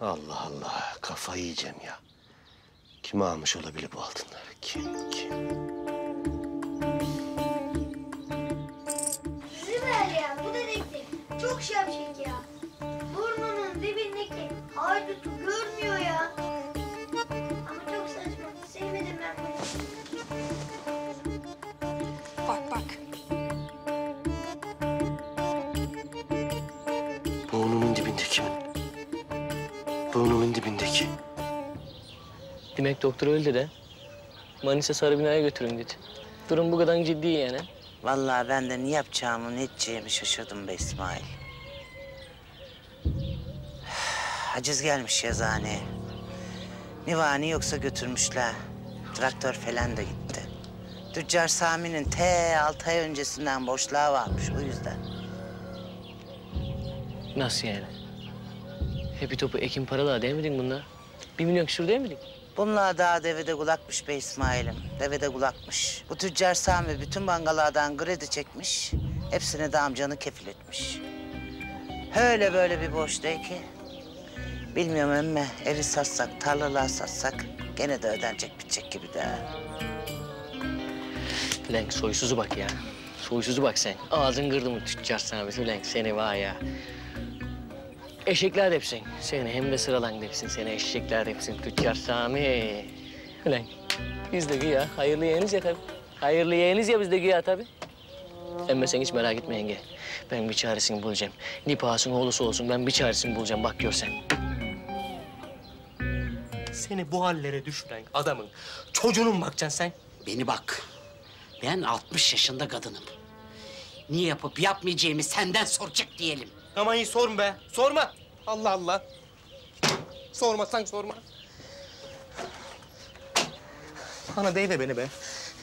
Allah Allah kafayı yiyeceğim ya. Kim almış olabilir bu altınları? Kim kim? Süper ya bu dedektif. Çok şapşik ya. Burnunun dibindeki haydutu görmüyor ya. Demek doktor öldü de. Manisa Sarı Bina'ya götürün dedi. Durum bu kadar ciddi yani. Vallahi ben de ne yapacağımı, ne edeceğimi şaşırdım be İsmail. Haciz gelmiş yazıhaneye. Nivani yoksa götürmüşler. Traktör falan da gitti. Tüccar Sami'nin te altı ay öncesinden boşluğa varmış o yüzden. Nasıl yani? Hepi topu Ekim paralar değil miydin bunlar? Bir milyon küsur değil miydin? Bunlar daha devede kulakmış be İsmail'im. Devede kulakmış. Bu tüccar Sami bütün bangalardan kredi çekmiş. Hepsini de amcanı kefil etmiş. Öyle böyle bir boş değil ki. Bilmiyorum emme evi satsak, tarlalar satsak gene de ödenecek bitecek gibi de. Lan soysuzu bak ya. Soysuzu bak sen. Ağzın kırdı mı tüccar bir lan seni var ya. Eşekler hepsin. Seni hem de sıralan hepsin. Seni eşekler hepsin tüccar Sami. Ulan biz de güya hayırlı yeğeniz ya tabii. Hayırlı yeğeniz ya biz de güya tabii. Ama sen hiç merak etme yenge. Ben bir çaresini bulacağım. Ne pahasına olursa olsun ben bir çaresini bulacağım. Bak görsen. Seni bu hallere düşüren adamın çocuğunu mu bakacaksın sen? Beni bak. Ben 60 yaşında kadınım. Niye yapıp yapmayacağımı senden soracak diyelim. Aman iyi sorma be. Sorma. Allah Allah. Sormasan sorma. Bana değme beni be.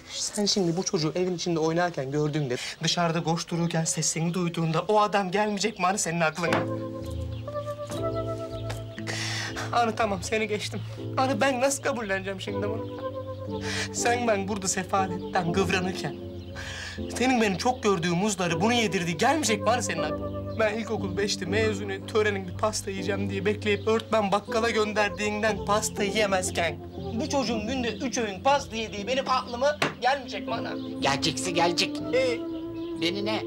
Sen şimdi bu çocuğu evin içinde oynarken gördüğünde, dışarıda koştururken sesini duyduğunda o adam gelmeyecek mi hani senin aklına? Anı tamam seni geçtim. Anı ben nasıl kabulleneceğim şimdi bunu? Sen ben burada sefaletten kıvranırken senin beni çok gördüğün muzları bunu yedirdi. Gelmeyecek hani senin aklına? Ben ilkokul beşti mezunu törenin bir pasta yiyeceğim diye bekleyip öğretmen bakkala gönderdiğinden pasta yiyemezken... ...bu çocuğun günde üç öğün pasta yediği benim aklıma gelmeyecek mi ana? Gelecekse gelecek. Ee, Beni ne?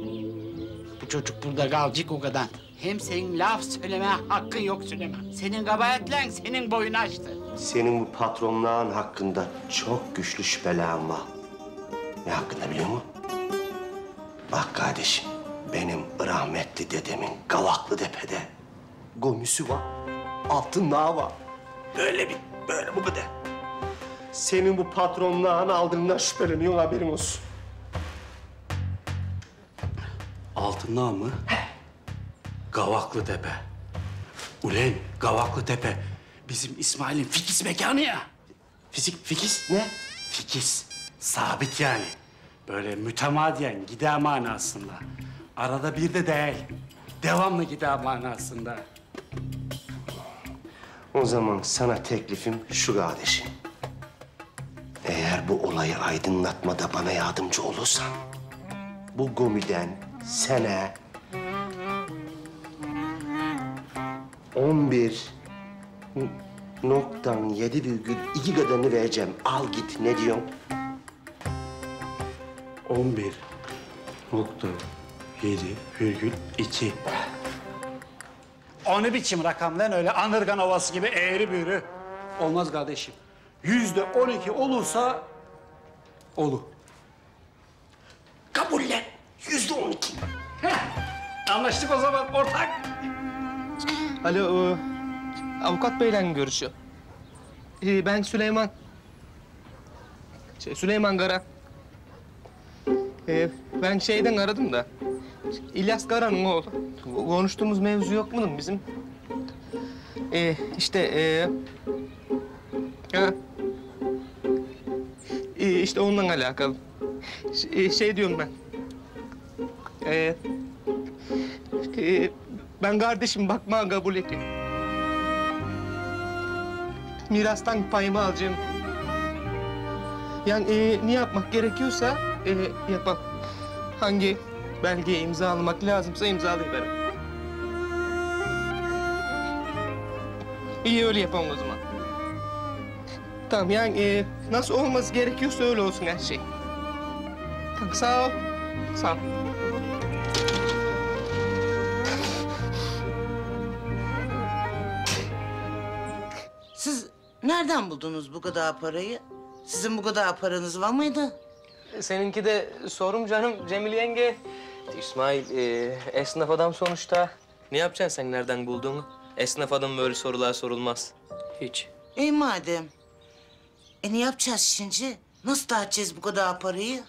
Bu çocuk burada kalacak o kadar. Hem senin laf söyleme hakkın yok söyleme. Senin kabahatlen senin boyunu açtı. Senin bu patronluğun hakkında çok güçlü şüphelerim var. Ne hakkında biliyor musun? Bak kardeşim, benim rahmetli dedemin Gavaklı Tepe'de gomüsü var, altınlığa var. Böyle bir, böyle bu kadar. Senin bu patronluğun aldığından şüpheleniyor haberin olsun. Altınlığa mı? Gavaklı Tepe. Ulen Gavaklı Tepe. Bizim İsmail'in fikis mekanı ya. Fizik, fikiz ne? Fikis. Sabit yani. Böyle mütemadiyen gider manasında. Arada bir de değil. Devamlı gider manasında. O zaman sana teklifim şu kardeşim. Eğer bu olayı aydınlatmada bana yardımcı olursan... ...bu gomiden sene... ...on bir noktan yedi virgül iki kadarını vereceğim. Al git ne diyorsun? 11 nokta yedi virgül iki. O ne biçim rakam lan öyle Anırgan Ovası gibi eğri büğrü. Olmaz kardeşim. Yüzde on iki olursa olur. Kabullen. Yüzde on iki. Anlaştık o zaman ortak. Alo, e, avukat beyle görüşüyor. Ee, ben Süleyman. Şey, Süleyman Garan. Ee, ben şeyden aradım da. İlyas Garan'ın oğlu. Konuştuğumuz mevzu yok bunun bizim. Ee, işte ee, ha. Ee, işte onunla alakalı. Ş- ee, şey diyorum ben. Ee, ee, ben kardeşim bakmaya kabul ediyorum. Mirastan payımı alacağım. Yani ee, ne yapmak gerekiyorsa ee, yapalım. Hangi belgeye imzalamak lazımsa imzalayıverin. İyi öyle yapalım o zaman. Tamam yani e, nasıl olması gerekiyorsa öyle olsun her şey. Tamam sağ ol. Sağ ol. Siz nereden buldunuz bu kadar parayı? Sizin bu kadar paranız var mıydı? Seninki de sorum canım Cemil yenge. İsmail e, esnaf adam sonuçta. Ne yapacaksın sen nereden bulduğunu? Esnaf adam böyle sorular sorulmaz. Hiç. İyi madem. E ne yapacağız şimdi? Nasıl dağıtacağız bu kadar parayı?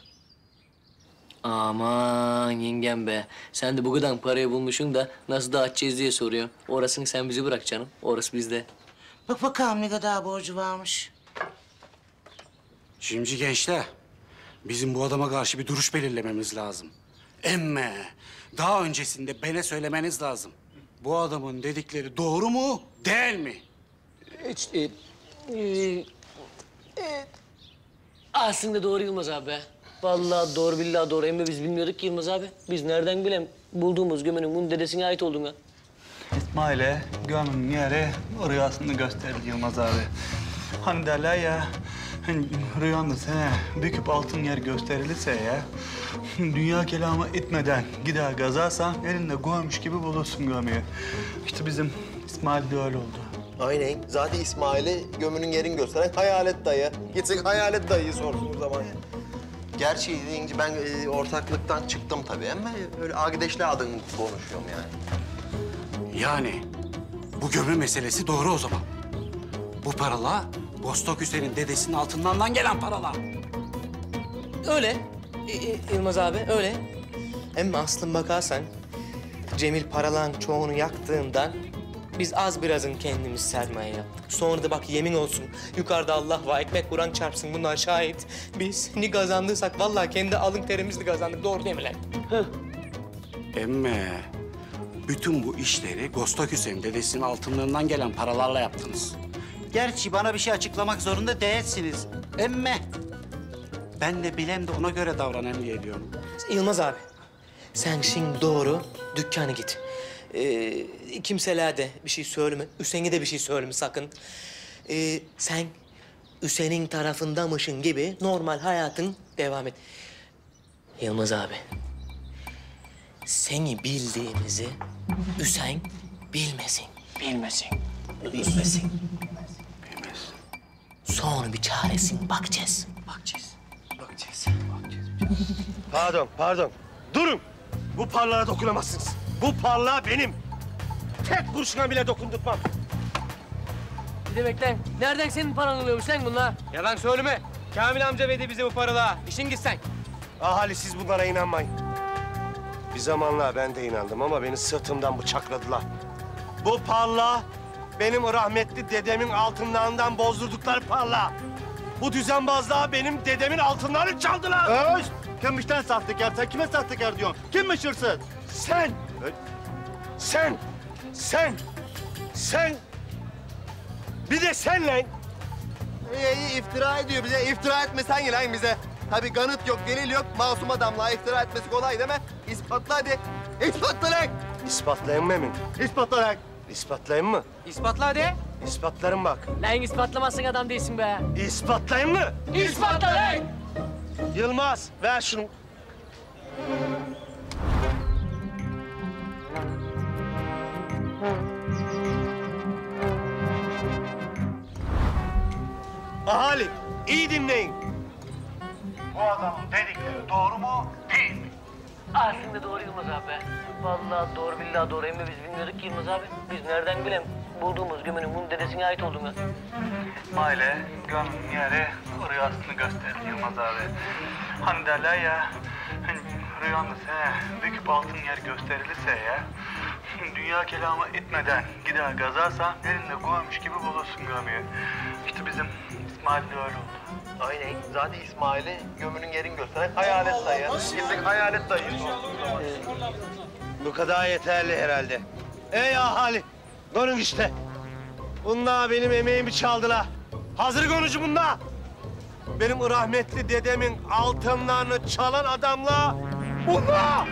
Aman yengem be. Sen de bu kadar parayı bulmuşsun da nasıl dağıtacağız diye soruyorsun. Orasını sen bizi bırak canım. Orası bizde. Bak bakalım ne kadar borcu varmış. Şimdi gençler, bizim bu adama karşı bir duruş belirlememiz lazım. Emme, daha öncesinde bana söylemeniz lazım. Bu adamın dedikleri doğru mu, değil mi? Hiç, e, e, e, aslında doğru Yılmaz abi be. Vallahi doğru billahi doğru. Ama biz bilmiyorduk ki Yılmaz abi. Biz nereden bilem bulduğumuz gömenin bunun dedesine ait olduğunu. İsmail'e gömün yeri rüyasını gösterdi Yılmaz abi. Hani derler ya, rüyanda sana büküp altın yer gösterilirse ya... ...dünya kelamı etmeden gider gazarsan elinde gömmüş gibi bulursun gömüyü. İşte bizim İsmail de öyle oldu. Aynen. Zaten İsmail'e gömünün yerini gösteren hayalet dayı. Gitsek hayalet dayıyı sorsun o zaman. Gerçi deyince ben e, ortaklıktan çıktım tabii ama öyle Agdeş'le adın konuşuyorum yani. Yani bu gömü meselesi doğru o zaman. Bu paralar Bostok Hüseyin'in dedesinin altından gelen paralar. Öyle. E, Yılmaz abi öyle. Hem aslın bakarsan Cemil paralan çoğunu yaktığından biz az birazın kendimiz sermaye yaptık. Sonra da bak yemin olsun yukarıda Allah var ekmek Kur'an çarpsın bunlar şahit. Biz ne kazandıysak vallahi kendi alın terimizle kazandık doğru değil mi lan? Emme, bütün bu işleri Bostok Hüseyin dedesinin altınlarından gelen paralarla yaptınız. Gerçi bana bir şey açıklamak zorunda değilsiniz. Emme, ben de bilem de ona göre davranayım diye diyorum. Yılmaz abi sen şimdi doğru dükkana git. Ee, kimselere de bir şey söyleme. Hüseyin'e de bir şey söyleme sakın. Ee, sen Hüseyin'in tarafındamışın gibi normal hayatın devam et. Yılmaz abi. Seni bildiğimizi Hüseyin bilmesin. Bilmesin. Bilmesin. Bilmesin. Sonra bir çaresine bakacağız. Bakacağız. Bakacağız. Pardon, pardon. Durun. Bu parlağa dokunamazsınız. Bu parlağı benim. Tek kurşuna bile dokundurtmam. Bir demek lan. Nereden senin paran oluyormuş lan bunlar? Yalan söyleme. Kamil amca verdi bize bu paralığa. İşin gitsen. Ahali siz bunlara inanmayın. Bir zamanlar ben de inandım ama beni sırtımdan bıçakladılar. Bu parla benim rahmetli dedemin altınlarından bozdurdukları parla. Bu düzenbazlığa benim dedemin altınlarını çaldılar. Öz! Kimmişten sahtekar? Sen kime sahtekar diyorsun? Kimmiş hırsız? Sen! Sen! Sen! Sen! Bir de sen lan! İyi iyi iftira ediyor bize. İftira etmesen yine lan bize. Tabii kanıt yok, delil yok. Masum adamla iftira etmesi kolay değil mi? İspatla hadi. İspatla lan. İspatlayın mı Emin? İspatla lan. İspatlayın mı? İspatla hadi. İspatlarım bak. Lan ispatlamazsın adam değilsin be. İspatlayın mı? İspatla lan! Yılmaz ver şunu. Ahali iyi dinleyin. Bu adamın dedikleri doğru mu değil mi? Aslında doğru Yılmaz abi. Vallahi doğru billahi doğru. Ama biz bilmiyorduk ki Yılmaz abi. Biz nereden bilem bulduğumuz gömenin bunun dedesine ait olduğunu. İsmail'e gömün yeri o rüyasını gösterdi Yılmaz abi. Hani derler ya, hani rüyanda sana büküp altın yer gösterilirse ya... ...dünya kelamı etmeden gider gazarsan elinde gömmüş gibi bulursun gömüyü. İşte bizim İsmail de öyle oldu. Aynen. Zaten İsmail'e gömünün yerini gösteren hayalet dayı. Gitsek hayalet dayı. Bu kadar yeterli herhalde. Ey ahali, görün işte. Bunlar benim emeğimi çaldılar. Hazır konucu bunlar. Benim rahmetli dedemin altınlarını çalan adamla bunlar.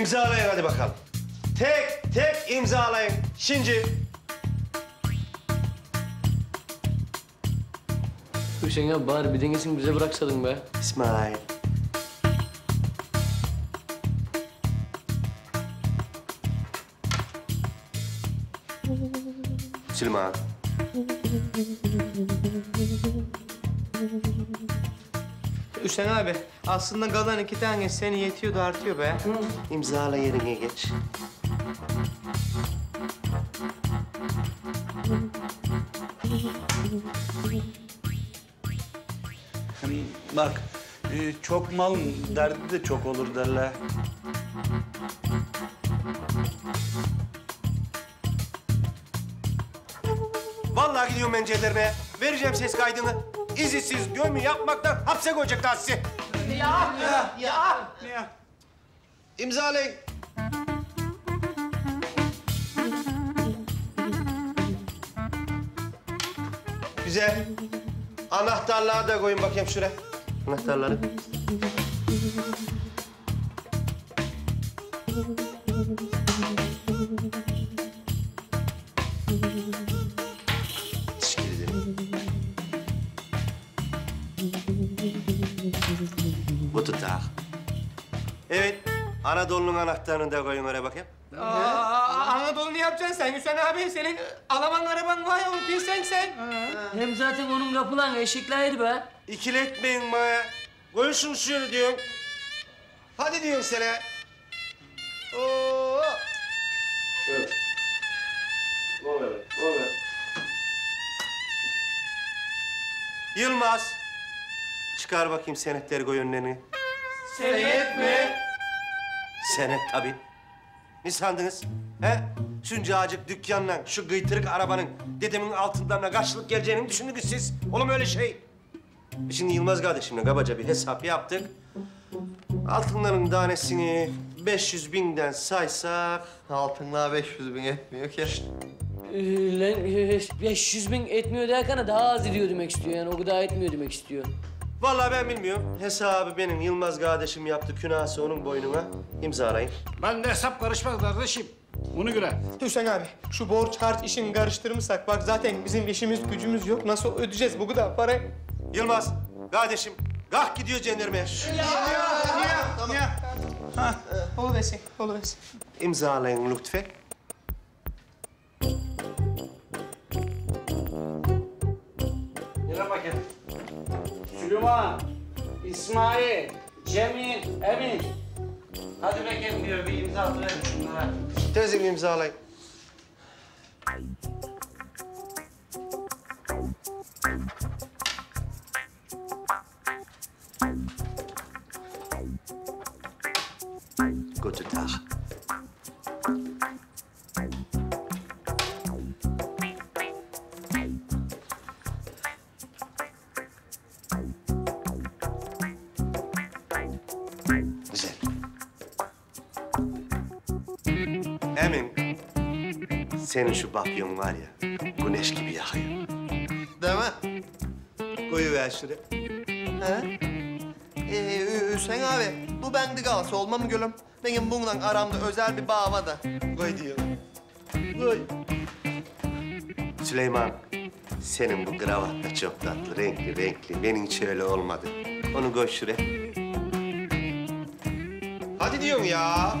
İmzalayın hadi bakalım. Tek tek imzalayın. Şimdi. Hüseyin abi bari bir dengesini bize bıraksadın be. İsmail. Süleyman. Hüseyin abi aslında kalan iki tane seni yetiyordu artıyor be. İmzala yerine geç. Hani bak e, çok malın derdi de çok olur derler. Vallahi gidiyorum ben Cevderime. Vereceğim ses kaydını. İzinsiz gömü yapmaktan hapse koyacaklar sizi. Ya ya ya. Ne ya? İmzalayın. Güzel. Anahtarlığı da koyun bakayım şuraya. Anahtarları. Anadolu'nun anahtarını da koyun oraya bakayım. Aa, Anadolu ne yapacaksın sen Hüseyin abi? Senin Alaman araban var ya onu sen sen. Hem zaten onun kapılan eşiklerdi be. İkiletmeyin bana. Koyun şunu şöyle diyorum. Hadi diyorum sana. Oo. Şöyle. Yılmaz. Çıkar bakayım senetleri koy önlerine. Senet mi? Senet tabii. Ne sandınız? He? Şuncacık dükkanla şu gıytırık arabanın dedemin altından karşılık geleceğini mi düşündünüz siz? Oğlum öyle şey. Şimdi Yılmaz kardeşimle kabaca bir hesap yaptık. Altınların tanesini 500 binden saysak... Altınlığa 500 bin etmiyor ki. Ee, lan e, 500 bin etmiyor derken daha az ediyor demek istiyor. Yani o kadar etmiyor demek istiyor. Vallahi ben bilmiyorum. Hesabı benim Yılmaz kardeşim yaptı. Künahsı onun boynuna. İmzalayın. Ben de hesap karışmaz kardeşim. Bunu göre. Hüseyin abi şu borç harç işini karıştırmışsak bak zaten bizim işimiz gücümüz yok. Nasıl ödeyeceğiz bu kadar parayı? Yılmaz, kardeşim. Kalk gidiyor cendermeye. Oluversin, oluversin. İmzalayın lütfen. Yine bakayım. Süleyman, İsmail, Cemil, Emin. Hadi bakayım diyor bir imza atıverin şunlara. Tezin imzalayın. Senin şu papyon var ya, güneş gibi yakıyor. Değil mi? Koyuver şuraya. He? Ee, Hü- Hüseyin abi, bu bende kalsa olma mı gülüm? Benim bununla aramda özel bir bağ var da. Koy diyor. Koy. Süleyman, senin bu kravat da çok tatlı, renkli renkli. Benim hiç öyle olmadı. Onu koy şuraya. Hadi diyorum ya.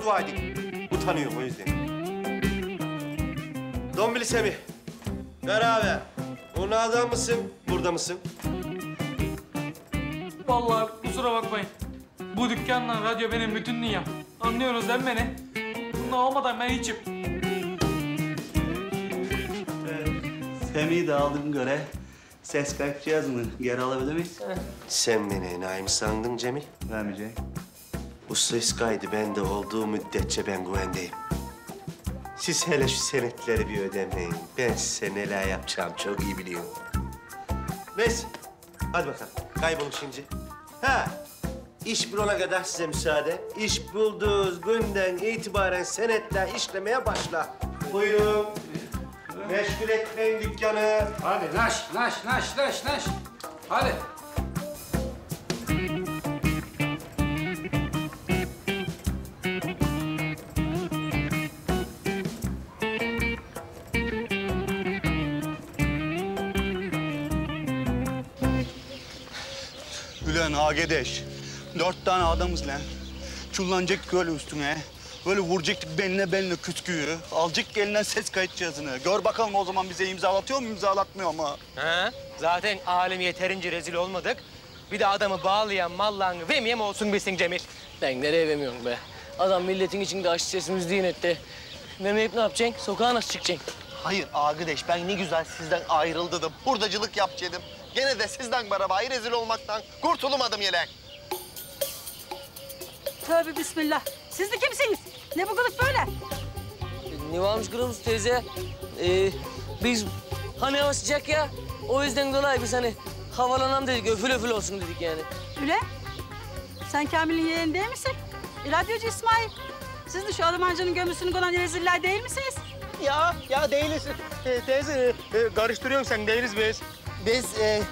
Almadığıma dua edin. Utanıyorum o yüzden. Dombili Semih. Beraber. Onu adam mısın, burada mısın? Vallahi kusura bakmayın. Bu dükkanla radyo benim bütün dünyam. Anlıyorsunuz değil mi beni? Bunlar olmadan ben hiçim. Semih'i de aldığım göre ses kayıt cihazını geri alabilir miyiz? Sen beni enayi mi sandın Cemil? Vermeyecek. Bu ses kaydı bende olduğu müddetçe ben güvendeyim. Siz hele şu senetleri bir ödemeyin. Ben size neler yapacağım çok iyi biliyorum. Neyse, hadi bakalım. Kaybolun şimdi. Ha, iş bulana kadar size müsaade. İş bulduğunuz günden itibaren senetler işlemeye başla. Buyurun. Meşgul etmeyin dükkanı. Hadi naş, naş, naş, naş, naş. Hadi. Agedeş, dört tane adamız lan. Çullanacaktık öyle üstüne. Böyle vuracaktık beline beline kütküyü. Alacaktık elinden ses kayıt cihazını. Gör bakalım o zaman bize imzalatıyor mu imzalatmıyor mu? Ha? Zaten alem yeterince rezil olmadık. Bir de adamı bağlayan, mallan vemiyem olsun bilsin Cemil. Ben nereye vermiyorum be? Adam milletin içinde aşk sesimiz din etti. Memeyip ne yapacaksın? Sokağa nasıl çıkacaksın? Hayır arkadaş ben ne güzel sizden ayrıldım. Hurdacılık yapacaktım. Gene de sizden beraber rezil olmaktan kurtulamadım yelek. Tövbe bismillah. Siz de kimsiniz? Ne bu kılık böyle? Ne varmış kırılmış teyze? Ee, biz hani hava sıcak ya. O yüzden dolayı biz hani havalanam dedik, öfül öfül olsun dedik yani. Üle. Sen Kamil'in yeğeni değil misin? E, radyocu İsmail. Siz de şu Almancının gömüsünü konan reziller değil misiniz? Ya, ya değiliz. Ee, teyze, e, karıştırıyorsun sen, değiliz biz. Biz e,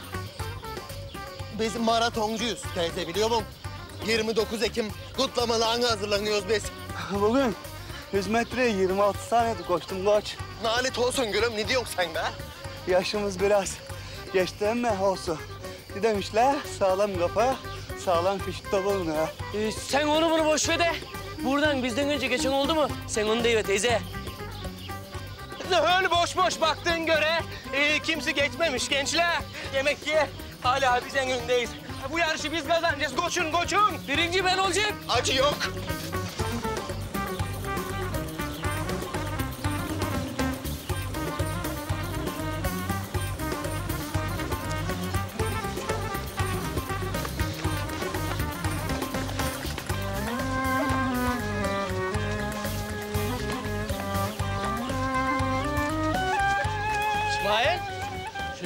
biz maratoncuyuz teyze biliyor musun? 29 Ekim kutlamalarına hazırlanıyoruz biz. Bugün 100 metreye 26 saniyede koştum koç. Nalet olsun gülüm ne diyorsun sen be? Yaşımız biraz geçti ama olsun. Ne demişler? Sağlam kafa, sağlam fişik tabanı ha. Ee, sen onu bunu boş ver de. Buradan bizden önce geçen oldu mu? Sen onu deyiver teyze. Öyle boş boş baktığın göre e, kimse geçmemiş gençler. Demek ki hala biz en öndeyiz. Bu yarışı biz kazanacağız. Koşun, koşun. Birinci ben olacağım. Acı yok.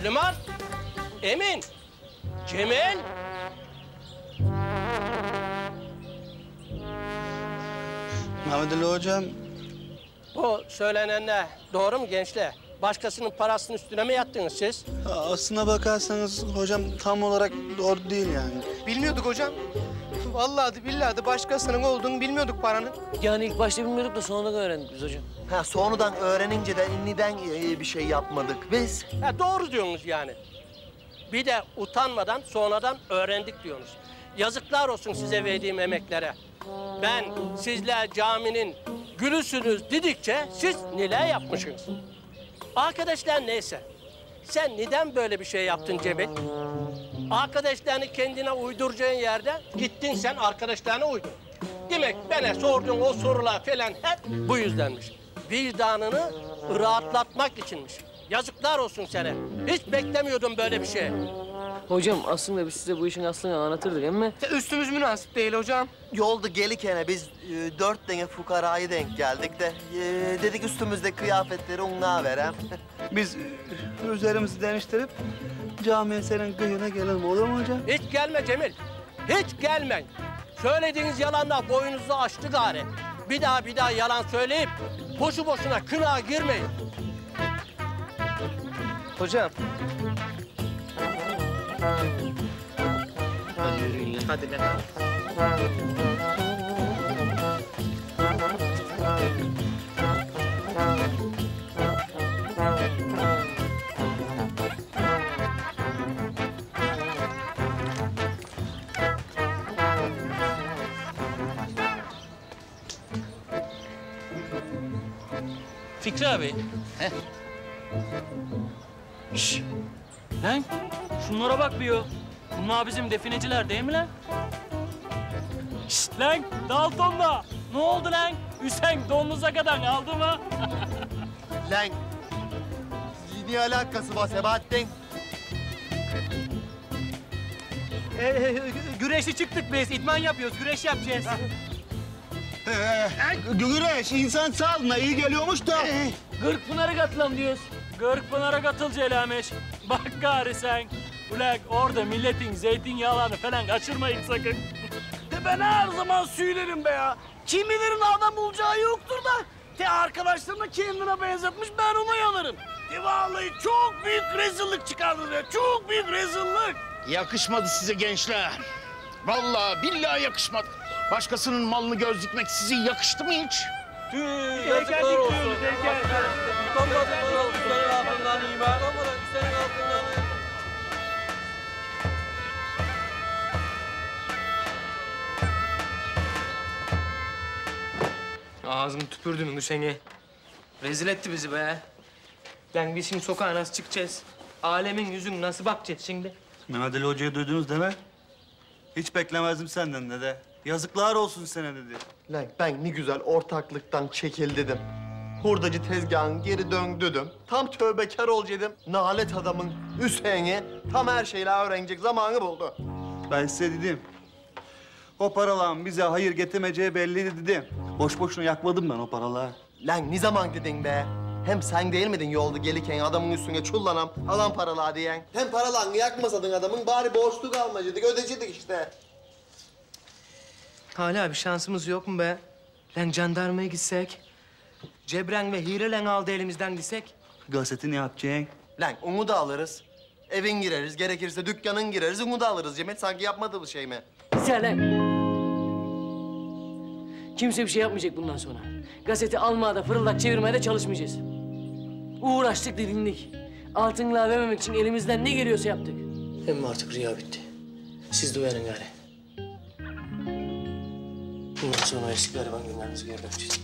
Süleyman, Emin, Cemil. Mehmet Ali hocam, Bu söylenenler doğru mu gençler? Başkasının parasının üstüne mi yattınız siz? aslına bakarsanız hocam tam olarak doğru değil yani. Bilmiyorduk hocam. Vallahi de billahi de başkasının olduğunu bilmiyorduk paranın. Yani ilk başta bilmiyorduk da sonradan öğrendik biz hocam. Ha sonradan öğrenince de neden e, bir şey yapmadık biz? Ha, doğru diyorsunuz yani. Bir de utanmadan sonradan öğrendik diyorsunuz. Yazıklar olsun size verdiğim emeklere. Ben sizler caminin gülüsünüz dedikçe siz neler yapmışsınız? Arkadaşlar neyse. Sen neden böyle bir şey yaptın Cemil? Arkadaşlarını kendine uyduracağın yerde gittin sen arkadaşlarına uydun. Demek bana sorduğun o sorular falan hep bu yüzdenmiş. Vicdanını rahatlatmak içinmiş. Yazıklar olsun sana. Hiç beklemiyordum böyle bir şey. Hocam aslında biz size bu işin aslını anlatırdık ama... Üstümüz münasip değil hocam. Yolda gelirken biz e, dört tane fukarayı denk geldik de e, dedik üstümüzde kıyafetleri onlara verem. Biz e, üzerimizi değiştirip camiye senin kıyına gelelim olur mu hocam? Hiç gelme Cemil. Hiç gelmen. Söylediğiniz yalanlar boyunuzu aştı gari. Bir daha bir daha yalan söyleyip boşu boşuna kınağa girmeyin. Hocam. Hadi. Fikri abi. He? Şş. Lan şunlara bak bir yo. Bunlar bizim defineciler değil mi lan? Şşt lan Dalton'la. Ne oldu lan? Hüseyin donunuza kadar aldı mı? Lan ne alakası var Sebahattin? Ee, güreşi çıktık biz. İdman yapıyoruz. Güreş yapacağız. Ee, güreş insan sağlığına iyi geliyormuş da. Gırkpınar'a katılalım diyoruz. Gırkpınar'a katıl Celameş. Bak gari sen. Ulan orada milletin zeytinyağlarını falan kaçırmayın sakın. De ben her zaman söylerim be ya. Kimilerin adam bulacağı yoktur da. De arkadaşlarını kendine benzetmiş ben ona yanarım. De vallahi çok büyük rezillik çıkardınız ya. Çok büyük rezillik. Yakışmadı size gençler. Vallahi billahi yakışmadı. Başkasının malını göz dikmek size yakıştı mı hiç? Yazıklar olsun. Ağzımı tüpürdün düşeni. Rezil etti bizi be. Lan biz şimdi sokağa nasıl çıkacağız? Alemin yüzünü nasıl bakacağız şimdi? Mehmet Ali Hoca'yı duydunuz değil mi? Hiç beklemezdim senden dede. Yazıklar olsun sana dedi. Lan ben ne güzel ortaklıktan çekil dedim. Hurdacı tezgahın geri dön dedim. Tam tövbekar ol dedim. Nalet adamın Hüseyin'i tam her şeyle öğrenecek zamanı buldu. Ben size dedim. O paraların bize hayır getirmeyeceği belliydi dedim. Boş boşuna yakmadım ben o paraları. Lan ne zaman dedin be? Hem sen değil miydin yolda gelirken adamın üstüne çullanam, alan paralar diyen? Hem paralarını yakmasadın adamın bari borçlu kalmacıydık, ödeciydik işte. Hala bir şansımız yok mu be? Lan jandarmaya gitsek, Cebren ve Hirelen aldı elimizden desek. Gazete ne yapacaksın? Lan onu da alırız. Evin gireriz, gerekirse dükkanın gireriz, onu da alırız Cemet. Sanki yapmadığımız şey mi? Selam. Kimse bir şey yapmayacak bundan sonra. Gazete almaya da fırıldak çevirmeye de çalışmayacağız. Uğraştık didindik. Altınlığa vermemek için elimizden ne geliyorsa yaptık. Hem artık rüya bitti. Siz de uyanın gari. Bundan sonra eski gariban günlerinizi geri döneceğiz.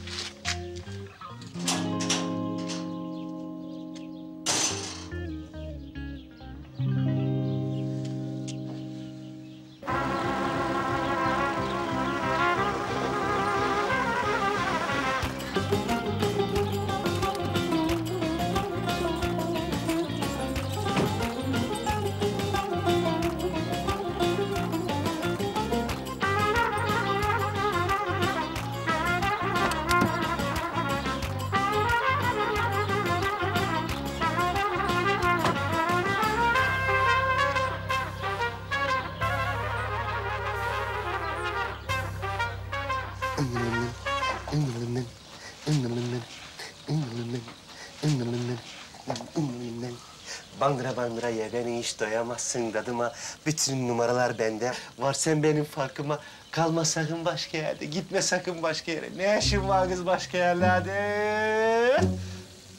Bandıra bandıra ye beni hiç doyamazsın dadıma. Bütün numaralar bende. Var sen benim farkıma. Kalma sakın başka yerde. Gitme sakın başka yere. Ne işin var kız başka yerlerde?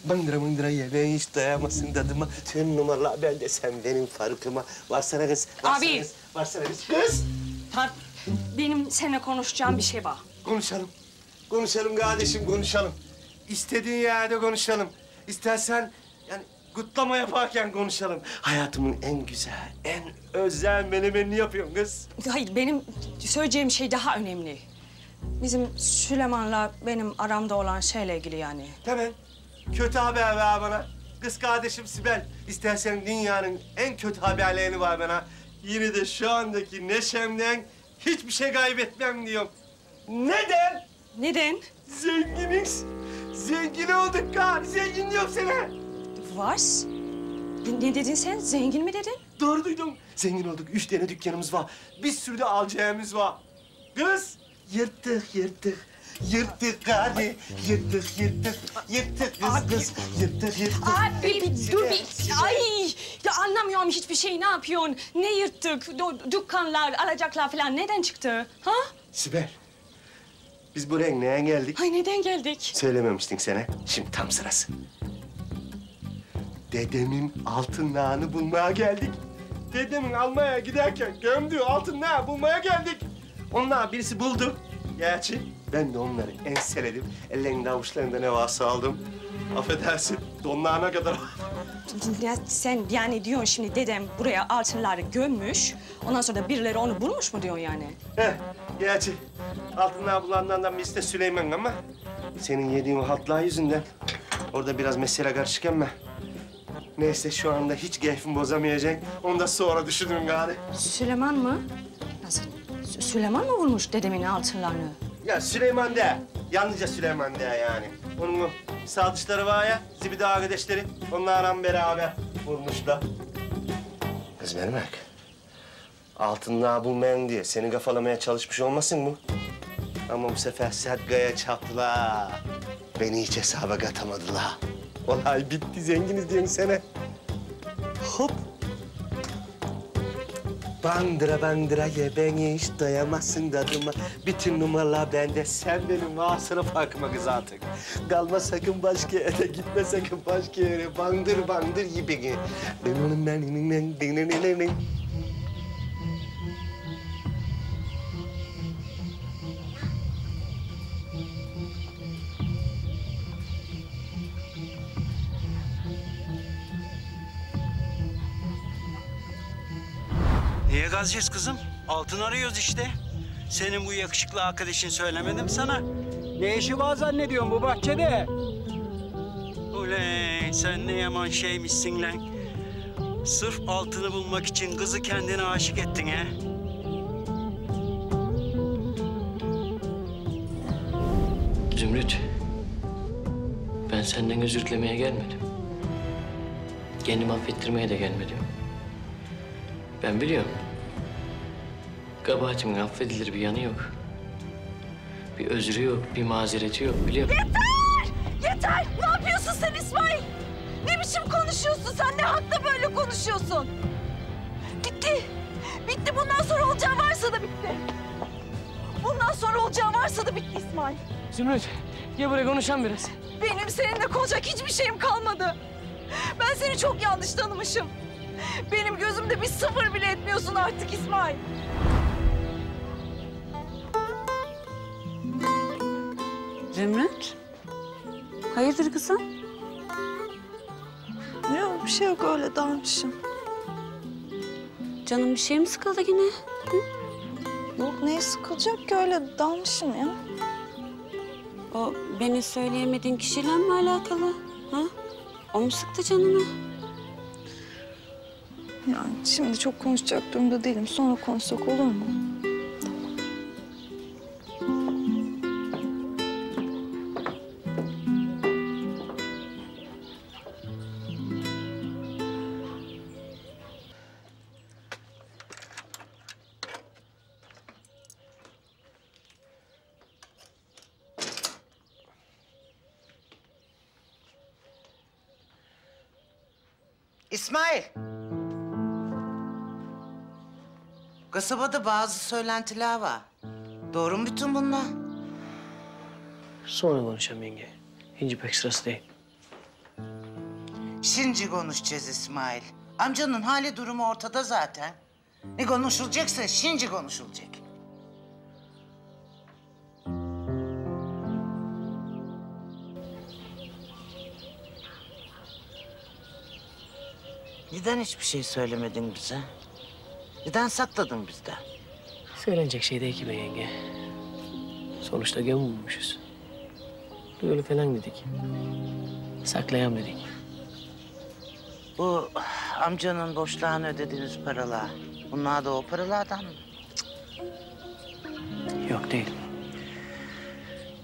Bandıra bandıra ye beni hiç doyamazsın dadıma. Bütün numaralar bende. Sen benim farkıma. Varsana kız. Varsana Abi. Kız. Varsana kız. Kız. Tar benim seninle konuşacağım bir şey var. Konuşalım. Konuşalım kardeşim, konuşalım. İstediğin yerde konuşalım. İstersen kutlama yaparken konuşalım. Hayatımın en güzel, en özel menemenini yapıyorum kız. Hayır benim söyleyeceğim şey daha önemli. Bizim Süleyman'la benim aramda olan şeyle ilgili yani. Hemen kötü haber ver bana. Kız kardeşim Sibel, istersen dünyanın en kötü haberlerini var bana. Yine de şu andaki neşemden hiçbir şey kaybetmem diyorum. Neden? Neden? Zenginiz. Zengin olduk kar. Zengin diyorum sana. Var. Ne, ne dedin sen? Zengin mi dedin? Doğru duydum. Zengin olduk. Üç tane dükkanımız var. Bir sürü de alacağımız var. Kız yırttık yırttık. Yırttık hadi. Yırttık yırttık. Yırttık kız kız. Yırttık yırttık. Abi bir dur bir. Ay ya anlamıyorum hiçbir şey. Ne yapıyorsun? Ne yırttık? Du- dükkanlar, alacaklar falan neden çıktı? Ha? Sibel. Biz buraya neye geldik? Ay neden geldik? Söylememiştin sana. Şimdi tam sırası. Dedemin altınlarını bulmaya geldik. Dedemin almaya giderken gömdüğü altınları bulmaya geldik. Onlar birisi buldu. Gerçi ben de onları enseledim. Ellerinde avuçlarında ne varsa aldım. Affedersin, donlarına kadar. Ya sen yani diyorsun şimdi dedem buraya altınları gömmüş. Ondan sonra da birileri onu bulmuş mu diyorsun yani? Heh, gerçi altınlar bulanlardan birisi de Süleyman ama... ...senin yediğin o haltlar yüzünden orada biraz mesele karışık ama... Neyse şu anda hiç keyfimi bozamayacak. Onu da sonra düşünürüm gari. Süleyman mı? Nasıl? Sü- Süleyman mı vurmuş dedemin altınlarını? Ya Süleyman de. Yalnızca Süleyman de yani. Onun mu sağ dışları var ya, zibidi arkadaşları. Onlarla beraber vurmuşlar. Kız beni bak. Altınlığa bulmayan diye seni kafalamaya çalışmış olmasın mı? Ama bu sefer Sedga'ya çarptılar. Beni hiç hesaba katamadılar. Olay bitti, zenginiz diyorsun sene. Hop. Bandıra bandıra ye beni hiç doyamazsın tadıma. Bütün numaralar bende. Sen benim vasıra farkıma kız artık. Kalma sakın başka yere, gitme sakın başka yere. Bandır bandır ye beni. Niye gazcıyız kızım? Altın arıyoruz işte. Senin bu yakışıklı arkadaşın söylemedim sana. Ne işi var zannediyorsun bu bahçede? Ulan sen ne yaman şeymişsin lan. Sırf altını bulmak için kızı kendine aşık ettin ha. Zümrüt. Ben senden özür dilemeye gelmedim. Kendimi affettirmeye de gelmedim. Ben biliyorum. Kabahatimin affedilir bir yanı yok. Bir özrü yok, bir mazereti yok biliyorum. Yeter! Yeter! Ne yapıyorsun sen İsmail? Ne biçim konuşuyorsun sen? Ne hakla böyle konuşuyorsun? Bitti. Bitti. Bundan sonra olacağı varsa da bitti. Bundan sonra olacağı varsa da bitti İsmail. Zümrüt, gel buraya konuşalım biraz. Benim seninle konuşacak hiçbir şeyim kalmadı. Ben seni çok yanlış tanımışım. Benim gözümde bir sıfır bile etmiyorsun artık İsmail. Zümrüt. Hayırdır kızım? Yok bir şey yok öyle dalmışım. Canım bir şey mi sıkıldı yine? Yok neye sıkılacak ki öyle dalmışım ya. O beni söyleyemediğin kişiyle mi alakalı? Ha? O mu sıktı canını? Yani şimdi çok konuşacak durumda değilim. Sonra konuşsak olur mu? Kasabada bazı söylentiler var. Doğru mu bütün bunlar? Sonra konuşalım yenge. Hinci pek sırası değil. Şimdi konuşacağız İsmail. Amcanın hali durumu ortada zaten. Ne konuşulacaksa şimdi konuşulacak. Neden hiçbir şey söylemedin bize? Neden sakladın bizden? Söylenecek şey değil ki be yenge. Sonuçta göm bulmuşuz. Böyle falan dedik. Saklayam dedik. Bu amcanın borçlarını ödediğiniz paralar. Bunlar da o paralardan mı? Yok değil.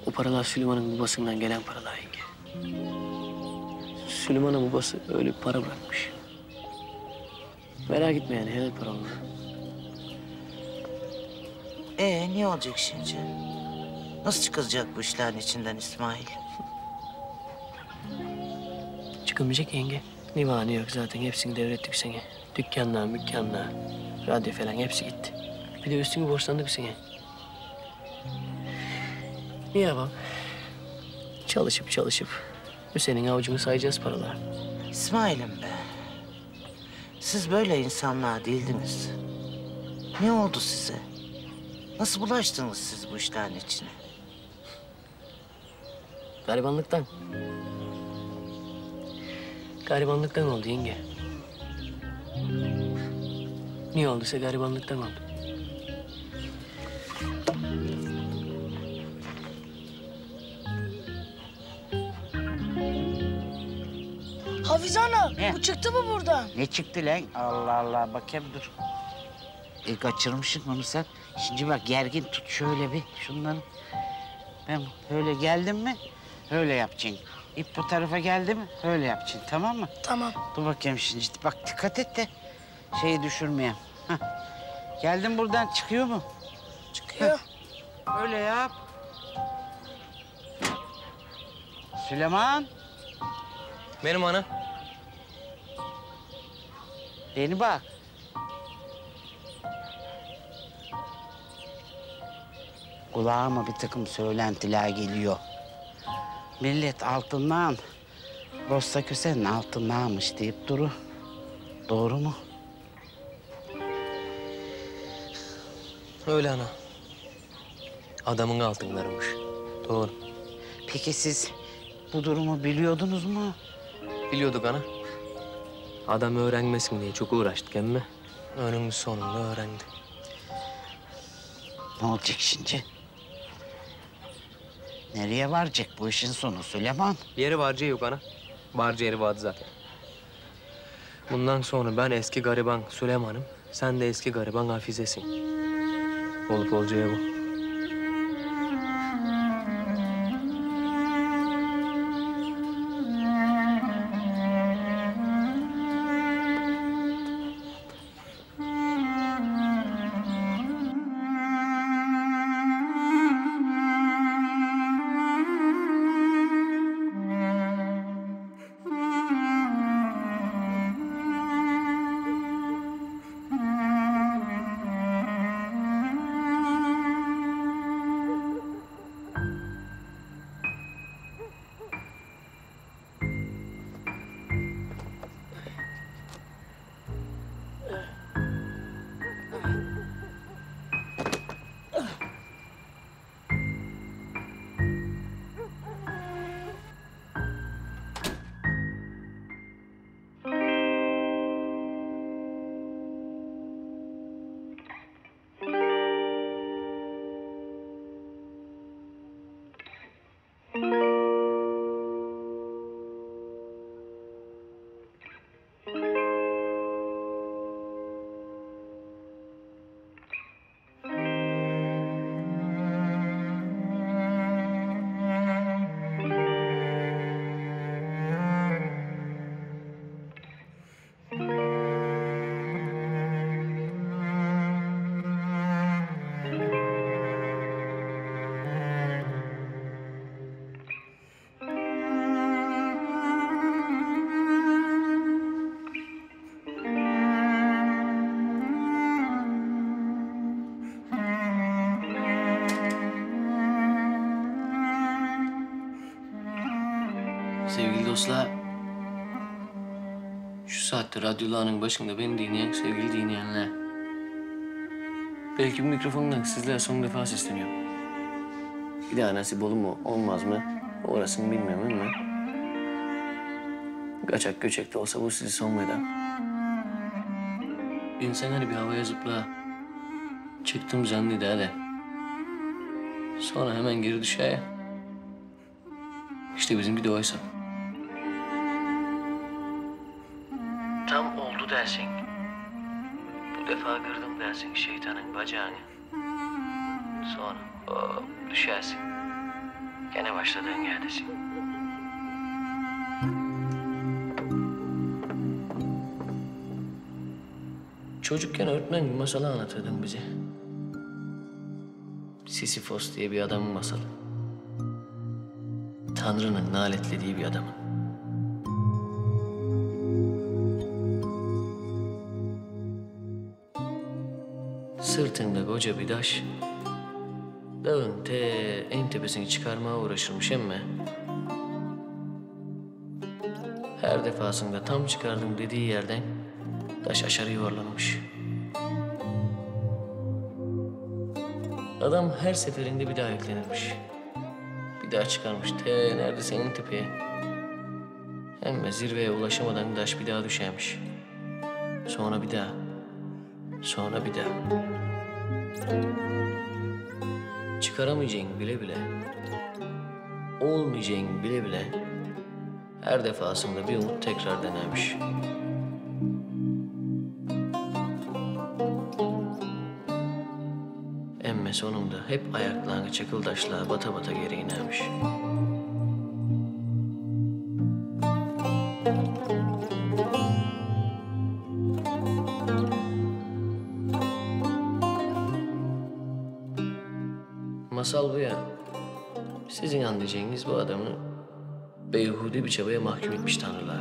O paralar Süleyman'ın babasından gelen paralar yenge. Süleyman'ın babası öyle para bırakmış. Merak etme yani helal para onlar. Ee ne olacak şimdi? Nasıl çıkılacak bu işlerin içinden İsmail? Çıkamayacak yenge. Ne yok zaten hepsini devrettik sana. Dükkanlar, mükkanlar, radyo falan hepsi gitti. Bir de üstünü borçlandık sana. Ne yapalım? Çalışıp çalışıp Hüseyin'in avucunu sayacağız paralar. İsmail'im be. Siz böyle insanlar değildiniz. Ne oldu size? Nasıl bulaştınız siz bu işlerin içine? Garibanlıktan. Garibanlıktan oldu yenge. Niye olduysa garibanlıktan oldu. Hafize ana bu çıktı mı buradan? Ne çıktı lan? Allah Allah bakayım dur. E kaçırmışsın onu sen. Şimdi bak gergin tut şöyle bir şunları. Ben böyle geldim mi öyle yapacaksın. İp bu tarafa geldi mi öyle yapacaksın tamam mı? Tamam. Dur bakayım şimdi bak dikkat et de şeyi düşürmeyeyim. Hah. Geldim buradan çıkıyor mu? Çıkıyor. Öyle yap. Süleyman. Benim ana. Beni bak. Kulağıma bir takım söylentiler geliyor. Millet altından, Rosta Köse'nin altındanmış deyip duru. Doğru mu? Öyle ana. Adamın altınlarıymış. Doğru. Peki siz bu durumu biliyordunuz mu? Biliyorduk ana. Adam öğrenmesin diye çok uğraştık emme. Önümüz sonunda öğrendi. Ne olacak şimdi? Nereye varacak bu işin sonu Süleyman? Yeri varca yok ana. Varca yeri vardı zaten. Bundan sonra ben eski gariban Süleyman'ım. Sen de eski gariban Hafize'sin. Olup olacağı bu. Dostlar, şu saatte radyolarının başında beni dinleyen sevgili dinleyenler. Belki bu mikrofondan sizlere son defa sesleniyorum. Bir daha nasip olur mu, olmaz mı? Orasını bilmiyorum ama... Kaçak göçek de olsa bu sizi son veda. İnsan hani bir havaya zıpla. Çıktım zanneder de. Sonra hemen geri düşer ya. İşte bizimki de o dersin şeytanın bacağını. Sonra hop düşersin. Gene başladığın yerdesin. Çocukken öğretmen bir masal anlatırdın bize. Sisyphos diye bir adamın masalı. Tanrı'nın naletlediği bir adamın. Sırtında koca bir taş. Dağın te en tepesini çıkarmaya uğraşırmış emme. Her defasında tam çıkardım dediği yerden taş aşağı yuvarlanmış. Adam her seferinde bir daha yüklenirmiş. Bir daha çıkarmış te neredeyse en tepeye. Hem de zirveye ulaşamadan taş bir daha düşermiş. Sonra bir daha. Sonra bir daha. Çıkaramayacağın bile bile. Olmayacağın bile bile. Her defasında bir umut tekrar denemiş. Emme sonunda hep ayaklarını çakıldaşlığa bata bata geri inermiş. Sizin anlayacağınız bu adamı beyhude bir çabaya mahkum etmiş tanrılar.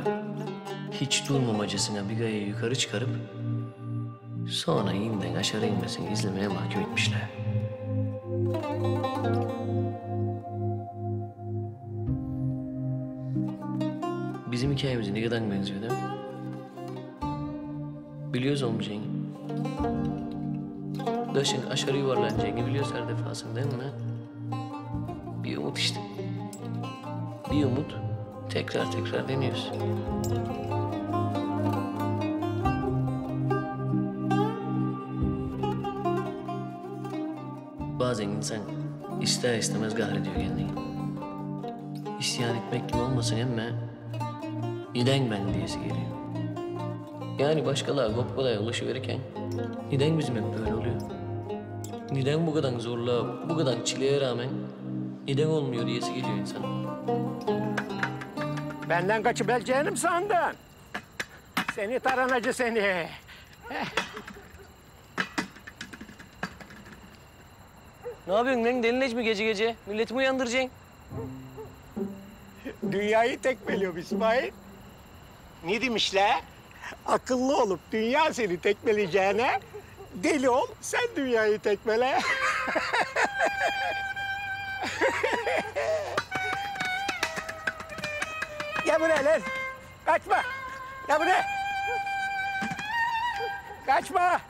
Hiç durmamacasına bir gaye yukarı çıkarıp sonra yeniden aşağı inmesini izlemeye mahkum etmişler. Bizim hikayemize ne kadar benziyor değil mi? Biliyoruz olmayacağını. Daşın aşağı yuvarlanacağını biliyoruz her defasında değil mi? Umut işte. Bir umut tekrar tekrar deniyoruz. Bazen insan ister istemez kahrediyor kendini. İsyan etmek gibi olmasın ama neden ben diyesi geliyor. Yani başkaları kop kolay ulaşıverirken neden bizim hep böyle oluyor? Neden bu kadar zorluğa, bu kadar çileye rağmen neden olmuyor diyesi geliyor insanın. Benden kaçıbileceğini mi sandın? Seni taranacı seni. Ne yapıyorsun lan deli Necmi gece gece? Milletimi uyandıracaksın. Dünyayı tekmeliyor İsmail. Ne demişler? Akıllı olup dünya seni tekmeleyeceğine deli ol sen dünyayı tekmele. Gel buraya lan. Kaçma. Gel buraya. Kaçma.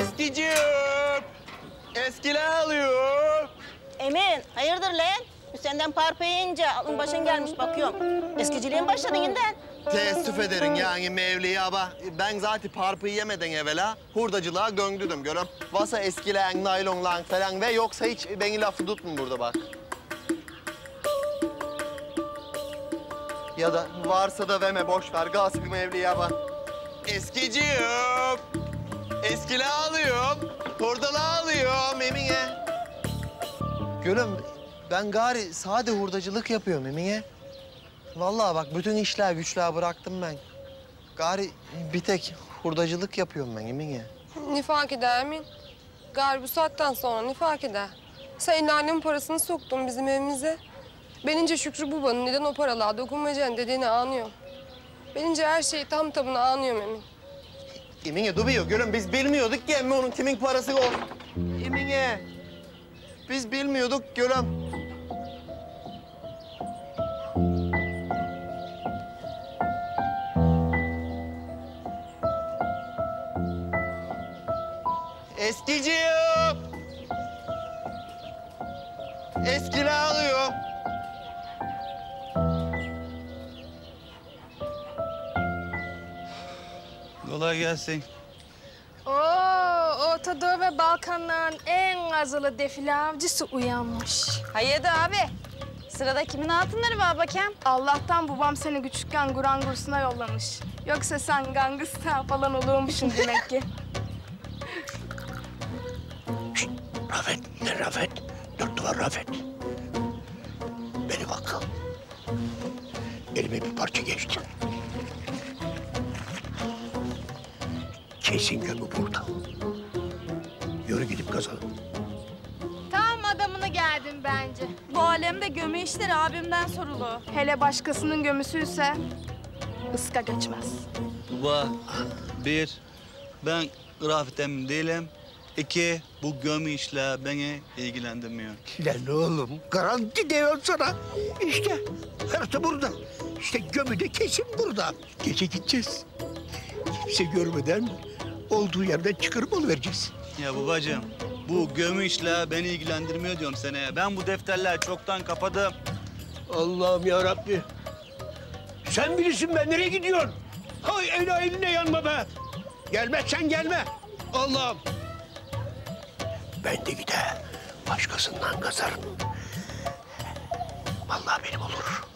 Eskicim. Eskiler alıyor. Emin, hayırdır lan? Senden parpa yiyince alın başın gelmiş bakıyorum. Eskiciliğin başladın yeniden. Teessüf ederim yani Mevli'ye ama ben zaten parpı yemeden evvela hurdacılığa göngdüdüm görüm. Vasa eskileyen naylonlan falan ve yoksa hiç beni lafı tutmun burada bak. Ya da varsa da veme boş ver gasp Mevli'ye bak. Eskiciyim. Eskile alıyorum. Hurdalı alıyorum Emine. Gülüm ben gari sade hurdacılık yapıyorum Emine. Vallahi bak bütün işler güçler bıraktım ben. Gari bir tek hurdacılık yapıyorum ben Emine. Nifak eder mi? Galiba bu saatten sonra nifak eder. Sen annemin parasını soktun bizim evimize. Benince Şükrü babanın neden o paralığa dokunmayacaksın dediğini anlıyorum. Benince her şeyi tam tamına anlıyorum Emin. Emine duruyor gülüm biz bilmiyorduk ki emmi onun kimin parası o. Emine. Biz bilmiyorduk gülüm. Eskiciyim. Eskili alıyorum. Kolay gelsin. Oo, Orta Doğu ve Balkanların en azılı defile avcısı uyanmış. Hayırdır abi? Sırada kimin altınları var bakayım? Allah'tan babam seni küçükken Kur'an kursuna yollamış. Yoksa sen gangsta falan olurmuşsun demek ki. Rafet, ne Rafet? Dört duvar Rafet. Beni bak. Elime bir parça geçti. Kesin gömü burada. Yürü gidip kazalım. Tam adamını geldin bence. Bu alemde gömü işleri abimden sorulu. Hele başkasının gömüsüyse ıska geçmez. Baba, bir, ben Rafet emin değilim. İki, bu gömü işler beni ilgilendirmiyor. Lan oğlum garanti diyorum sana. İşte harita burada. İşte gömü de kesin burada. Gece gideceğiz. Kimse görmeden olduğu yerden çıkarıp alıvereceğiz. Ya babacığım, bu gömü işler beni ilgilendirmiyor diyorum sana. Ben bu defterler çoktan kapadım. Allah'ım ya Rabbi. Sen bilirsin ben nereye gidiyorsun? Hay el eline yanma be. Gelmezsen gelme. Allah'ım. Ben de gider başkasından kazarım. Vallahi benim olur.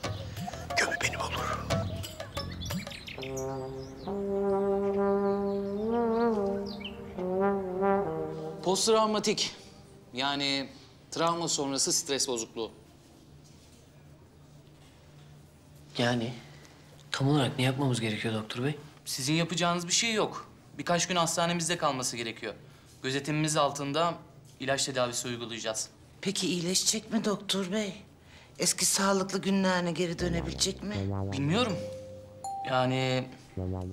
Posttraumatik. Yani travma sonrası stres bozukluğu. Yani tam olarak ne yapmamız gerekiyor doktor bey? Sizin yapacağınız bir şey yok. Birkaç gün hastanemizde kalması gerekiyor. Gözetimimiz altında ilaç tedavisi uygulayacağız. Peki iyileşecek mi doktor bey? Eski sağlıklı günlerine geri dönebilecek mi? Bilmiyorum. Yani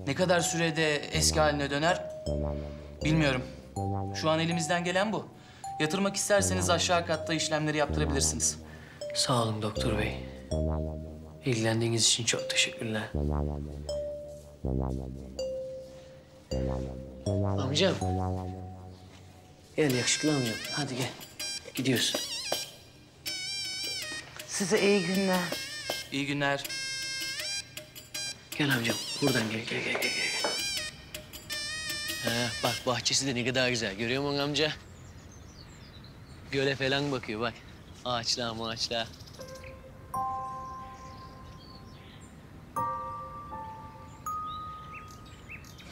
ne kadar sürede eski haline döner bilmiyorum. Şu an elimizden gelen bu. Yatırmak isterseniz aşağı katta işlemleri yaptırabilirsiniz. Sağ olun doktor bey. İlgilendiğiniz için çok teşekkürler. Amcam. Gel yakışıklı amcam. Hadi gel. Gidiyorsun. Size iyi günler. İyi günler. Gel amcam. Buradan gel, gel, gel, gel, gel. Ha, bak bahçesi de ne kadar güzel. Görüyor musun amca? Göle falan bakıyor bak. Ağaçlar ağaçlar.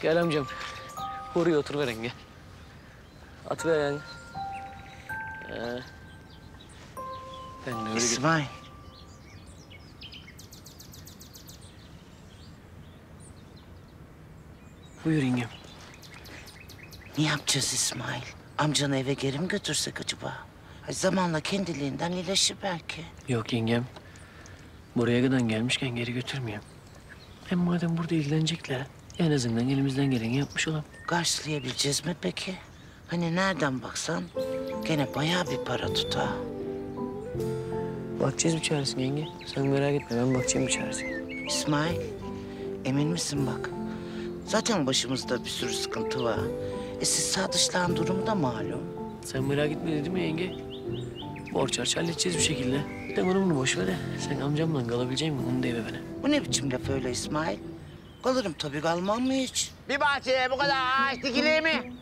Gel amcam. Buraya otur veren gel. At veren. Ha. Ben de öyle İsmail. Buyur yengem. Ne yapacağız İsmail? Amcanı eve geri mi götürsek acaba? Ay, zamanla kendiliğinden iyileşir belki. Yok yengem. Buraya kadar gelmişken geri götürmeyeyim. Hem madem burada ilgilenecekler, en azından elimizden geleni yapmış olalım. Karşılayabileceğiz mi peki? Hani nereden baksan gene bayağı bir para tutar. Bakacağız bir çaresine yenge. Sen merak etme, ben bakacağım bir çaresine. İsmail, emin misin bak? Zaten başımızda bir sürü sıkıntı var. E siz Sadıçların durumu da malum. Sen merak etme dedim ya yenge. Borç harç halledeceğiz bir şekilde. De onu bunu boş ver de. Sen amcamla kalabilecek misin? Onu da eve bana. Bu ne biçim laf öyle İsmail? Kalırım tabii kalmam mı hiç? Bir bahçeye bu kadar ağaç dikilir mi?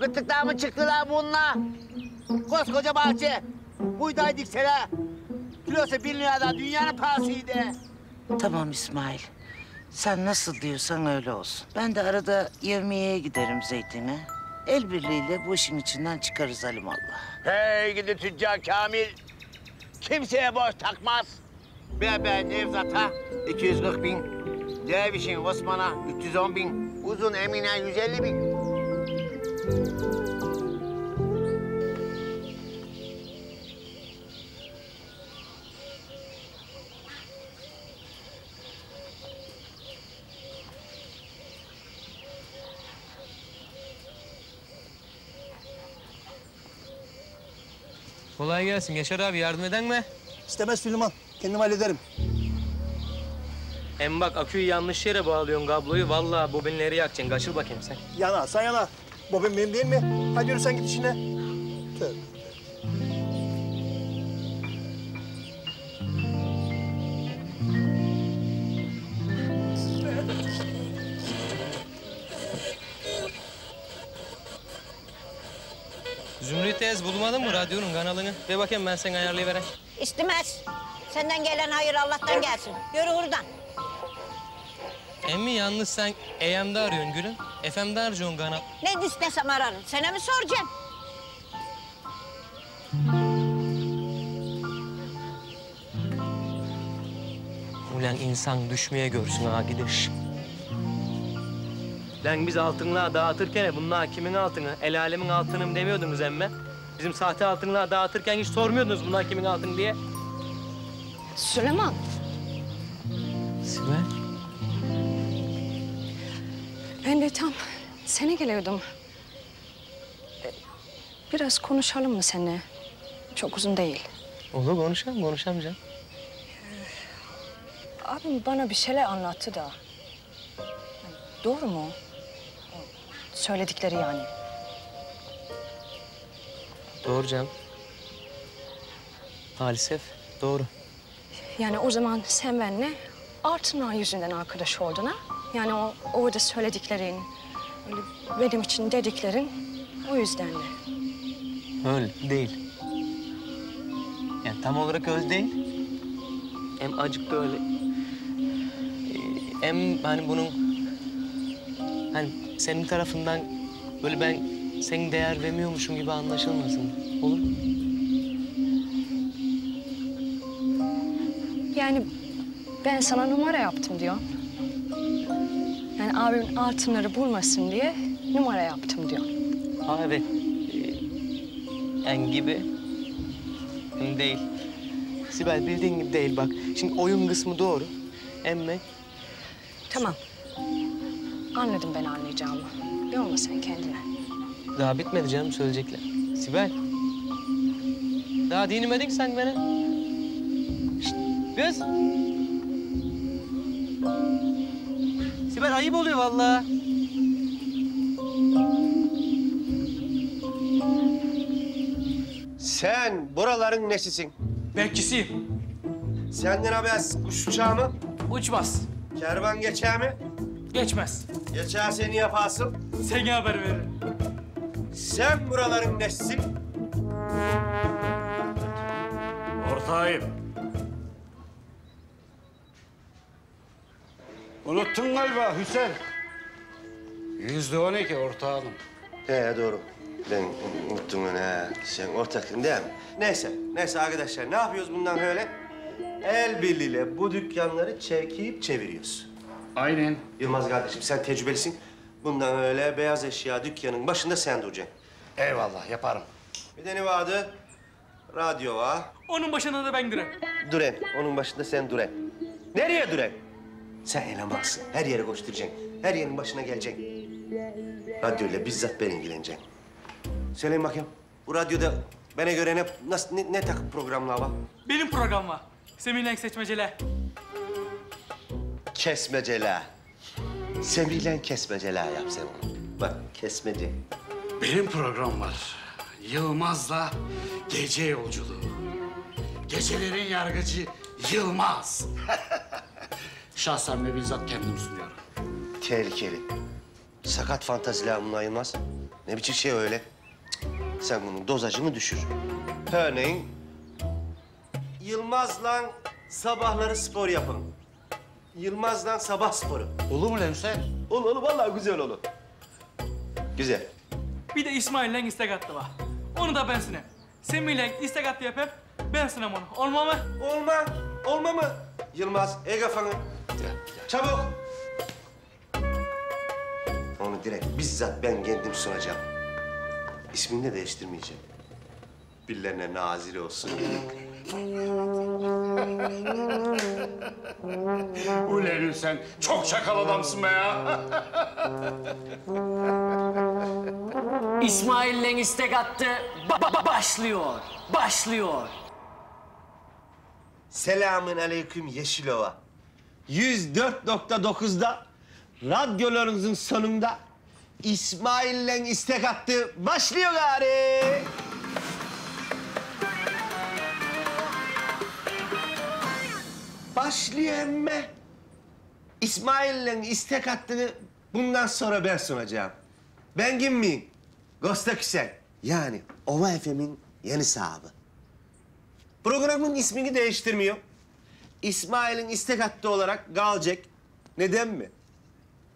Gıttıktan mı çıktılar bununla? Koskoca bahçe. Buğday dikseler. Kilosu bir liradan dünyanın parasıydı. Tamam İsmail. Sen nasıl diyorsan öyle olsun. Ben de arada yevmiyeye giderim zeytine. El birliğiyle bu işin içinden çıkarız alimallah. Hey gidi tüccar Kamil. Kimseye borç takmaz. Be be Nevzat'a 240 bin. Derviş'in Osman'a 310 bin. Uzun Emine 150 bin. Kolay gelsin. Yaşar abi yardım eden mi? İstemez Süleyman. Kendim hallederim. Hem bak aküyü yanlış yere bağlıyorsun kabloyu. Vallahi bobinleri yakacaksın. Kaçır bakayım sen. Yana, sen yana. Bobin benim değil mi? Hadi yürü sen git işine. Tövbe. Zümrüt teyze bulmadın mı radyonun kanalını? Ver bakayım ben seni ayarlayıvereyim. İstemez. Senden gelen hayır Allah'tan gelsin. Yürü buradan. Emmi yalnız sen AM'de arıyorsun gülüm. FM'de arıyorsun kanal. Ne istesem ararım. Sana mı soracağım? Ulan insan düşmeye görsün ha gidiş. Lan biz altınlığa dağıtırken bunlar kimin altını? El alemin altını mı demiyordunuz emme? Bizim sahte altınlığa dağıtırken hiç sormuyordunuz bunlar kimin altını diye. Süleyman. Sibel. Ben de tam sana geliyordum. Ee, Biraz konuşalım mı seninle? Çok uzun değil. Olur konuşalım, canım. Abim bana bir şeyler anlattı da. Doğru mu? Söyledikleri yani. Doğru canım. Maalesef doğru. Yani o zaman sen benimle Artına yüzünden arkadaş oldun ha? Yani o orada söylediklerin, öyle benim için dediklerin o yüzden de. Öyle değil. Yani tam olarak öyle değil. Hem acık da öyle. Ee, Hem hani bunun... Hani senin tarafından böyle ben senin değer vermiyormuşum gibi anlaşılmasın. Olur mu? Yani ben sana numara yaptım diyor. Yani abimin altınları bulmasın diye numara yaptım diyor. Ha evet. Ee, En gibi. Hem değil. Sibel bildiğin gibi değil bak. Şimdi oyun kısmı doğru. Emme Tamam. Anladım ben anlayacağımı. Yorma sen kendine. daha bitmedi canım söyleyecekler. Sibel. Daha dinlemedin sen beni. Şşt, kız. Sibel ayıp oluyor vallahi. Sen buraların nesisin? Bekçisiyim. Senden haber kuş uçağı mı? Uçmaz. Kervan geçer mi? Geçmez. Geçer seni yaparsın. Seni haber veririm. Sen buraların nesisin? Ortağıyım. Unuttun galiba Hüseyin. Yüzde on iki ortağım. He doğru. Ben unuttum onu ha. Sen ortaktın değil mi? Neyse, neyse arkadaşlar ne yapıyoruz bundan böyle? El birliğiyle bu dükkanları çekip çeviriyoruz. Aynen. Yılmaz kardeşim sen tecrübelisin. Bundan öyle beyaz eşya dükkanın başında sen duracaksın. Eyvallah yaparım. Bir de ne vardı? Radyo var. Onun başına da ben girerim. Duren. Onun başında sen Duren. Nereye Duren? Sen elemansın. Her yere koşturacaksın. Her yerin başına geleceksin. Radyoyla bizzat ben ilgileneceğim. Söyleyin bakayım. Bu radyoda bana göre ne, nasıl, ne, ne takım programlar var? Benim program var. Semih'le seçmeceler. Kesmeceler. Semih'le kesmeceler yap sen onu. Bak kesmece. Benim program var. Yılmaz'la gece yolculuğu. Gecelerin yargıcı Yılmaz. Şahsen ve bizzat kendim sunuyorum. Tehlikeli. Sakat fantaziler bunlar Yılmaz. Ne biçim şey öyle? Cık, Sen bunun dozajını düşür. Örneğin Yılmaz'la sabahları spor yapın. Yılmaz'la sabah sporu. Olur mu lan Hüseyin? Olur olur vallahi güzel olur. Güzel. Bir de İsmail'le istek attı var. Onu da ben sinem. Semih'le istek attı yapayım. Ben sinem onu. Olma mı? Olma. Olma mı? Yılmaz, el kafanı. Çabuk. Onu direkt bizzat ben kendim sunacağım. İsmini de değiştirmeyeceğim. Birilerine nazire olsun. Ulan Hüseyin çok çakal adamsın be ya. İsmail'le istek attı. Ba- ba- başlıyor. Başlıyor. Selamün aleyküm Yeşilova. 104.9'da radyolarınızın sonunda İsmail'le istek attı. Başlıyor gari. Başlıyor emme. İsmail'le istek attığını bundan sonra ben sunacağım. Ben kim miyim? Gosta Küsel. Yani Ova FM'in yeni sahibi. Programın ismini değiştirmiyor. İsmail'in istek hattı olarak kalacak. Neden mi?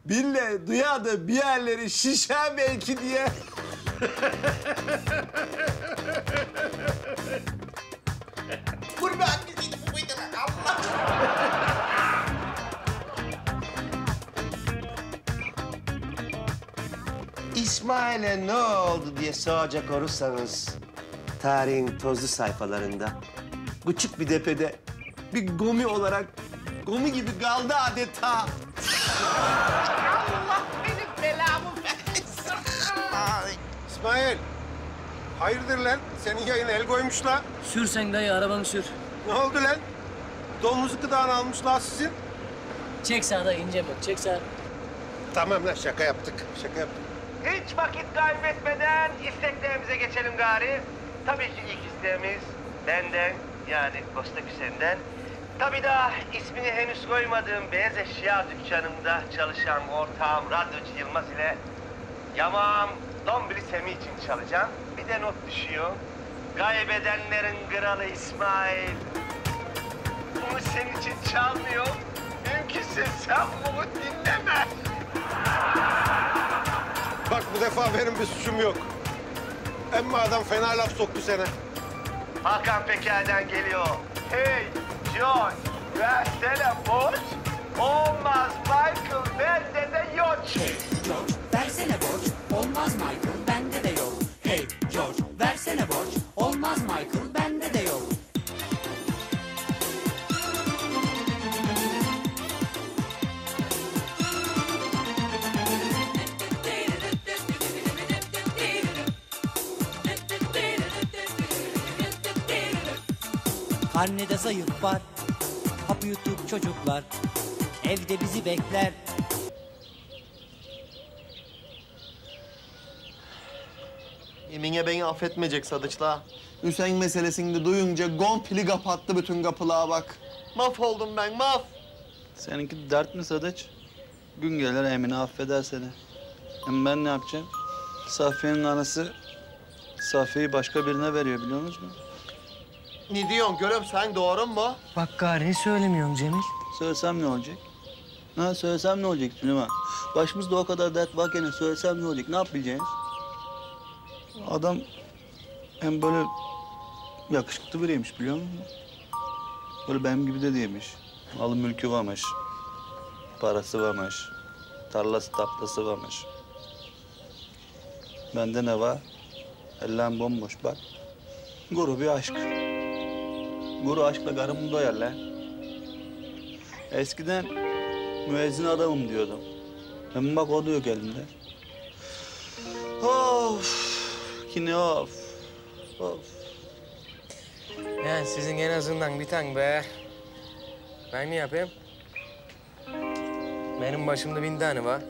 Bille duyardı bir yerleri şişer belki diye. İsmail'e ne oldu diye soracak olursanız... ...tarihin tozlu sayfalarında... ...küçük bir depede bir gomi olarak... ...gomi gibi kaldı adeta. Allah benim belamı versin. İsmail. Hayırdır lan? Senin yayına el koymuşlar. Sür sen dayı arabanı sür. Ne oldu lan? Domuzu gıdağını almışlar sizin. Çek sağa dayı ince bak çek sağa. Tamam lan şaka yaptık. Şaka yaptık. Hiç vakit kaybetmeden isteklerimize geçelim gari. Tabii ki ilk isteğimiz benden yani Costa Küsen'den. Tabii daha ismini henüz koymadığım beyaz eşya dükkanımda çalışan ortağım radyocu Yılmaz ile Yamam Dombili Semi için çalacağım. Bir de not düşüyor. Kaybedenlerin kralı İsmail. Bunu senin için çalmıyor. Mümkünse sen bunu dinleme. Bu defa benim bir suçum yok. Emma adam fena laf soktu sana. Hakan Peker'den geliyor. Hey John, versene borç. Olmaz Michael, bende de yok. George, versene borç. Olmaz Michael, bende de yok. Hey George, versene borç. Olmaz Michael, Karnede zayıf var. Hap yutup çocuklar. Evde bizi bekler. Yemine beni affetmeyecek Sadıçla. Hüseyin meselesini de duyunca gompili kapattı bütün kapılığa bak. Mahvoldum ben, maf. Seninki dert mi Sadıç? Gün gelir Emine affeder seni. Hem ben ne yapacağım? Safiye'nin anası Safiye'yi başka birine veriyor biliyor musunuz? Ne diyorsun gülüm sen doğru mu? Bak gari söylemiyorum Cemil. Söylesem ne olacak? Ha söylesem ne olacak Süleyman? Başımızda o kadar dert varken söylesem ne olacak? Ne yapabileceğiz? Adam hem böyle yakışıklı biriymiş biliyor musun? Böyle benim gibi de değilmiş. Malı mülkü varmış. Parası varmış. Tarlası taplası varmış. Bende ne var? Ellen bomboş bak. Guru bir aşk. Guru aşkla karımı doyar lan. Eskiden müezzin adamım diyordum. Hem bak o da yok elimde. Of! Yine of. Of. Yani sizin en azından bir tane be. Ben ne yapayım? Benim başımda bin tane var.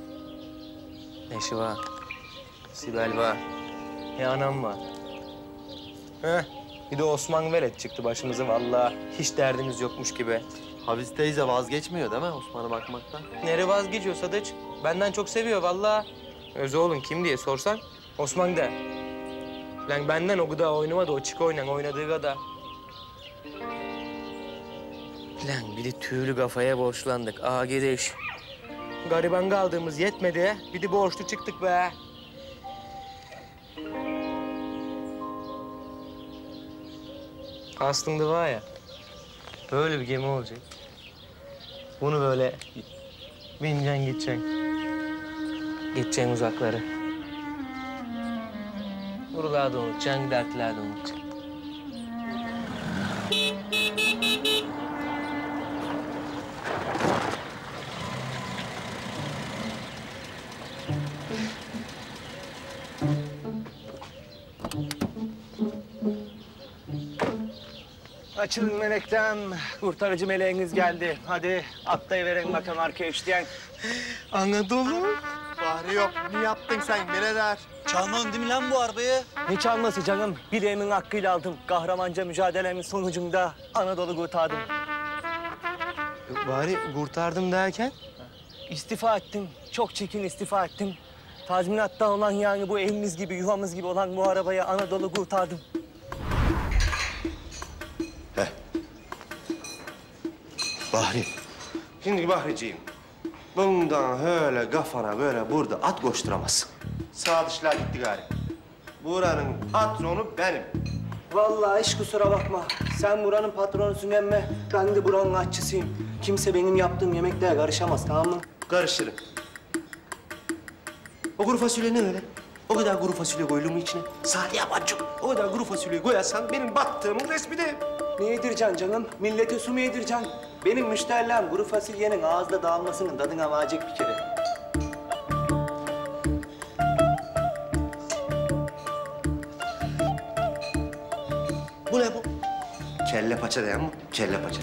Neşi var. Sibel var. Ya anam var. Heh. Bir de Osman Velet çıktı başımıza vallahi. Hiç derdimiz yokmuş gibi. Hafiz teyze vazgeçmiyor değil mi Osman'a bakmaktan? Nere vazgeçiyor Sadıç? Benden çok seviyor vallahi. Öz oğlum kim diye sorsan Osman der. Lan benden o kadar oynamadı o çık oynan oynadığı kadar. Lan bir de tüylü kafaya borçlandık. Aa gidiş. Gariban kaldığımız yetmedi. Bir de borçlu çıktık be. Aslında var ya, böyle bir gemi olacak. Bunu böyle bineceksin gideceksin. Gideceksin uzakları. Buralarda da unutacaksın, dertler de unutacaksın. Açılın melekten. Kurtarıcı meleğiniz geldi. Hadi atlayıverin bakalım arkaya üçleyen. Anadolu. Bahri yok. Ne yaptın sen birader? Çalmadın değil mi lan bu arabayı? Ne çalması canım? Bileğimin hakkıyla aldım. Kahramanca mücadelemin sonucunda Anadolu kurtardım. Bari kurtardım derken? İstifa ettim. Çok çekin istifa ettim. Tazminatta olan yani bu evimiz gibi, yuvamız gibi olan bu arabaya Anadolu kurtardım. Bahri. Şimdi Bahriciğim. Bundan öyle kafana böyle burada at koşturamazsın. Sağ dışlar gitti gari. Buranın patronu benim. Vallahi hiç kusura bakma. Sen buranın patronusun emme. Ben de buranın aşçısıyım. Kimse benim yaptığım yemeklere karışamaz tamam mı? Karışırım. O kuru fasulye ne öyle? O kadar kuru fasulye koyulur mu içine? Salih bacım. O kadar kuru fasulye koyarsan benim battığımın resmi de. Ne yedireceksin canım? Millete su mu yedireceksin? Benim müşterilerim kuru fasulyenin ağızda dağılmasının tadına varacak bir kere. Bu ne bu? Kelle paça değil mi? Kelle paça.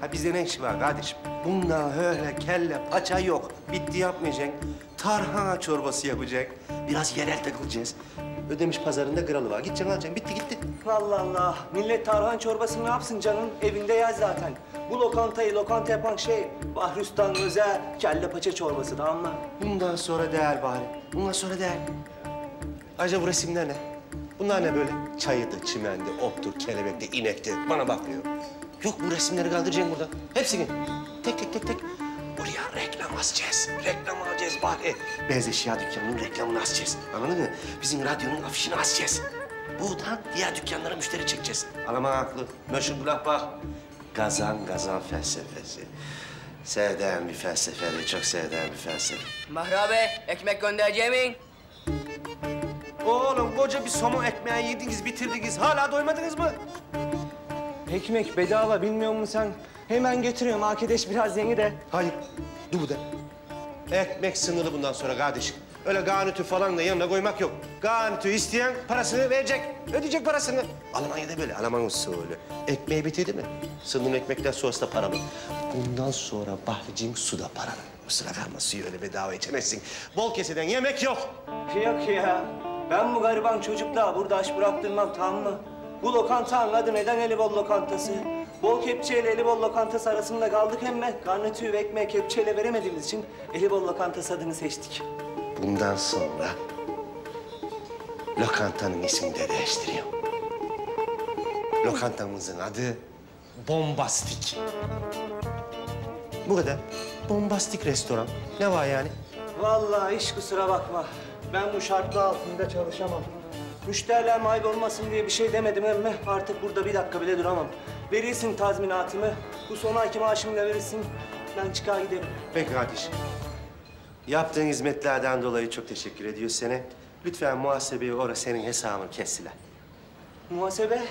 Ha bizde ne işi var kardeşim? Bunda öyle kelle paça yok. Bitti yapmayacaksın. Tarhana çorbası yapacak. Biraz yerel takılacağız. Ödemiş pazarında kralı var. Gideceksin alacaksın. Bitti gitti. Allah Allah. Millet tarhan çorbasını ne yapsın canım? Evinde yaz zaten. Bu lokantayı lokanta yapan şey Bahrüstan özel kelle paça çorbası tamam mı? Bundan sonra değer bari. Bundan sonra değer. Ayrıca bu resimler ne? Bunlar ne böyle? Çayıdı, çimendi, ottu, kelebekti, inekti. Bana bakmıyor. Yok bu resimleri kaldıracaksın buradan. Hepsini. Tek tek tek tek. Buraya reklam asacağız. Reklam alacağız bari. Beyaz eşya dükkanının reklamını asacağız. Anladın mı? Bizim radyonun afişini asacağız. Buradan diğer dükkanlara müşteri çekeceğiz. Alaman haklı. Meşhur laf bak. Gazan gazan felsefesi. Sevdiğim bir felsefe, çok sevdiğim bir felsefe. Mahri abi ekmek göndereceğimin. Oğlum koca bir somon ekmeği yediniz, bitirdiniz. Hala doymadınız mı? Ekmek bedava bilmiyor musun sen? Hemen getiriyorum arkadaş biraz yeni de. Hayır, dur bu da. Ekmek sınırlı bundan sonra kardeşim. Öyle garnitür falan da yanına koymak yok. Garnitür isteyen parasını verecek. Ödeyecek parasını. Almanya'da böyle, Alman usulü. Ekmeği bitirdi mi? Sınırlı ekmekten sonrası da paralı. Bundan sonra bahricin su da paralı. Kusura kalma suyu öyle bedava içemezsin. Bol keseden yemek yok. Yok ya. Ben bu gariban çocukla burada aç bıraktırmam tamam mı? Bu lokantanın adı neden Elibol Lokantası? Bol kepçe ile Elibol Lokantası arasında kaldık emme. Garnitür ve ekmeği kepçeyle veremediğimiz için Elibol Lokantası adını seçtik. Bundan sonra lokantanın ismini de değiştiriyorum. Lokantamızın adı Bombastik. Bu kadar. Bombastik restoran. Ne var yani? Vallahi hiç kusura bakma. Ben bu şartlar altında çalışamam. Müşteriler mayıp olmasın diye bir şey demedim emme. Artık burada bir dakika bile duramam. Verirsin tazminatımı. Bu son ayki maaşımı da verirsin. Ben çıkar giderim. Peki kardeşim. Yaptığın hizmetlerden dolayı çok teşekkür ediyor seni. Lütfen muhasebeyi orası senin hesabın kestiler. Muhasebe?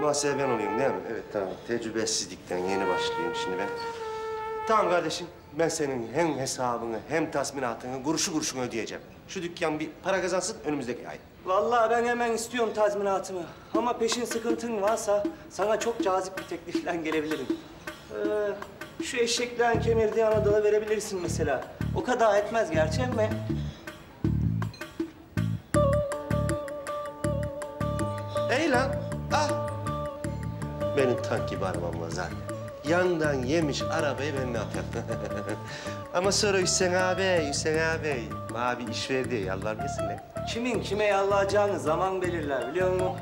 Muhasebe ben olayım değil mi? Evet tamam. Tecrübesizlikten yeni başlıyorum şimdi ben. Tamam kardeşim. Ben senin hem hesabını hem tazminatını kuruşu kuruşuna ödeyeceğim. Şu dükkan bir para kazansın önümüzdeki ay. Vallahi ben hemen istiyorum tazminatımı. Ama peşin sıkıntın varsa sana çok cazip bir teklifle gelebilirim. Ee, şu eşeklerin kemirdiği Anadolu'ya verebilirsin mesela. O kadar etmez gerçi ama... Ey lan. Ah. Benim tank gibi arabam var zaten. Yandan yemiş arabayı ben ne yapayım? Ama sonra Hüseyin abi, Hüseyin abi. Bana bir iş verdi, yalvarmasın lan. Kimin kime yallayacağını zaman belirler biliyor musun?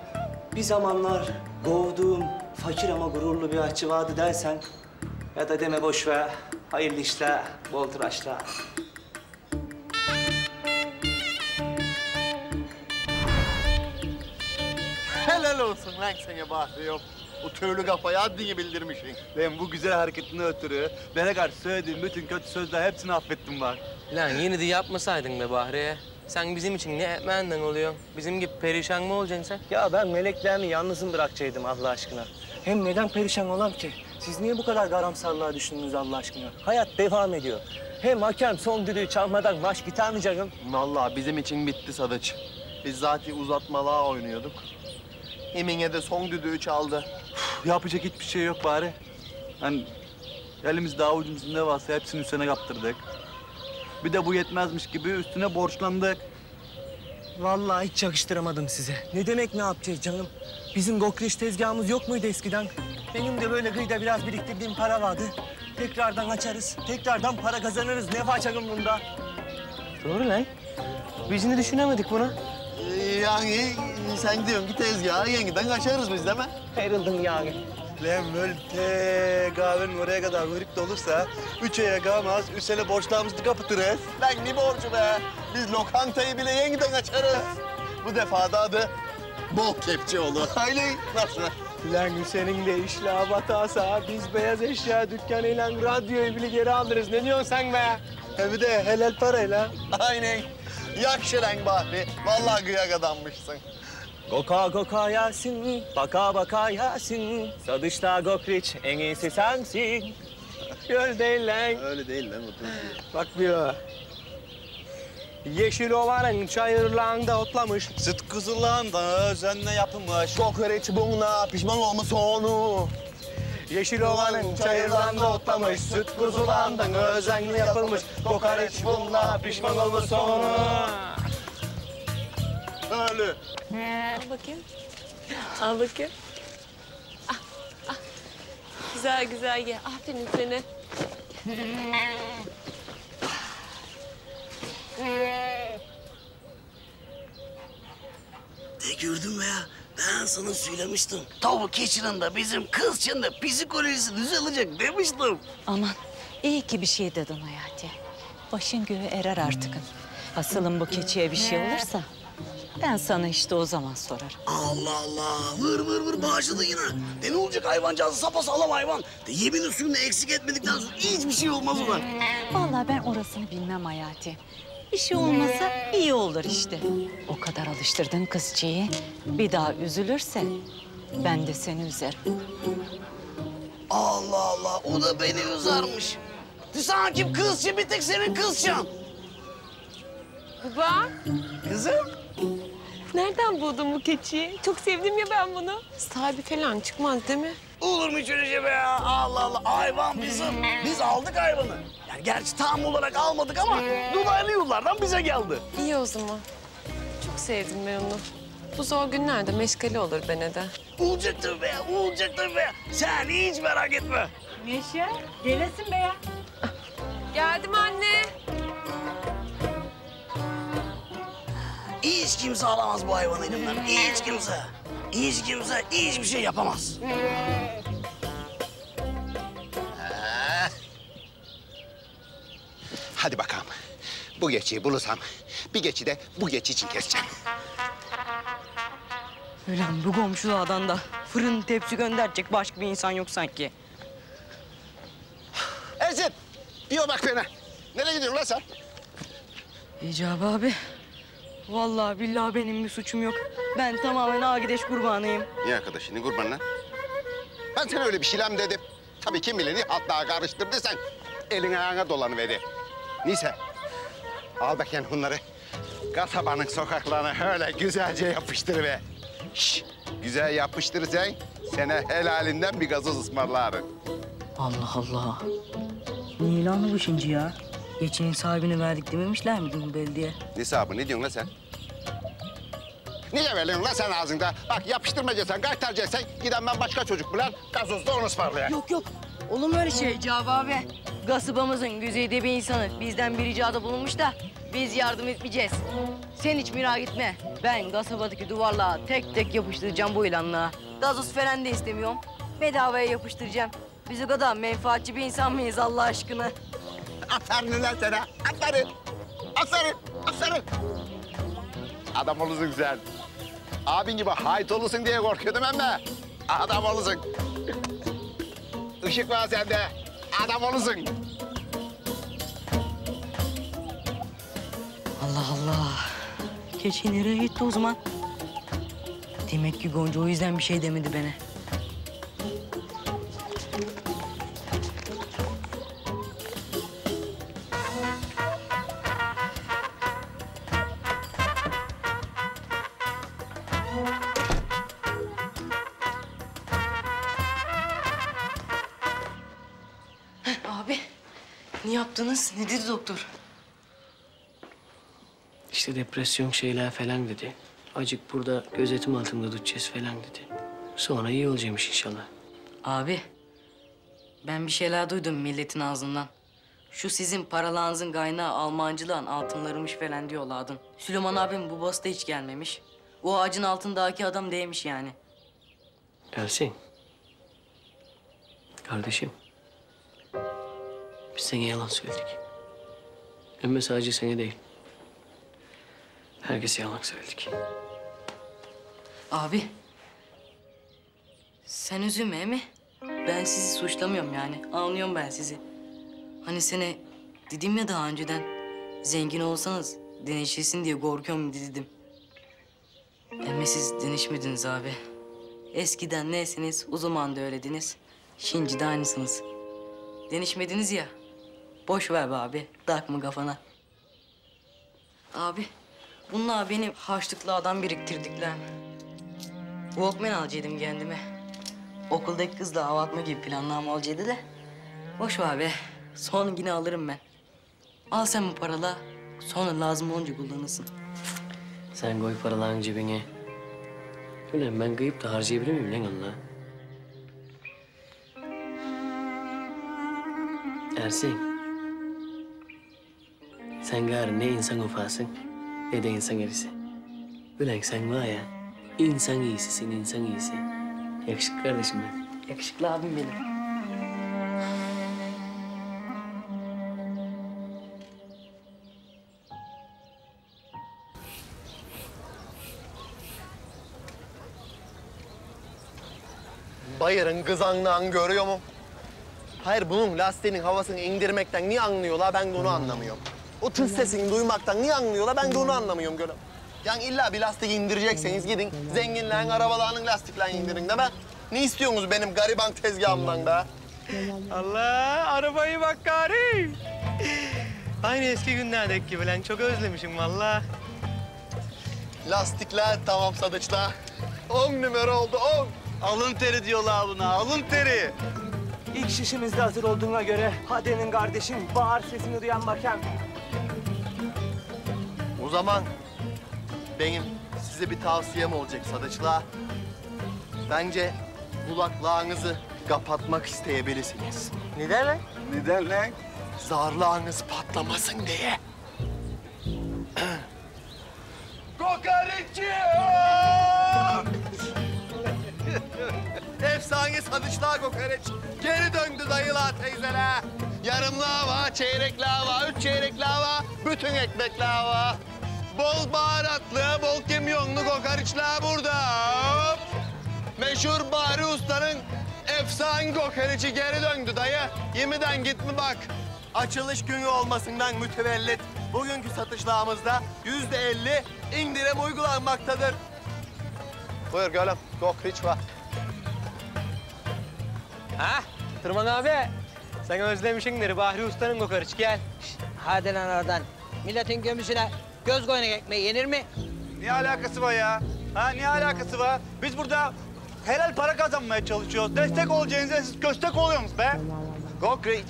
Bir zamanlar kovduğum fakir ama gururlu bir aşçı vardı dersen... ...ya da deme boş ver, hayırlı işler, bol tıraşlar. Helal olsun lan sana Bahri yok. O tüylü kafayı haddini bildirmişsin. Ben bu güzel hareketine ötürü bana karşı söylediğin bütün kötü sözler hepsini affettim bak. Lan yine de yapmasaydın be Bahriye. Sen bizim için ne etmenden oluyorsun? Bizim gibi perişan mı olacaksın sen? Ya ben meleklerini yalnızım bırakacaktım Allah aşkına. Hem neden perişan olam ki? Siz niye bu kadar karamsarlığa düşündünüz Allah aşkına? Hayat devam ediyor. Hem hakem son düdüğü çalmadan maç biter mi canım? Vallahi bizim için bitti Sadıç. Biz zaten uzatmalığa oynuyorduk. Emine de son düdüğü çaldı. Yapacak hiçbir şey yok bari. Hani elimizde avucumuzda ne varsa hepsini üstüne kaptırdık. Bir de bu yetmezmiş gibi üstüne borçlandık. Vallahi hiç yakıştıramadım size. Ne demek ne yapacağız canım? Bizim gokreş tezgahımız yok muydu eskiden? Benim de böyle kıyıda biraz biriktirdiğim para vardı. Tekrardan açarız, tekrardan para kazanırız. Ne var canım bunda? Doğru lan. Biz ne düşünemedik bunu? Yani sen diyorsun ki tezgaha yeniden kaçarız biz değil mi? Ayrıldın yani. Lan böyle te kahvenin oraya kadar varıp da olursa üç aya kalmaz, üç sene borçlarımızı kapatırız. Lan ne borcu be? Biz lokantayı bile yeniden açarız. Bu defa da adı bol kepçe olur. Hayli nasıl? Lan senin de işler batasa biz beyaz eşya dükkanıyla radyoyu bile geri alırız. Ne diyorsun sen be? Hem de helal parayla. Aynen. Yakşı lan Bahri. Vallahi kıyak adammışsın. Goka goka Yasin, baka baka Yasin. Sadışta Gokriç, en iyisi sensin. Göl değil lan. Öyle değil lan. Bak bir o. Yeşil ovanın çayırlarında otlamış. Süt kızılağında özenle yapılmış. Kokoreç bununla pişman olma sonu. Yeşil ovanın çayırlarında otlamış. Süt kuzulandan özenle yapılmış. Kokoreç bununla pişman olma sonu. Öyle. Al bakayım. Al bakayım. Ah, ah. Güzel güzel ye. Aferin seni. E gördün mü ya? Ben sana söylemiştim. Tavuk keçinin de bizim kızçın da psikolojisi düzelecek demiştim. Aman iyi ki bir şey dedin Hayati. Başın göğü erer artık. Asılın bu keçiye bir şey olursa ben sana işte o zaman sorarım. Allah Allah. Vır vır vır bağışladı yine. De ne olacak hayvancağızı sapasağlam hayvan. De yeminin suyunu eksik etmedikten sonra hiçbir şey olmaz ona. Vallahi ben orasını bilmem Hayati. Bir şey olmasa iyi olur işte. O kadar alıştırdın kızcıyı. Bir daha üzülürse ben de seni üzerim. Allah Allah. O da beni üzermiş. Sanki kızçı bir tek senin kızçın. Baba. Kızım. Nereden buldun bu keçiyi? Çok sevdim ya ben bunu. Sahibi falan çıkmaz değil mi? Olur mu hiç öyle şey be ya? Allah Allah. Hayvan bizim. Biz aldık hayvanı. Yani gerçi tam olarak almadık ama dolaylı yollardan bize geldi. İyi o zaman. Çok sevdim ben onu. Bu zor günlerde meşgale olur bana de. Olacaktır be, olacaktır be. Sen hiç merak etme. Neşe, gelesin be ya. Geldim anne. Hiç kimse alamaz bu hayvanı elimden. Hiç kimse. Hiç kimse hiçbir şey yapamaz. Hadi bakalım. Bu geçiyi bulursam bir geçi de bu geçi için keseceğim. Ulan bu komşulardan da fırın tepsi gönderecek başka bir insan yok sanki. Ersin, bir o bak bana. Nereye gidiyorsun lan sen? İcab abi. Vallahi billahi benim bir suçum yok. Ben tamamen Agideş kurbanıyım. Niye arkadaşını kurban lan? Ben sana öyle bir şeyler mi dedim? Tabii kim bilir hatta karıştırdıysan elin ayağına dolanıverdi. Neyse, al bakayım bunları. Kasabanın sokaklarına öyle güzelce yapıştır be. Şş, güzel yapıştırırsan sana helalinden bir gazoz ısmarlarım. Allah Allah. Niye lan bu şimdi ya? Geçinin sahibini verdik dememişler mi bunu belediye? Ne sahibi, ne diyorsun lan sen? Niye veriyorsun lan sen ağzında? Bak yapıştırmayacaksan, kaytaracaksan giden ben başka çocuk bulan gazozda onu ısmarlayayım. Yok yok. Olur mu öyle şey İcab abi? Gasıbamızın güzeyde bir insanı bizden bir ricada bulunmuş da biz yardım etmeyeceğiz. Sen hiç merak etme. Ben kasabadaki duvarlığa tek tek yapıştıracağım bu ilanlığa. Gazoz falan da istemiyorum. Bedavaya yapıştıracağım. Biz o kadar menfaatçi bir insan mıyız Allah aşkına? Aferin lan sana, aferin. Aferin, aferin. Adam olursun sen. Abin gibi hayt olursun diye korkuyordum ama adam olursun. Işık var sende, adam olursun. Allah Allah. Keçi nereye gitti o zaman? Demek ki Gonca o yüzden bir şey demedi bana. Yaptınız? Ne dedi doktor? İşte depresyon şeyler falan dedi. Acık burada gözetim altında tutacağız falan dedi. Sonra iyi olacakmış inşallah. Abi, ben bir şeyler duydum milletin ağzından. Şu sizin paralarınızın kaynağı Almancılığın altınlarımış falan diyorlardı. Süleyman abim bu basta hiç gelmemiş. O ağacın altındaki adam değilmiş yani. Ersin. Kardeşim. Biz sana yalan söyledik. Ama sadece sana değil. Herkese yalan söyledik. Abi, sen üzülme mi? Ben sizi suçlamıyorum yani. Anlıyorum ben sizi. Hani sene dedim ya daha önceden zengin olsanız denişirsin diye korkuyorum dedim. Ama siz denişmediniz abi. Eskiden neyseniz o zaman da öylediniz. Şimdi de aynısınız. Denişmediniz ya. Boş ver be abi. Takma kafana. Abi, bunlar benim harçlıklı adam biriktirdikler. Walkman alacaktım kendime. Okuldaki kızla hava atma gibi planlarım olacaktı da. Boş ver be. Sonra yine alırım ben. Al sen bu paralar. Sonra lazım olunca kullanırsın. Sen koy paralarını cebine. Ulan ben kıyıp da harcayabilir miyim lan onunla? Ersin. Sen gari ne insan ufasın ne de insan erisi. Ulan sen var ya İnsan iyisisin, insan iyisi. Yakışıklı kardeşim ben. Yakışıklı abim benim. Bayırın kızanlığını görüyor mu? Hayır bunun lastiğinin havasını indirmekten niye anlıyorlar ben de onu anlamıyorum. O tız sesini duymaktan niye anlıyorlar ben de onu anlamıyorum gülüm. Yani illa bir lastik indirecekseniz gidin zenginlerin arabalarının lastiklerini indirin de ben. Ne istiyorsunuz benim gariban tezgahımdan be? Allah arabayı bak gari. Aynı eski günlerdeki gibi lan çok özlemişim vallahi. Lastikler tamam sadıçlar. On numara oldu on. Alın teri diyorlar buna, alın teri. İlk şişimiz de hazır olduğuna göre Hade'nin kardeşim bağır sesini duyan bakayım. O zaman benim size bir tavsiyem olacak sadıçlar. Bence kulaklarınızı kapatmak isteyebilirsiniz. Neden lan? Neden lan? Zarlağınız patlamasın diye. Kokoreççi! Efsane sadıçlar kokoreç. Geri döndü dayılar teyzeler. Yarımlar var, çeyrekler var, üç çeyrekler var. Bütün ekmekler var. Bol baharatlı, bol kimyonlu kokoreçler burada. Hop! Meşhur Bahri Usta'nın efsane kokoreçi geri döndü dayı. Yemiden git mi bak. Açılış günü olmasından mütevellit bugünkü satışlarımızda yüzde elli indirim uygulanmaktadır. Buyur gülüm, kokoreç var. Ha? Tırman abi. Sen özlemişsindir Bahri Usta'nın kokoreç gel. Hadi lan oradan. Milletin gömüsüne göz koynak ekmeği yenir mi? Ne alakası var ya? Ha ne alakası var? Biz burada helal para kazanmaya çalışıyoruz. Destek olacağınıza siz köstek oluyorsunuz be. Kokoreç.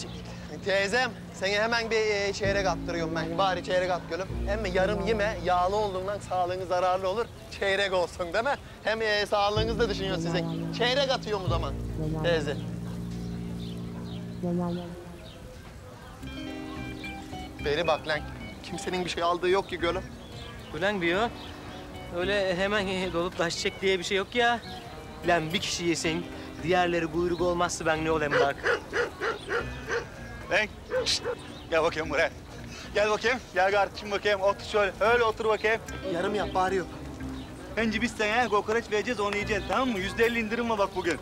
Teyzem, seni hemen bir e, çeyrek attırıyorum ben. Bari çeyrek at gülüm. Hem yarım yeme, yağlı olduğundan sağlığınız zararlı olur. Çeyrek olsun değil mi? Hem e, sağlığınız da düşünüyor sizin. Çeyrek atıyorum o zaman teyze. Beri bak lan. Kimsenin bir şey aldığı yok ki gülüm. Ulan diyor. Öyle hemen dolup taşacak diye bir şey yok ya. Lan bir kişi yesin, diğerleri kuyruk olmazsa ben ne olayım bak. Lan gel bakayım buraya. Gel bakayım. Gel kardeşim bakayım. Otur şöyle. Öyle otur bakayım. Yarım yap bari yok. Önce biz sana kokoreç vereceğiz onu yiyeceğiz tamam mı? Yüzde elli indirim var bak bugün.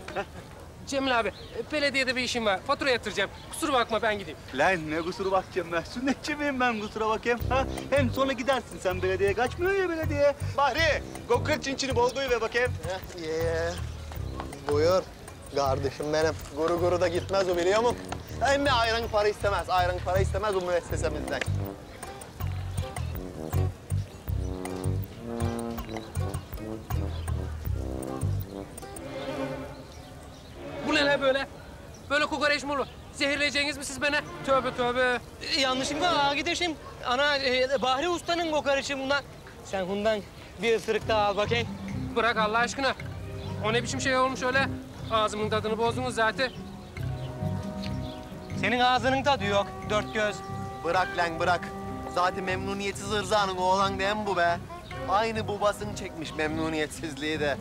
Cemil abi, belediyede bir işim var. Fatura yatıracağım. Kusura bakma ben gideyim. Lan ne kusura bakacağım ben. Sünnetçi miyim ben kusura bakayım? Ha? Hem sonra gidersin sen belediyeye. Kaçmıyor ya belediye. Bahri, kokoreç çinçini koy ver bakayım. Ye. Buyur. Kardeşim benim. Guru guru da gitmez o biliyor musun? Hem de ayran para istemez. Ayran para istemez o müessesemizden. Ne lan böyle? Böyle kokoreç mi olur? Zehirleyeceğiniz mi siz beni? Tövbe tövbe. E, yanlışlıkla ağa gidişim. Ana e, Bahri Usta'nın kokoreçi bundan. Sen bundan bir ısırık daha al bakayım. Bırak Allah aşkına. O ne biçim şey olmuş öyle? Ağzımın tadını bozdunuz zaten. Senin ağzının tadı yok, dört göz. Bırak lan bırak. Zaten memnuniyetsiz Rıza'nın oğlan değil mi bu be? Aynı babasını çekmiş memnuniyetsizliği de.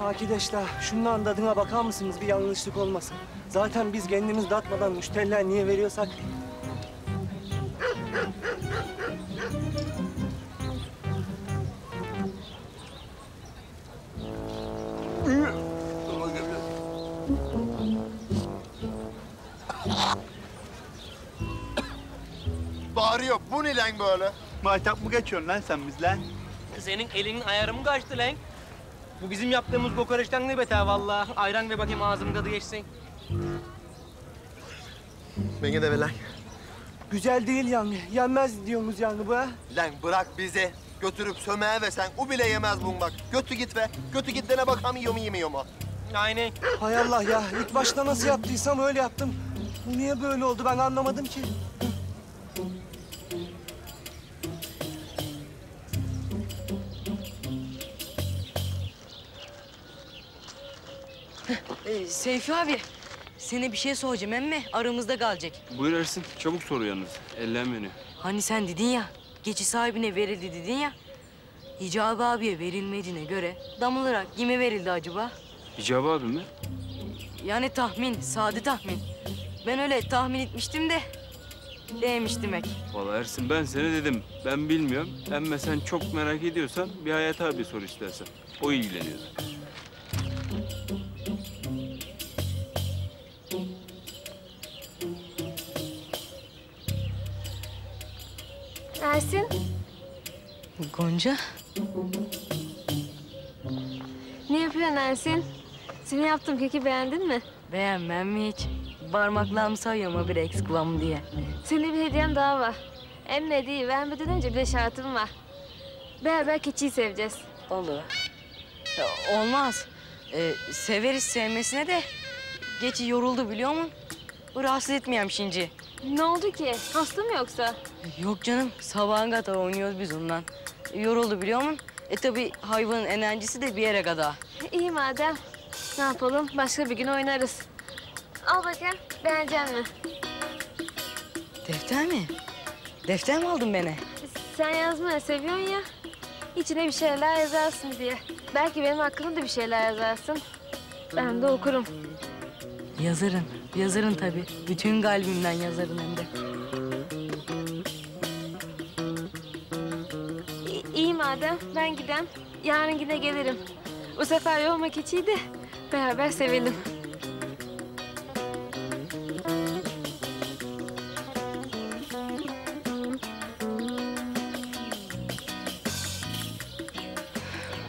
Arkadaşlar şunun tadına bakar mısınız bir yanlışlık olmasın. Zaten biz kendimiz datmadan müşteriler niye veriyorsak Bari yok. Bu ne lan böyle? Maytap mı geçiyorsun lan sen bizle? Senin elinin ayarı mı kaçtı lan? Bu bizim yaptığımız kokoreçten ne beter vallahi. Ayran ve bakayım ağzımın tadı geçsin. Beni de ver lan. güzel değil yani. Yenmez diyorsunuz yani bu ha. Lan bırak bizi. Götürüp sömeğe ve sen. O bile yemez bunu bak. Götü git ve. Götü git dene bakalım yiyor mu yemiyor mu? Aynen. Hay Allah ya ilk başta nasıl yaptıysam öyle yaptım. Bu niye böyle oldu ben anlamadım ki. Ee, Seyfi abi, sana bir şey soracağım emme aramızda kalacak. Buyur Ersin. Çabuk sor yalnız. Ellenme beni. Hani sen dedin ya, geçi sahibine verildi dedin ya. Hicabi abiye verilmediğine göre damılarak kime verildi acaba? Hicabi abi mi? Yani tahmin, sade tahmin. Ben öyle tahmin etmiştim de değmiş demek. Vallahi Ersin ben sana dedim. Ben bilmiyorum. Ama sen çok merak ediyorsan bir Hayat abi sor istersen. O ilgileniyor. Ersin, Gonca. ne yapıyorsun Ersin? Seni yaptığım keki beğendin mi? Beğenmem mi hiç? Parmaklarımı sayıyorum bir eksik var mı diye. Sana bir hediyem daha var. Hem de hediyeyi vermeden önce bir de şartım var. Beraber keçiyi seveceğiz. Olur. Ya, olmaz. Ee, severiz sevmesine de. Geçi yoruldu biliyor musun? Rahatsız etmeyeyim şimdi. Ne oldu ki? Hasta mı yoksa? Yok canım. Sabahın kadar oynuyoruz biz ondan. Yoruldu biliyor musun? E tabii hayvanın enerjisi de bir yere kadar. İyi madem. Ne yapalım? Başka bir gün oynarız. Al bakayım. Beğenecek mi? Defter mi? Defter mi aldın beni? Sen yazmayı seviyorsun ya. İçine bir şeyler yazarsın diye. Belki benim hakkımda da bir şeyler yazarsın. Ben de okurum. Yazarın. Yazarın tabii. Bütün kalbimden yazarın hem de. İ- İyi madem. Ben gidem. Yarın yine gelirim. Bu sefer yorma keçiyi de beraber sevelim.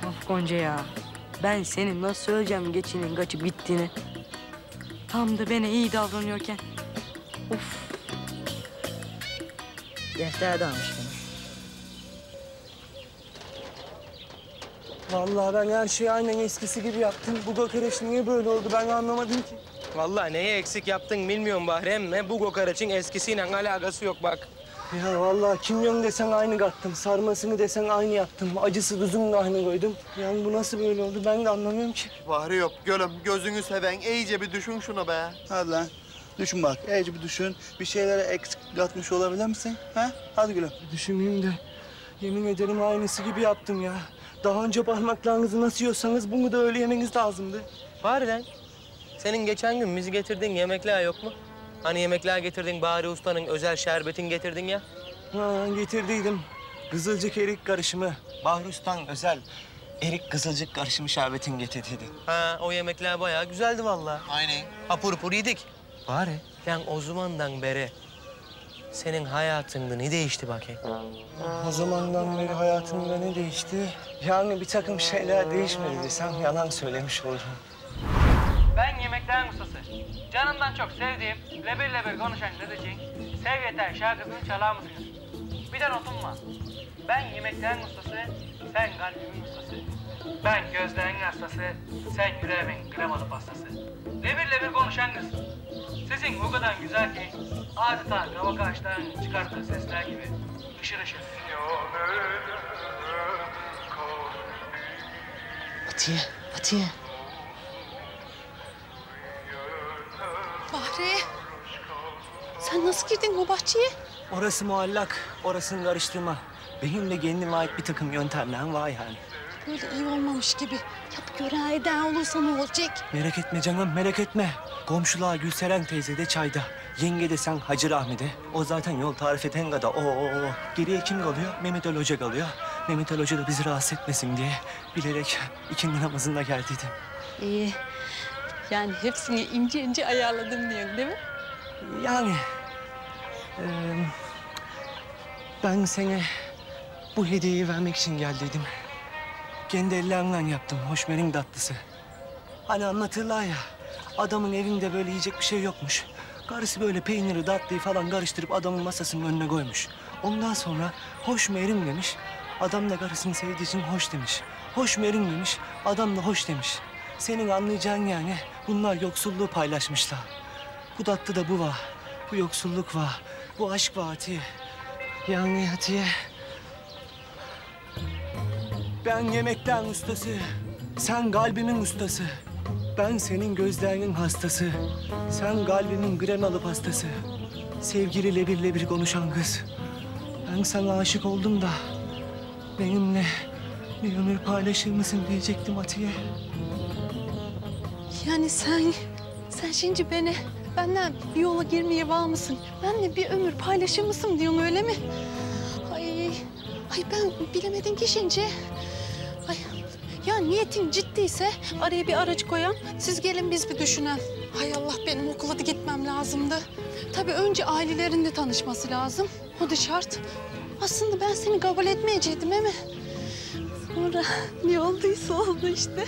Of Gonca ya. Ben senin nasıl söyleyeceğim geçinin kaçıp gittiğini. Tam da bana iyi davranıyorken. Of. Defter de almış beni. Vallahi ben her şeyi aynen eskisi gibi yaptım. Bu kokoreç niye böyle oldu ben anlamadım ki. Vallahi neye eksik yaptın bilmiyorum Bahri ama bu kokoreçin eskisiyle alakası yok bak. Ya vallahi kimyon desen aynı kattım. Sarmasını desen aynı yaptım. Acısı tuzunu da aynı koydum. Yani bu nasıl böyle oldu ben de anlamıyorum ki. Bahri yok gülüm gözünü seven iyice bir düşün şunu be. Hadi lan. Düşün bak, iyice bir düşün. Bir şeylere eksik katmış olabilir misin? Ha? Hadi gülüm. Düşünmeyeyim de yemin ederim aynısı gibi yaptım ya. Daha önce parmaklarınızı nasıl yiyorsanız bunu da öyle yemeniz lazımdı. Bari lan. Senin geçen gün bizi getirdiğin yemekler yok mu? Hani yemekler getirdin Bahri Usta'nın özel şerbetin getirdin ya. Ha, getirdiydim. Kızılcık erik karışımı. Bahrus'tan özel erik kızılcık karışımı şerbetin getirdiydi. Ha o yemekler bayağı güzeldi vallahi. Aynen. Hapur hapur yedik. Bari lan o zamandan beri senin hayatında ne değişti bakayım? O zamandan beri hayatımda ne değişti? Yani bir takım şeyler değişmedi desem yalan söylemiş olurum. Ben yemeklerin ustası. Canımdan çok sevdiğim, lebir lebir konuşan dedeciğin Sev Yeter şarkısını çalar mısınız? Bir de notum var. Ben yemeklerin ustası, sen kalbimin ustası. Ben gözlerin hastası, sen yüreğimin kremalı pastası. Lebir lebir konuşan kız. Sesin o kadar güzel ki adeta kavak ağaçlarının çıkarttığı sesler gibi ışır ışır. Atiye, Atiye. Bahri. Sen nasıl girdin bu bahçeye? Orası muallak, orasını karıştırma. Benim de kendime ait bir takım yöntemlerim var yani. Böyle iyi olmamış gibi. Yap gören eden olursa ne olacak? Merak etme canım, merak etme. Komşuluğa Gülseren teyze de çayda. Yenge de sen Hacı Rahmi'de. O zaten yol tarif eden kadar o o o. Geriye kim kalıyor? Mehmet Ali Hoca kalıyor. Mehmet Ali Hoca da bizi rahatsız etmesin diye bilerek ikindi namazında geldiydi. İyi. Yani hepsini ince ince ayarladım diyorsun değil mi? Yani eee, ben sana bu hediyeyi vermek için geldiydim. Kendi ellerimle yaptım hoşmerin tatlısı. Hani anlatırlar ya adamın evinde böyle yiyecek bir şey yokmuş. Karısı böyle peyniri tatlıyı falan karıştırıp adamın masasının önüne koymuş. Ondan sonra hoş mu erim demiş. Adam da karısını sevdiği için hoş demiş. Hoş mu erim demiş. Adam da hoş demiş. Senin anlayacağın yani bunlar yoksulluğu paylaşmışlar. Bu tatlı da bu var. Bu yoksulluk var. Bu aşk var Hatice. Yani Hatice. Ben yemekten ustası. Sen kalbimin ustası. Ben senin gözlerinin hastası. Sen kalbimin kremalı pastası. Sevgili lebir lebir konuşan kız. Ben sana aşık oldum da benimle Bir ömür paylaşır mısın diyecektim Atiye. Yani sen, sen şimdi beni benden bir yola girmeye var mısın? Benle bir ömür paylaşır mısın diyorsun öyle mi? Ay, ay ben bilemedim ki şimdi. Ay, ya niyetin ciddiyse araya bir araç koyalım. Siz gelin biz bir düşünelim. Hay Allah benim okula da gitmem lazımdı. Tabii önce ailelerin de tanışması lazım. O da şart. Aslında ben seni kabul etmeyecektim ama... Sonra ne olduysa oldu işte.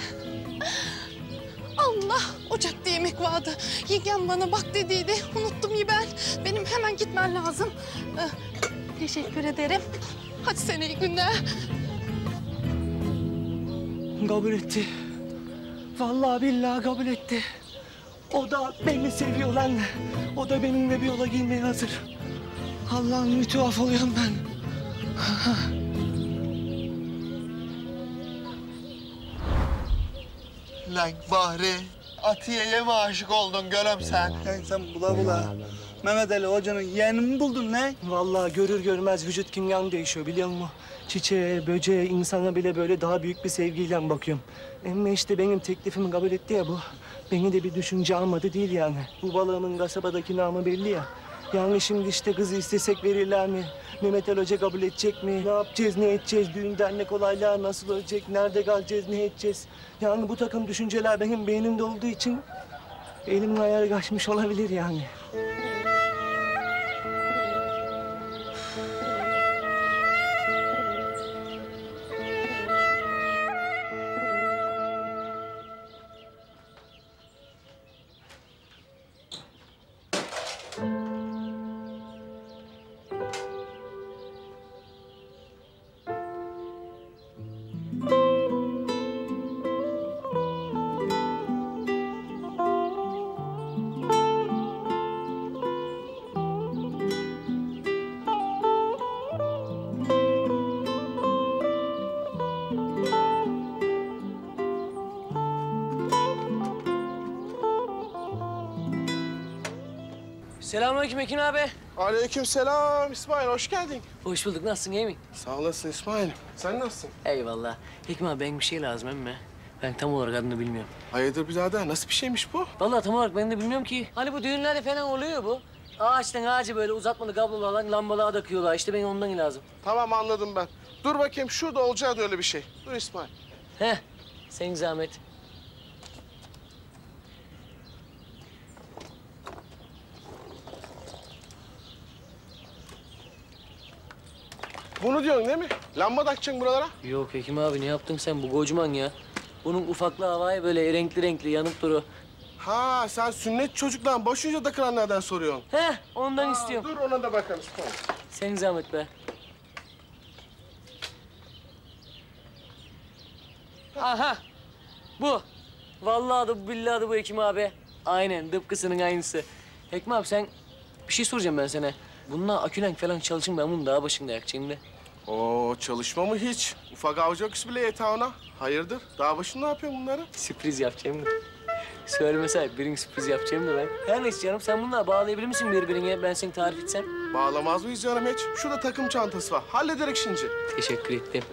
Allah! Ocakta yemek vardı. Yengem bana bak dediydi. Unuttum ben. Benim hemen gitmem lazım. Ee, teşekkür ederim. Hadi sana iyi günler. Kabul etti. Vallahi billahi kabul etti. O da beni seviyor lan. O da benimle bir yola girmeye hazır. Allah'ım tuhaf oluyorum ben. Lan Bahri, Atiye'ye mi aşık oldun gölüm sen? Lan sen bula bula. Mehmet Ali Hoca'nın yeğenini mi buldun lan? Vallahi görür görmez vücut kimyan değişiyor biliyor musun? Çiçeğe, böceğe, insana bile böyle daha büyük bir sevgiyle bakıyorum. Ama işte benim teklifimi kabul etti ya bu. Beni de bir düşünce almadı değil yani. Bu balığımın kasabadaki namı belli ya. Yani şimdi işte kızı istesek verirler mi? Mehmet Ali Hoca kabul edecek mi? Ne yapacağız, ne edeceğiz? Düğün dernek olaylar nasıl olacak? Nerede kalacağız, ne edeceğiz? Yani bu takım düşünceler benim beynimde olduğu için... ...elimin ayarı kaçmış olabilir yani. Selamünaleyküm Ekin abi. Aleyküm selam İsmail, hoş geldin. Hoş bulduk. Nasılsın, iyi mi? Sağ olasın İsmail. Sen nasılsın? Eyvallah. Ekim abi ben bir şey lazım emme. Ben tam olarak adını bilmiyorum. Hayırdır birader, nasıl bir şeymiş bu? Vallahi tam olarak ben de bilmiyorum ki. Hani bu düğünlerde falan oluyor bu. Ağaçtan ağacı böyle uzatmalı kablolarla lambalığa takıyorlar. İşte benim ondan lazım. Tamam anladım ben. Dur bakayım, şurada olacaktı öyle bir şey. Dur İsmail. Heh, sen zahmet. Bunu diyorsun değil mi? Lamba takacaksın buralara. Yok Ekim abi ne yaptın sen bu kocaman ya. Bunun ufaklığı havaya böyle renkli renkli yanıp duru. Ha sen sünnet çocuktan boşunca takılanlardan soruyorsun. Heh ondan istiyorum. Dur ona da bakalım İsmail. Sen zahmet be. Aha. Bu. Vallahi da billahi da bu Ekim abi. Aynen tıpkısının aynısı. Ekim abi sen bir şey soracağım ben sana. Bununla akülenk falan çalışın ben bunu daha başında yakacağım da. Oo çalışma mı hiç? Ufak avcı bile yeter ona. Hayırdır? Dağ başında ne yapıyorsun bunları? Sürpriz yapacağım da. Söyleme sahip birine sürpriz yapacağım da ben. Her neyse canım sen bununla bağlayabilir misin birbirine? Ben seni tarif etsem. Bağlamaz mıyız canım hiç? Şurada takım çantası var. Hallederek şimdi. Teşekkür ettim.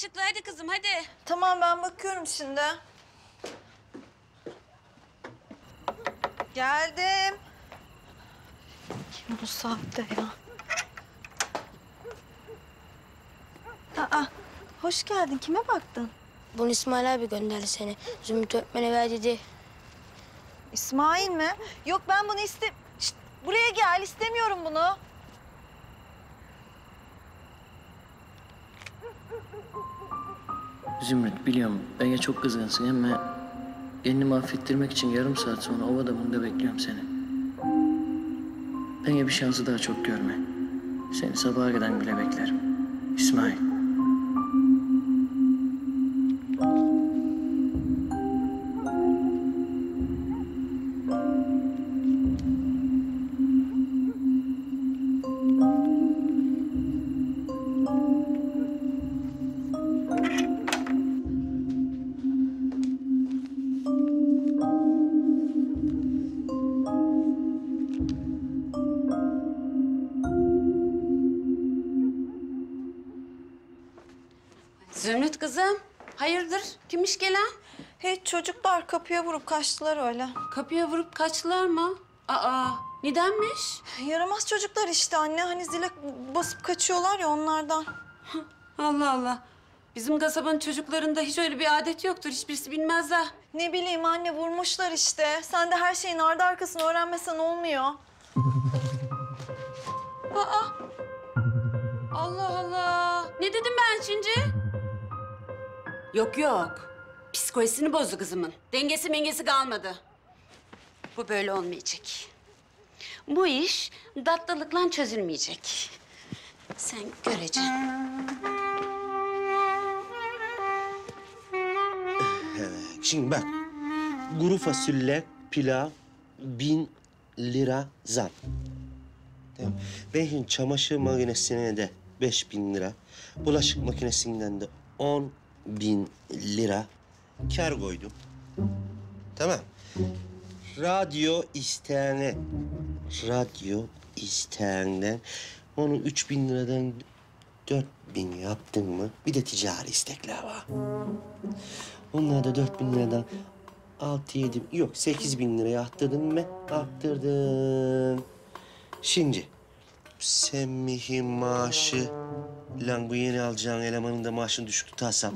Bulaşıklı. Hadi kızım hadi. Tamam ben bakıyorum şimdi. Geldim. Kim bu saatte ya? Aa, hoş geldin. Kime baktın? Bunu İsmail abi gönderdi seni. Zümrüt öğretmene ver dedi. İsmail mi? Yok ben bunu iste... Şişt, buraya gel. istemiyorum bunu. Zümrüt biliyorum bana çok kızgınsın ama... ...kendimi affettirmek için yarım saat sonra o adamında bekliyorum seni. Bana bir şansı daha çok görme. Seni sabaha kadar bile beklerim. İsmail. Kapıya vurup kaçtılar öyle. Kapıya vurup kaçtılar mı? Aa, nedenmiş? Yaramaz çocuklar işte anne. Hani zile basıp kaçıyorlar ya onlardan. Allah Allah. Bizim kasabanın çocuklarında hiç öyle bir adet yoktur. Hiçbirisi bilmezler. Ne bileyim anne vurmuşlar işte. Sen de her şeyin ardı arkasını öğrenmesen olmuyor. Aa! Allah Allah. Ne dedim ben şimdi? Yok yok. Psikolojisini bozdu kızımın. Dengesi mengesi kalmadı. Bu böyle olmayacak. Bu iş tatlılıkla çözülmeyecek. Sen göreceksin. Evet, şimdi bak. Kuru fasulye, pilav, bin lira zam. Tamam. Ben şimdi çamaşır makinesine de beş bin lira, bulaşık makinesinden de on bin lira kar koydum. Tamam. Radyo isteyene, radyo isteyenden onu üç bin liradan dört bin yaptın mı? Bir de ticari istekler var. Onlar da dört bin liradan altı yedi, yok sekiz bin liraya arttırdım mı? Arttırdım. Şimdi Semih'in maaşı, lan bu yeni alacağın elemanın da maaşını düşük tutarsam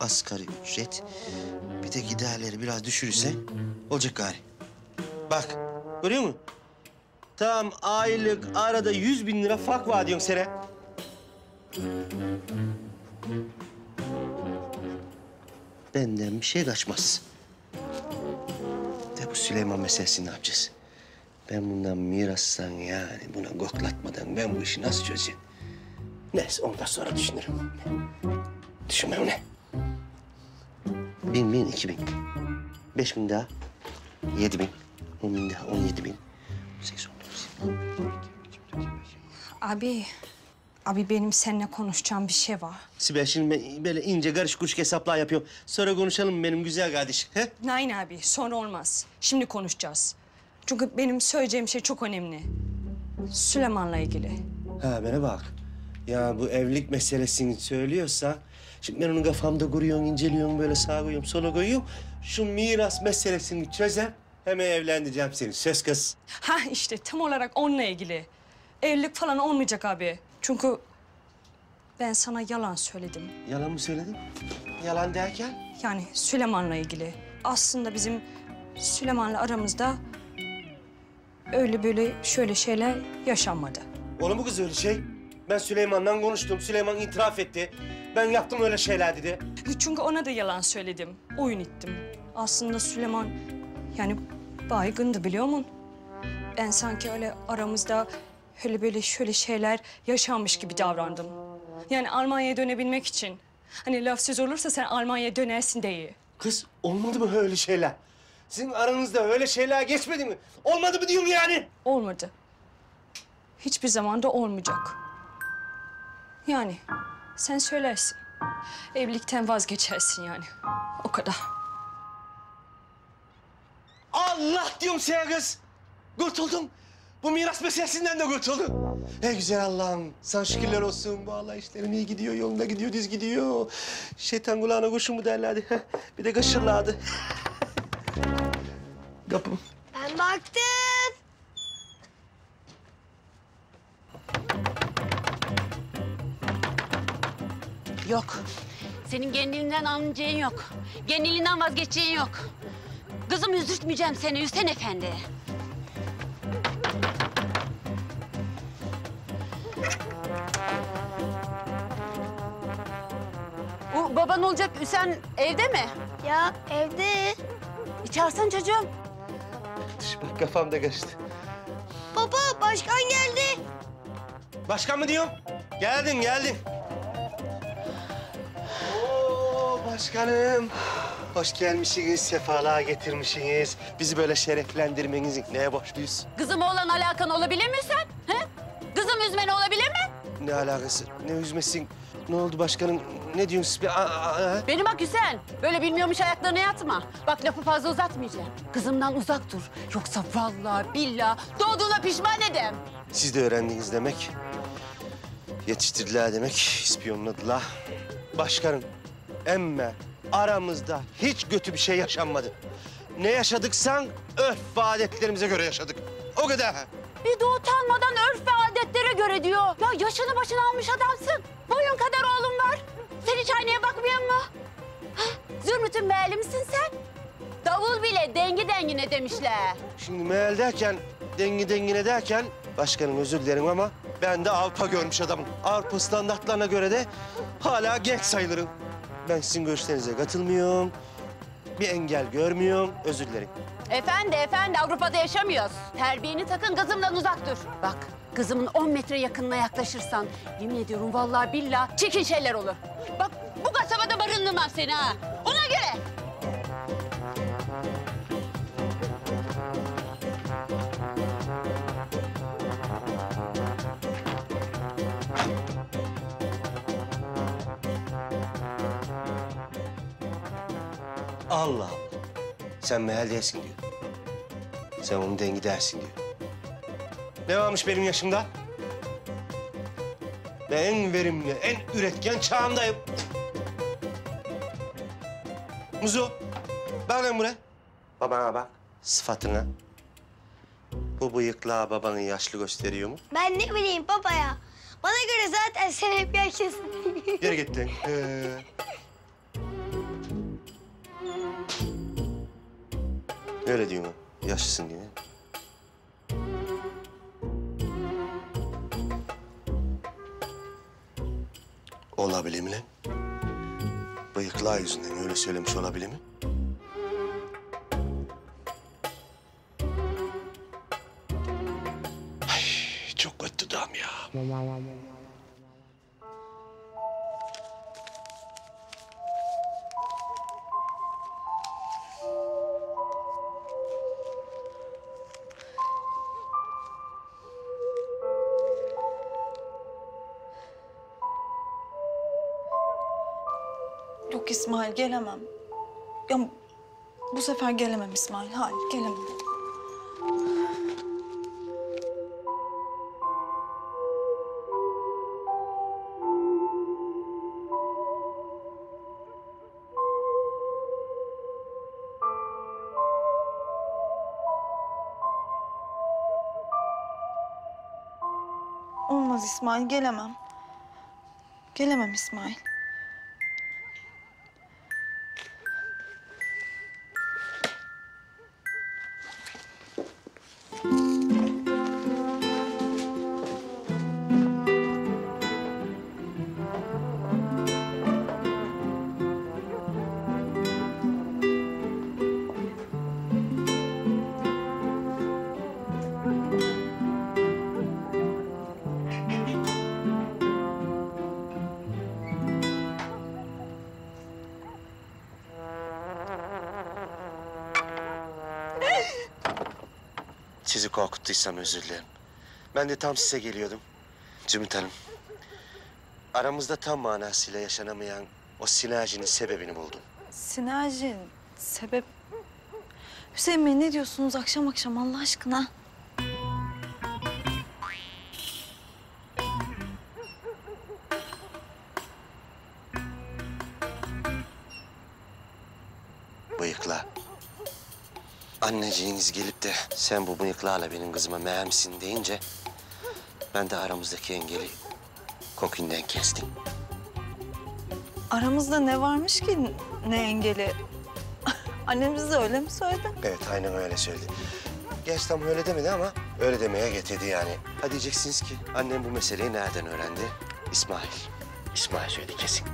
asgari ücret, bir de giderleri biraz düşürürse olacak gari. Bak, görüyor musun? Tam aylık arada yüz bin lira fark var diyorsun Sere. Benden bir şey kaçmaz. De bu Süleyman meselesini ne yapacağız? Ben bundan mirastan yani buna goklatmadan ben bu işi nasıl çözeceğim? Neyse ondan sonra düşünürüm. Düşünmem ne? Bin, bin, iki bin. Beş bin daha. Yedi bin. On bin daha. On yedi bin. Sekiz, on dokuz. Abi, abi benim seninle konuşacağım bir şey var. Sibel şimdi ben böyle ince karış kuruş hesaplar yapıyorum. Sonra konuşalım benim güzel kardeşim? He? Nein abi, sonra olmaz. Şimdi konuşacağız. Çünkü benim söyleyeceğim şey çok önemli. Süleyman'la ilgili. Ha bana bak. Ya bu evlilik meselesini söylüyorsa... Şimdi ben onu kafamda kuruyorum, inceliyorum, böyle sağa koyuyorum, sola koyuyorum. Şu miras meselesini çözer, hemen evlendireceğim seni. Söz kız. Ha işte tam olarak onunla ilgili. Evlilik falan olmayacak abi. Çünkü ben sana yalan söyledim. Yalan mı söyledin? Yalan derken? Yani Süleyman'la ilgili. Aslında bizim Süleyman'la aramızda öyle böyle şöyle şeyler yaşanmadı. Olur mu kız öyle şey? Ben Süleyman'la konuştum. Süleyman itiraf etti. Ben yaptım öyle şeyler dedi. Çünkü ona da yalan söyledim. Oyun ettim. Aslında Süleyman yani baygındı biliyor musun? Ben sanki öyle aramızda öyle böyle şöyle şeyler yaşanmış gibi davrandım. Yani Almanya'ya dönebilmek için. Hani laf söz olursa sen Almanya'ya dönersin diye. Kız olmadı mı öyle şeyler? Sizin aranızda öyle şeyler geçmedi mi? Olmadı mı diyorum yani? Olmadı. Hiçbir zaman da olmayacak. Yani sen söylersin. Evlilikten vazgeçersin yani. O kadar. Allah diyorum sana kız. Kurtuldum. Bu miras meselesinden de kurtuldum. Ey güzel Allah'ım. Sana şükürler olsun. Bu Allah işlerin iyi gidiyor, yolunda gidiyor, düz gidiyor. Şeytan kulağına kurşun mu derlerdi. Bir de kaşırlardı. Kapım. Ben baktım. Yok. Senin kendiliğinden anlayacağın yok. Kendiliğinden vazgeçeceğin yok. Kızım üzültmeyeceğim seni Hüseyin Efendi. Bu baban olacak Hüseyin evde mi? Ya evde. Çağırsan çocuğum. Bak kafamda kaçtı. Baba başkan geldi. Başkan mı diyorum? Geldin, geldin. Başkanım. Hoş gelmişsiniz, sefalığa getirmişsiniz. Bizi böyle şereflendirmenizi neye borçluyuz? Kızım olan alakan olabilir mi sen? He? Kızım üzmeni olabilir mi? Ne alakası? Ne üzmesin? Ne oldu başkanım? Ne diyorsun? Bir, a- a- a- Beni bak Hüseyin. Böyle bilmiyormuş ayaklarına yatma. Bak lafı fazla uzatmayacağım. Kızımdan uzak dur. Yoksa vallahi billahi doğduğuna pişman edem. Siz de öğrendiniz demek. Yetiştirdiler demek, ispiyonladılar. Başkanım, emme aramızda hiç kötü bir şey yaşanmadı. Ne yaşadıksan örf ve adetlerimize göre yaşadık. O kadar. Bir de utanmadan örf ve adetlere göre diyor. Ya yaşını başına almış adamsın. Boyun kadar oğlum var. Sen hiç aynaya bakmıyor mu? Zümrüt'ün meğli misin sen? Davul bile dengi dengine demişler. Şimdi meal derken, dengi dengine derken... Başkanım özür dilerim ama ben de Avrupa görmüş adamım. Avrupa standartlarına göre de hala genç sayılırım. Ben sizin görüşlerinize katılmıyorum. Bir engel görmüyorum. Özür dilerim. Efendi efendi Avrupa'da yaşamıyoruz. Terbiyeni takın kızımdan uzak dur. Bak kızımın 10 metre yakınına yaklaşırsan yemin ediyorum vallahi billahi çirkin şeyler olur. Bak bu kasabada barındırmam seni ha. Ona göre. Allah Allah. Sen meal değilsin diyor. Sen onun dengi dersin diyor. Ne varmış benim yaşımda? Ben en verimli, en üretken çağımdayım. Muzo, bak lan buraya. Babana bak, sıfatına. Bu bıyıkla babanı yaşlı gösteriyor mu? Ben ne bileyim baba ya. Bana göre zaten sen hep yaşlısın. Geri git lan. Ee, Öyle diyor mu? Yaşlısın diye. Olabilir mi lan? Bıyıklar yüzünden öyle söylemiş olabilir mi? Ay, çok kötü dam ya. İsmail gelemem. Ya bu sefer gelemem İsmail. Hayır gelemem. Olmaz İsmail gelemem. Gelemem İsmail. Korkuttuysam özür dilerim. Ben de tam size geliyordum. Cümit Hanım. Aramızda tam manasıyla yaşanamayan o sinerjinin sebebini buldum. Sinerji, sebep... Hüseyin Bey ne diyorsunuz akşam akşam Allah aşkına? Sen bu bıyıklarla benim kızıma meğer misin deyince... ...ben de aramızdaki engeli kokunden kestim. Aramızda ne varmış ki ne engeli? Annemiz de öyle mi söyledi? Evet, aynen öyle söyledi. Gerçi tam öyle demedi ama öyle demeye getirdi yani. Ha diyeceksiniz ki annem bu meseleyi nereden öğrendi? İsmail. İsmail söyledi kesin.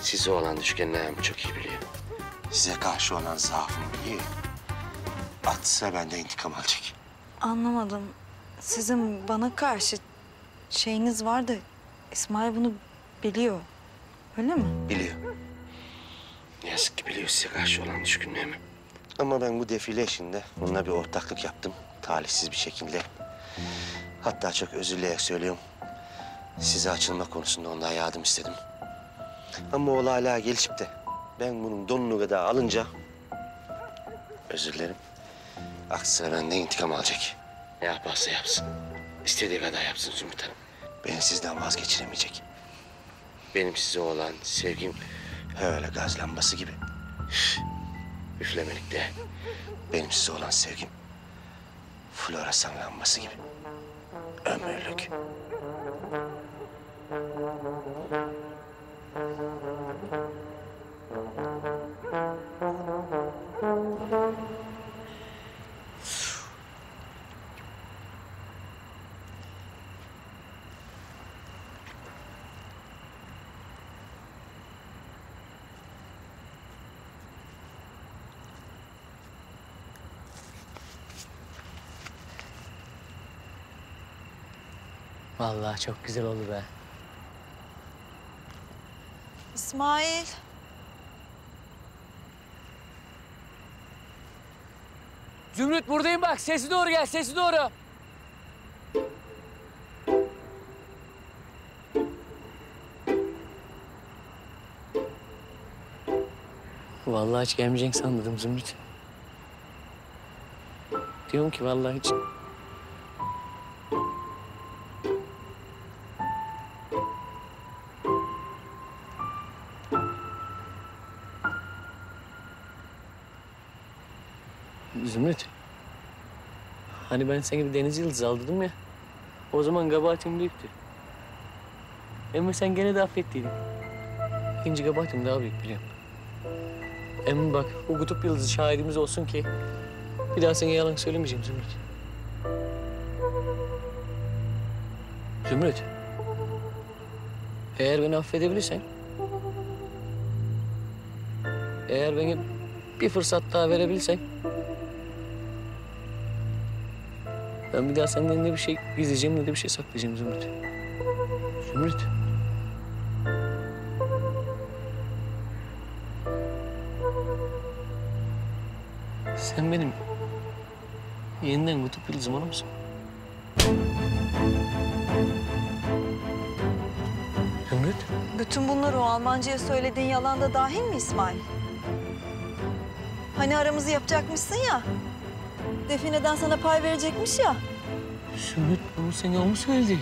Size olan düşkünlerimi çok iyi biliyor. Size karşı olan zaafımı biliyor. Atsa benden intikam alacak. Anlamadım. Sizin bana karşı şeyiniz vardı. İsmail bunu biliyor. Öyle mi? Biliyor. Ne yazık ki biliyor size karşı olan düşkünlüğümü. Ama ben bu defile işinde onunla bir ortaklık yaptım. Talihsiz bir şekilde. Hatta çok özür dileyerek söylüyorum. Size açılma konusunda ondan yardım istedim. Ama olay hala gelişip de ben bunun donunu kadar alınca... Özür dilerim. Sıra benden intikam alacak. Ne yaparsa yapsın. İstediği kadar yapsın Zümrüt Hanım. Beni sizden vazgeçiremeyecek. Benim size olan sevgim öyle gaz lambası gibi. Üflemelik de benim size olan sevgim floresan lambası gibi. Ömürlük. Vallahi çok güzel oldu be. İsmail. Zümrüt buradayım bak. Sesi doğru gel, sesi doğru. Vallahi hiç gelmeyeceksin sandım Zümrüt. Diyorum ki vallahi hiç... Hani ben seni bir deniz yıldızı aldırdım ya. O zaman kabahatim büyüktü. Ama sen gene de affettiydin. İkinci kabahatim daha büyük biliyorum. Ama bak o kutup yıldızı şahidimiz olsun ki... ...bir daha sana yalan söylemeyeceğim Zümrüt. Zümrüt. Eğer beni affedebilirsen... ...eğer bana bir fırsat daha verebilirsen... Ben bir daha senden ne bir şey gizleyeceğim ne de bir şey saklayacağım Zümrüt. Zümrüt. Sen benim yeniden kutup yıldızım olur musun? Zümrüt. Bütün bunları o Almancıya söylediğin yalan da dahil mi İsmail? Hani aramızı yapacakmışsın ya. Defineden sana pay verecekmiş ya. Zümrüt bunu sana o mu söyledi?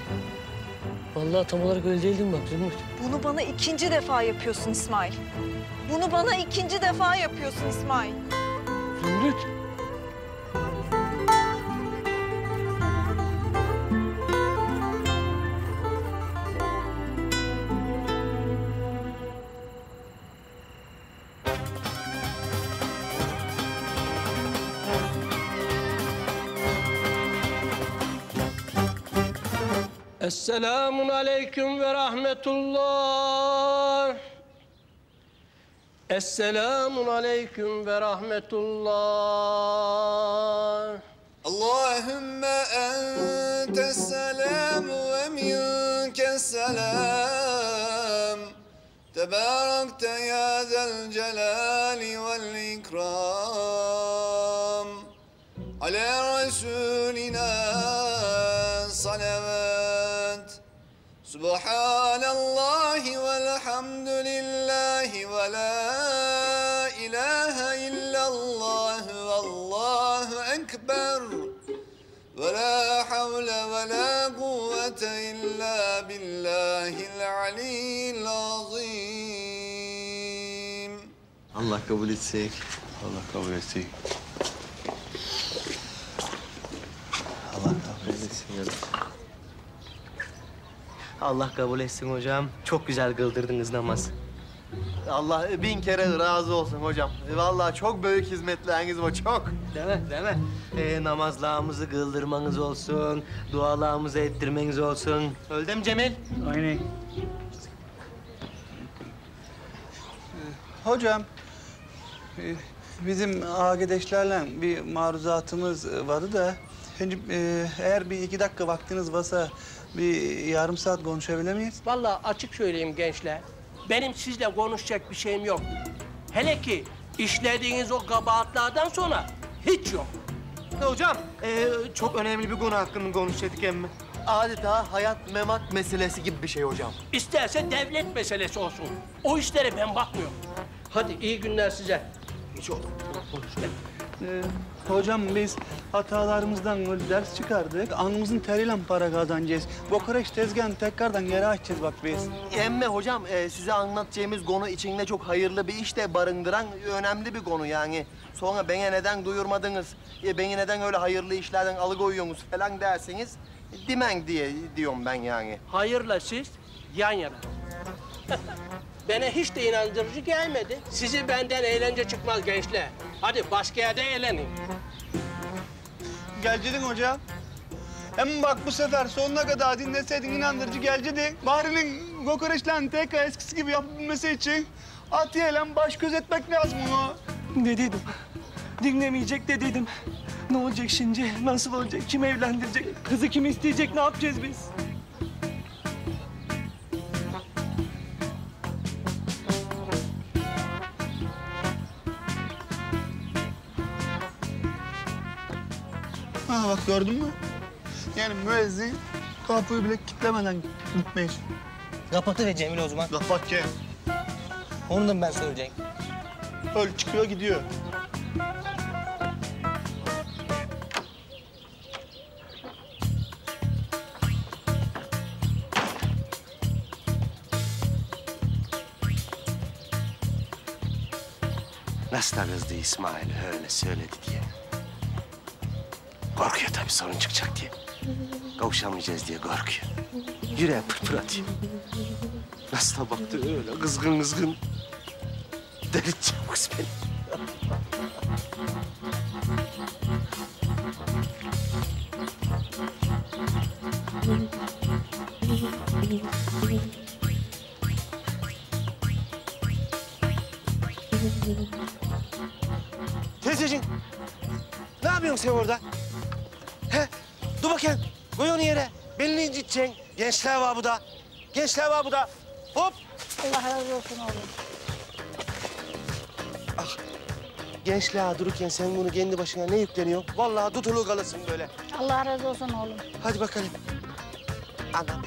Vallahi tam olarak öyle değildim bak Zümrüt. Bunu bana ikinci defa yapıyorsun İsmail. Bunu bana ikinci defa yapıyorsun İsmail. Zümrüt. Esselamun aleyküm ve rahmetullah. Esselamun aleyküm ve rahmetullah. Allahümme entes selam ve minke selam. Tebarekte ya zel celali vel ikram. Ala Subhanallahi velhamdülillahi ve la ilahe illallah vallahu ekber. Ve la havle ve la kuvvete illa billahil aliyyil azim. Allah kabul etsin. Allah kabul etsin. Allah kabul etsin. Allah kabul etsin hocam. Çok güzel kıldırdınız namaz. Allah bin kere razı olsun hocam. Vallahi çok büyük hizmetleriniz var çok. Değil mi? Değil mi? Ee, namazlarımızı kıldırmanız olsun, dualarımızı ettirmeniz olsun. Öyle değil mi Cemil? Aynen. Hocam, e, bizim arkadaşlarla bir maruzatımız vardı da Efendim e, eğer bir iki dakika vaktiniz varsa bir yarım saat konuşabilir miyiz? Vallahi açık söyleyeyim gençler. Benim sizle konuşacak bir şeyim yok. Hele ki işlediğiniz o kabahatlerden sonra hiç yok. Hocam, ee, çok önemli bir konu hakkında konuşacaktık emmi. Adeta hayat memat meselesi gibi bir şey hocam. İsterse devlet meselesi olsun. O işlere ben bakmıyorum. Hadi iyi günler size. Hiç olur. Ee, hocam biz hatalarımızdan ders çıkardık. Alnımızın teriyle para kazanacağız. Bokoreç tezgahını tekrardan geri açacağız bak biz. Emme hocam, ee, size anlatacağımız konu içinde çok hayırlı bir iş de barındıran önemli bir konu yani. Sonra beni neden duyurmadınız, e, beni neden öyle hayırlı işlerden alıkoyuyorsunuz falan derseniz... ...dimen diye diyorum ben yani. Hayırla siz yan yana. Bana hiç de inandırıcı gelmedi. Sizi benden eğlence çıkmaz gençler. Hadi başka yerde eğlenin. Gelcedin hocam. Hem bak bu sefer sonuna kadar dinleseydin inandırıcı gelcedin. Bahri'nin kokoreçlerini tekrar eskisi gibi yapabilmesi için Atiye'yle baş gözetmek lazım onu. Dediydim. Dinlemeyecek dediydim. Ne olacak şimdi? Nasıl olacak? Kim evlendirecek? Kızı kim isteyecek? Ne yapacağız biz? Ha bak gördün mü? Yani müezzin kapıyı bile kilitlemeden gitmeyiz. Kapatı Cemil o zaman. Kapat ki. Onu da mı ben söyleyeceğim? Öyle çıkıyor gidiyor. Nasıl da kızdı İsmail öyle söyledi diye. Korkuyor tabii sorun çıkacak diye. Kavuşamayacağız diye korkuyor. Yüreğe pırpır atıyor. Nasıl baktı öyle kızgın kızgın. Delirtecek kız beni. Teyzeciğim, ne yapıyorsun sen orada? İnciteceksin. Gençler var bu da. Gençler var bu da. Hop. Allah razı olsun oğlum. Gençler dururken sen bunu kendi başına ne yükleniyorsun? Vallahi tutulu kalırsın böyle. Allah razı olsun oğlum. Hadi bakalım. Anam.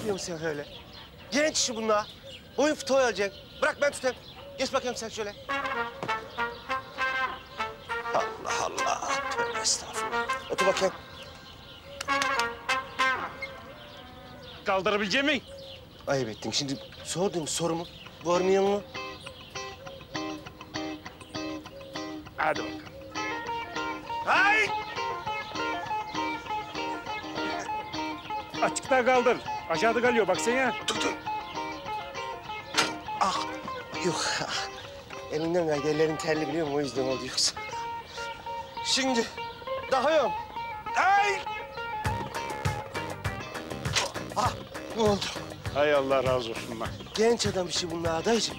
Yapıyorsun sen öyle? Genç işi bunlar. Boyun fıtığı alacaksın. Bırak ben tutayım. Geç bakayım sen şöyle. Allah Allah. Tövbe estağfurullah. Otur bakayım. Kaldırabilecek miyim? Ayıp ettin. Şimdi sordun sorumu. Görmüyor musun? Hadi bakalım. Hay! Açıkta kaldır. Aşağıda kalıyor baksana. Dur dur. Ah yok. ah. Elinden kaydı. Ellerin terli biliyor musun? O yüzden oldu yoksa. Şimdi dahıyorum. Ay! Ah ne oldu? Hay Allah razı olsun lan. Genç adam işi bunlar dayıcığım.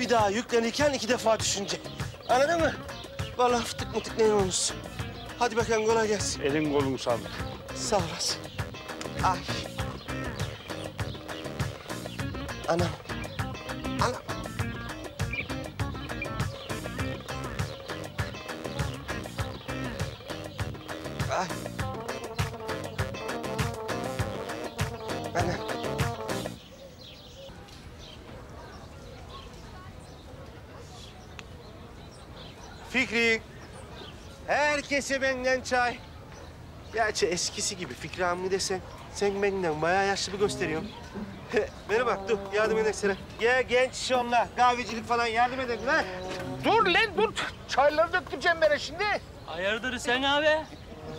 Bir daha yüklenirken iki defa düşünce. Anladın mı? Vallahi fıtık mıtık ne olursun. Hadi bakalım kolay gelsin. Elin kolun sağlık. Sağ olasın. Ay. Anam. Anam. Ay. Anam. Fikri. Herkese benden çay. Gerçi eskisi gibi Fikri Hamdi desen sen benden bayağı yaşlı bir gösteriyorsun. Bana bak dur yardım edek sana. Gel genç şomla kahvecilik falan yardım edek lan. Dur lan dur. Çayları döktüreceğim ben şimdi. Hayırdır sen abi?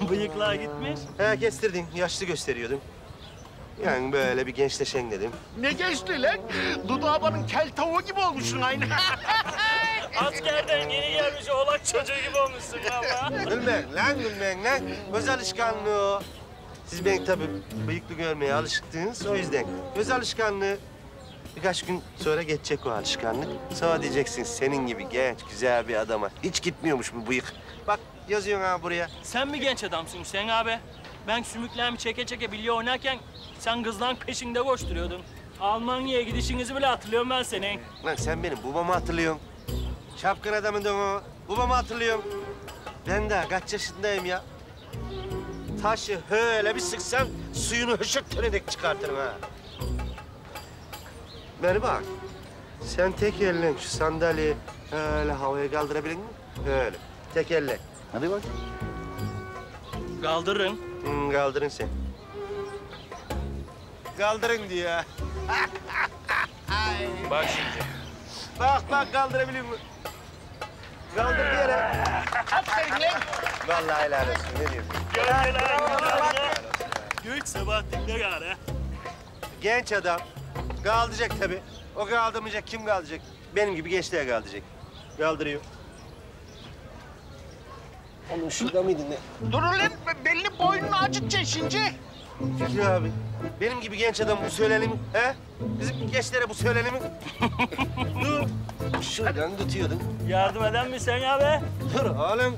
Bıyıklar gitmiş. He kestirdin yaşlı gösteriyordun. Yani böyle bir gençleşen dedim. Ne geçti lan? Dudu abanın kel tavuğu gibi olmuşsun aynı. Askerden yeni gelmiş oğlak çocuğu gibi olmuşsun valla. Gülmeyin lan gülmeyin lan. Göz alışkanlığı o. Siz beni tabii bıyıklı görmeye alıştınız o yüzden. Göz alışkanlığı. Birkaç gün sonra geçecek o alışkanlık. Sonra diyeceksiniz senin gibi genç, güzel bir adama hiç gitmiyormuş bu bıyık. Bak yazıyorsun ha buraya. Sen mi genç adamsın Hüseyin abi? Ben sümüklerimi çeke çeke bilye oynarken sen kızların peşinde koşturuyordun. Almanya'ya gidişinizi bile hatırlıyorum ben senin. Lan sen benim babamı hatırlıyorsun. Çapkın adamın o. Babamı hatırlıyorum. Ben daha kaç yaşındayım ya? Taşı öyle bir sıksam suyunu höşük töredek çıkartırım ha. Beni bak. Sen tek elle şu sandalyeyi öyle havaya kaldırabilir misin? Öyle. Tek elle. Hadi bak. Kaldırın. Hmm, kaldırın sen. Kaldırın diyor. Bak şimdi. Bak bak kaldırabiliyor musun? Kaldır bir yere. Aferin lan. Vallahi helal olsun. Ne diyorsun? Güç Sabahattin'de gari. Genç adam. Kaldıracak tabii. O kaldırmayacak, kim kaldıracak? Benim gibi gençler kaldıracak. Kaldırıyor. Oğlum şurada mıydın ne? Dur ulan belli boynunu acıtacaksın şimdi. Fikri abi, benim gibi genç adam bu söylenimi, he? Bizim gençlere bu söylenimi... Dur. Şuradan tutuyordun. Yardım eden mi sen abi? Dur oğlum.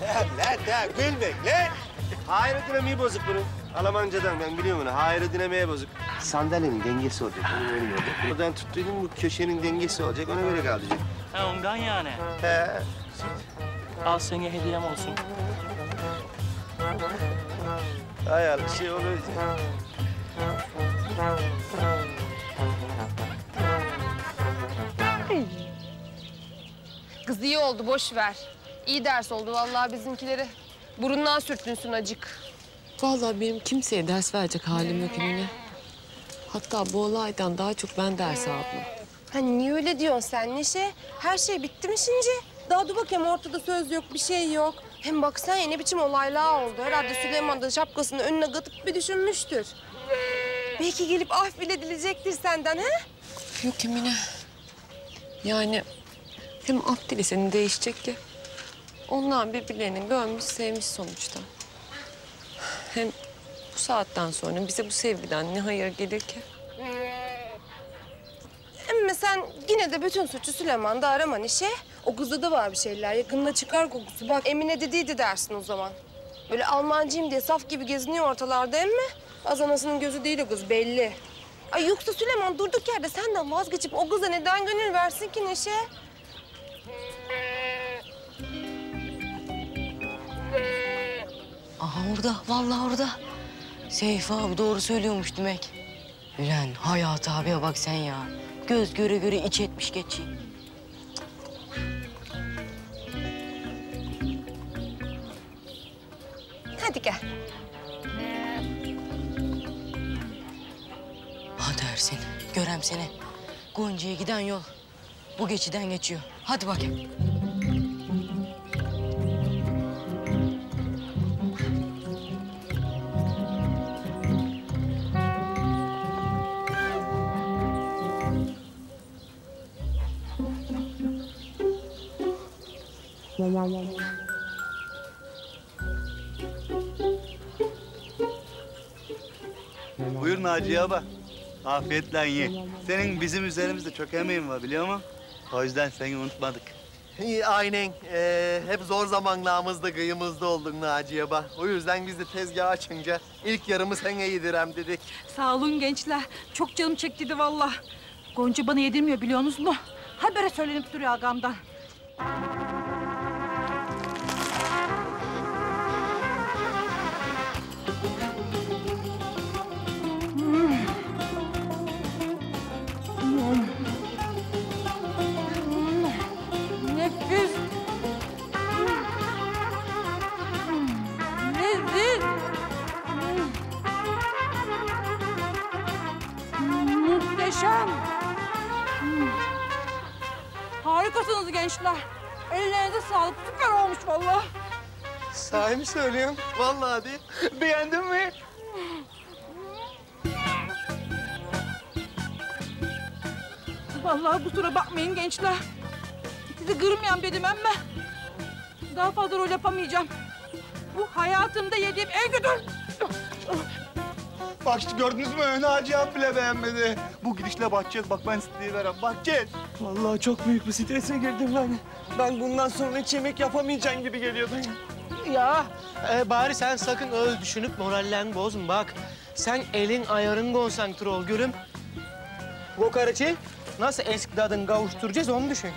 Lan lan lan gülme lan. Hayır dinamiği bozuk bunun. Almancadan ben biliyorum onu. Hayır dinamiği bozuk. Sandalyenin dengesi olacak. Onu öyle olacak. Buradan tuttuydum bu köşenin dengesi olacak. Ona göre kalacak. Ha ondan yani. He. Al sana hediyem olsun. Hay Allah şey olur. Kız iyi oldu boş ver. İyi ders oldu vallahi bizimkileri. Burundan sürtünsün acık. Vallahi benim kimseye ders verecek halim yok Emine. Hatta bu olaydan daha çok ben ders aldım. Ha niye öyle diyorsun sen Neşe? Her şey bitti mi şimdi? Daha dur bakayım ortada söz yok, bir şey yok. Hem baksana ne biçim olaylar oldu. Herhalde Süleyman da şapkasını önüne katıp bir düşünmüştür. Belki gelip af bile dileyecektir senden ha? Yok Emine. Yani hem af dili seni değişecek ki. Onlar birbirlerini görmüş, sevmiş sonuçta. Hem bu saatten sonra bize bu sevgiden ne hayır gelir ki? Ama sen yine de bütün suçu Süleyman'da arama Neşe. O kızda da var bir şeyler. Yakında çıkar kokusu. Bak Emine dediydi dersin o zaman. Böyle Almancıyım diye saf gibi geziniyor ortalarda emmi. Az anasının gözü değil o kız belli. Ay yoksa Süleyman durduk yerde senden vazgeçip o kıza neden gönül versin ki Neşe? Aha orada, vallahi orada. Seyfi abi doğru söylüyormuş demek. Ulan Hayat abiye bak sen ya. Göz göre göre iç etmiş geçi. Hadi gel. Hadi Ersin, görem seni. Gonca'ya giden yol bu geçiden geçiyor. Hadi bakayım. Buyur Naciye abla. Afiyetle ye. Senin bizim üzerimizde çok emeğin var biliyor musun? O yüzden seni unutmadık. İyi, aynen. Ee, hep zor zamanlarımızda kıyımızda oldun Naciye bak. O yüzden biz de tezgah açınca ilk yarımı sen yedirem dedik. Sağ olun gençler. Çok canım çektiydi vallahi. Gonca bana yedirmiyor biliyorsunuz mu? Habere söylenip duruyor agamdan. Nefis. Leziz. Muhteşem. Harikasınız gençler. Ellerinize sağlık. Süper olmuş vallahi. Sahi mi söylüyorsun? Vallahi değil. Beğendin mi? Vallahi kusura bakmayın gençler. Sizi kırmayayım dedim ama daha fazla rol yapamayacağım. Bu hayatımda yediğim en kötü... Bak işte gördünüz mü? Naci abi bile beğenmedi. Bu gidişle bakacağız. Bak ben size verem. Bakacağız. Vallahi çok büyük bir strese girdim ben. Ben bundan sonra hiç yemek yapamayacağım gibi geliyor bana. Ya e, bari sen sakın öyle düşünüp morallerini bozma bak. Sen elin ayarın konsantre ol gülüm. Kokoreçi nasıl eski tadını kavuşturacağız onu düşün.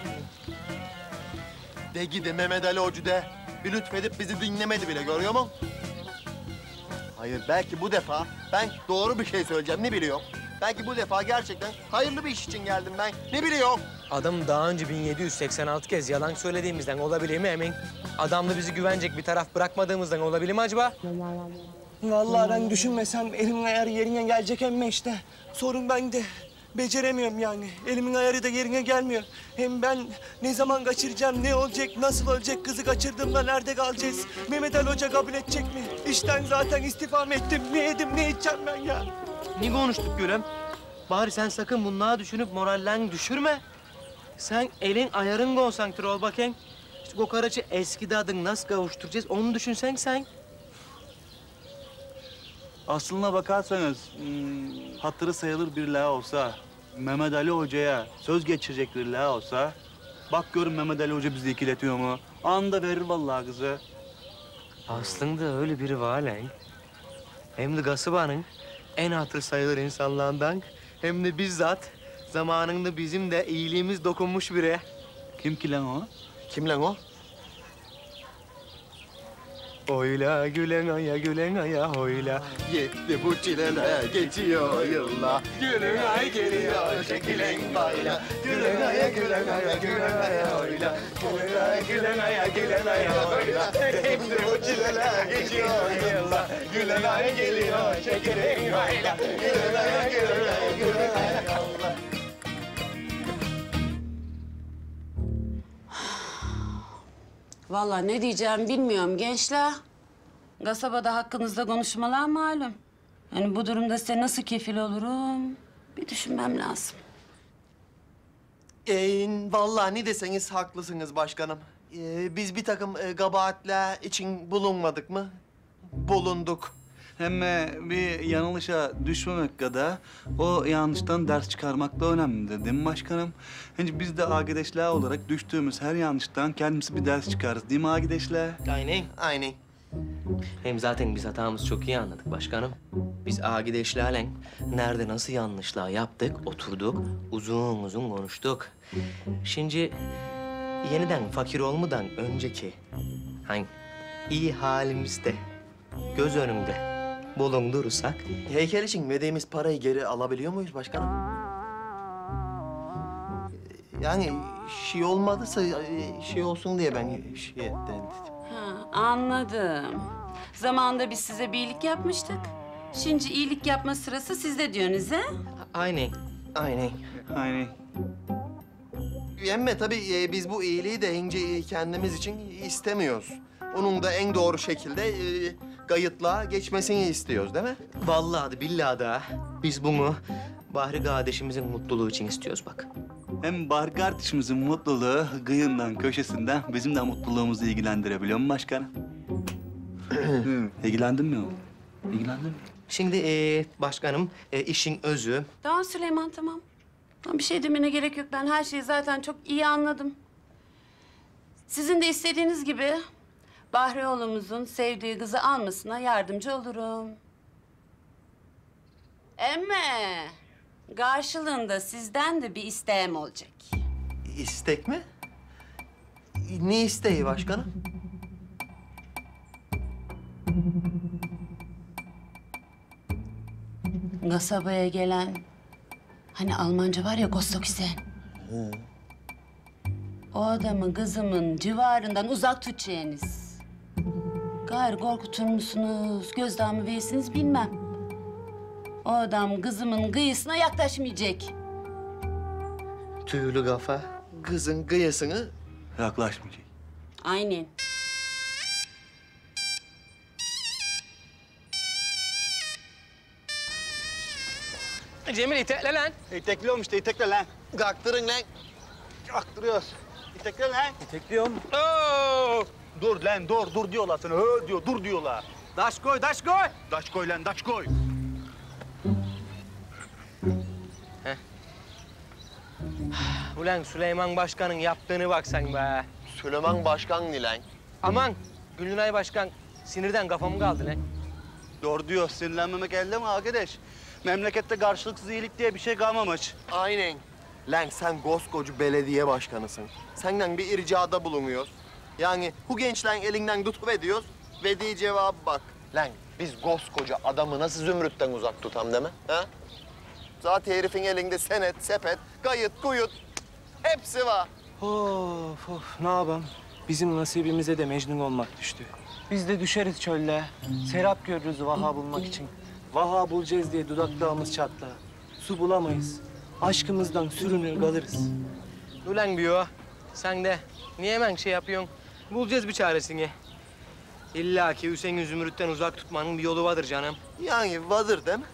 De gidi Mehmet Ali Hoca de. Bir lütfedip bizi dinlemedi bile görüyor musun? Hayır belki bu defa ben doğru bir şey söyleyeceğim ne biliyorum. Belki bu defa gerçekten hayırlı bir iş için geldim ben. Ne biliyorum? Adam daha önce 1786 kez yalan söylediğimizden olabilir mi emin? Adamla bizi güvenecek bir taraf bırakmadığımızdan olabilir mi acaba? Vallahi ben düşünmesem elimin ayarı yerine gelecek emme işte. Sorun bende. Beceremiyorum yani. Elimin ayarı da yerine gelmiyor. Hem ben ne zaman kaçıracağım, ne olacak, nasıl olacak, kızı kaçırdığımda nerede kalacağız? Mehmet Ali Hoca kabul edecek mi? İşten zaten istifam ettim. Ne yedim, ne içeceğim ben ya? Ne konuştuk Gülüm? Bari sen sakın bunları düşünüp morallerini düşürme. Sen elin ayarın konsantre ol bakayım. İşte kokoreçi eski tadını nasıl kavuşturacağız onu düşünsen sen. Aslına bakarsanız hmm, hatırı sayılır bir la olsa, Mehmet Ali Hoca'ya söz geçirecek bir la olsa, bak görün Mehmet Ali Hoca bizi ikiletiyor mu? Anda verir vallahi kızı. Aslında öyle biri var lan. Hem de Gasıba'nın en hatır sayılır insanlardan hem de bizzat zamanında bizim de iyiliğimiz dokunmuş biri. Kim ki lan o? Kim lan o? Oyla gülen aya gülen aya oyla. Yetti bu çileler geçiyor yıllar. Gülün ay geliyor çekilen bayla. Gülün aya gülen aya gülen aya oyla. Gülün ay gülen aya gülen aya oyla. Hepsi bu çileler geçiyor yıllar. Gülen ay geliyor çekilen bayla. Gülün aya gülen aya gülen aya oyla. Vallahi ne diyeceğim bilmiyorum gençler. Kasabada hakkınızda konuşmalar malum. Yani bu durumda size nasıl kefil olurum? Bir düşünmem lazım. Ee, vallahi ne deseniz haklısınız başkanım. Ee, biz bir takım e, kabahatler için bulunmadık mı? Bulunduk. Hem e, bir yanlışa düşmemek kadar o yanlıştan ders çıkarmak da önemli değil mi başkanım? Hani biz de arkadaşlar olarak düştüğümüz her yanlıştan kendimiz bir ders çıkarız değil mi arkadaşlar? Aynen. Aynen. Hem zaten biz hatamızı çok iyi anladık başkanım. Biz agideşlerle nerede nasıl yanlışlar yaptık, oturduk, uzun uzun konuştuk. Şimdi yeniden fakir olmadan önceki hani iyi halimizde, göz önünde bulundurursak Heykel için verdiğimiz parayı geri alabiliyor muyuz başkanım? Yani şey olmadıysa e, şey olsun diye ben şey ettim. Ha, anladım. Zamanında biz size bir iyilik yapmıştık. Şimdi iyilik yapma sırası sizde diyorsunuz ha? Aynen. Aynen. Aynen. Emme tabii e, biz bu iyiliği de ince kendimiz için istemiyoruz. Onun da en doğru şekilde e, kayıtla geçmesini istiyoruz değil mi? Vallahi de billahi de biz bunu Bahri kardeşimizin mutluluğu için istiyoruz bak. Hem Bahar kardeşimizin mutluluğu kıyından, köşesinden bizim de mutluluğumuzu ilgilendirebiliyor mu başkanım? Hı, İlgilendin mi oğlum? İlgilendin mi? Şimdi e, başkanım e, işin özü Tamam Süleyman tamam. Tamam, Bir şey demene gerek yok. Ben her şeyi zaten çok iyi anladım. Sizin de istediğiniz gibi Bahri oğlumuzun sevdiği kızı almasına yardımcı olurum. Emme karşılığında sizden de bir isteğim olacak. İstek mi? Ne isteği başkanım? Kasabaya gelen hani Almanca var ya Gostokisen. O adamı kızımın civarından uzak tutacaksınız. Gayrı korkutur musunuz, gözdağı mı verirsiniz bilmem. O adam kızımın kıyısına yaklaşmayacak. Tüylü kafa kızın kıyısını Yaklaşmayacak. Aynen. Cemil itekle lan. İtekliyorum işte itekle lan. Kalktırın lan. Kalktırıyoruz. İtekle lan. İtekliyorum. Oo! Dur lan dur dur diyorlar sana. Hı diyor dur diyorlar. Daş koy, daş koy. Daş koy lan daş koy. Ulan Süleyman Başkan'ın yaptığını bak sen be. Süleyman Başkan ne lan? Aman Gülünay Başkan sinirden kafamı kaldı lan. Doğru diyor. Sinirlenmemek elde mi arkadaş? Memlekette karşılıksız iyilik diye bir şey kalmamış. Aynen. Lan sen koskoca belediye başkanısın. Senden bir ircada bulunuyoruz. Yani bu gençlerin elinden tutuveriyoruz. Verdiği cevabı bak. Lan biz koskoca adamı nasıl zümrütten uzak tutam deme? Ha? Zaten herifin elinde senet, sepet, kayıt, kuyut hepsi var. Of of ne yapalım? Bizim nasibimize de Mecnun olmak düştü. Biz de düşeriz çölle. Serap görürüz vaha bulmak için. Vaha bulacağız diye dudaklarımız çatla. Su bulamayız. Aşkımızdan sürünür kalırız. Ulan Biyo, sen de niye hemen şey yapıyorsun? Bulacağız bir çaresini. İlla ki Hüseyin Zümrüt'ten uzak tutmanın bir yolu vardır canım. Yani vardır değil mi?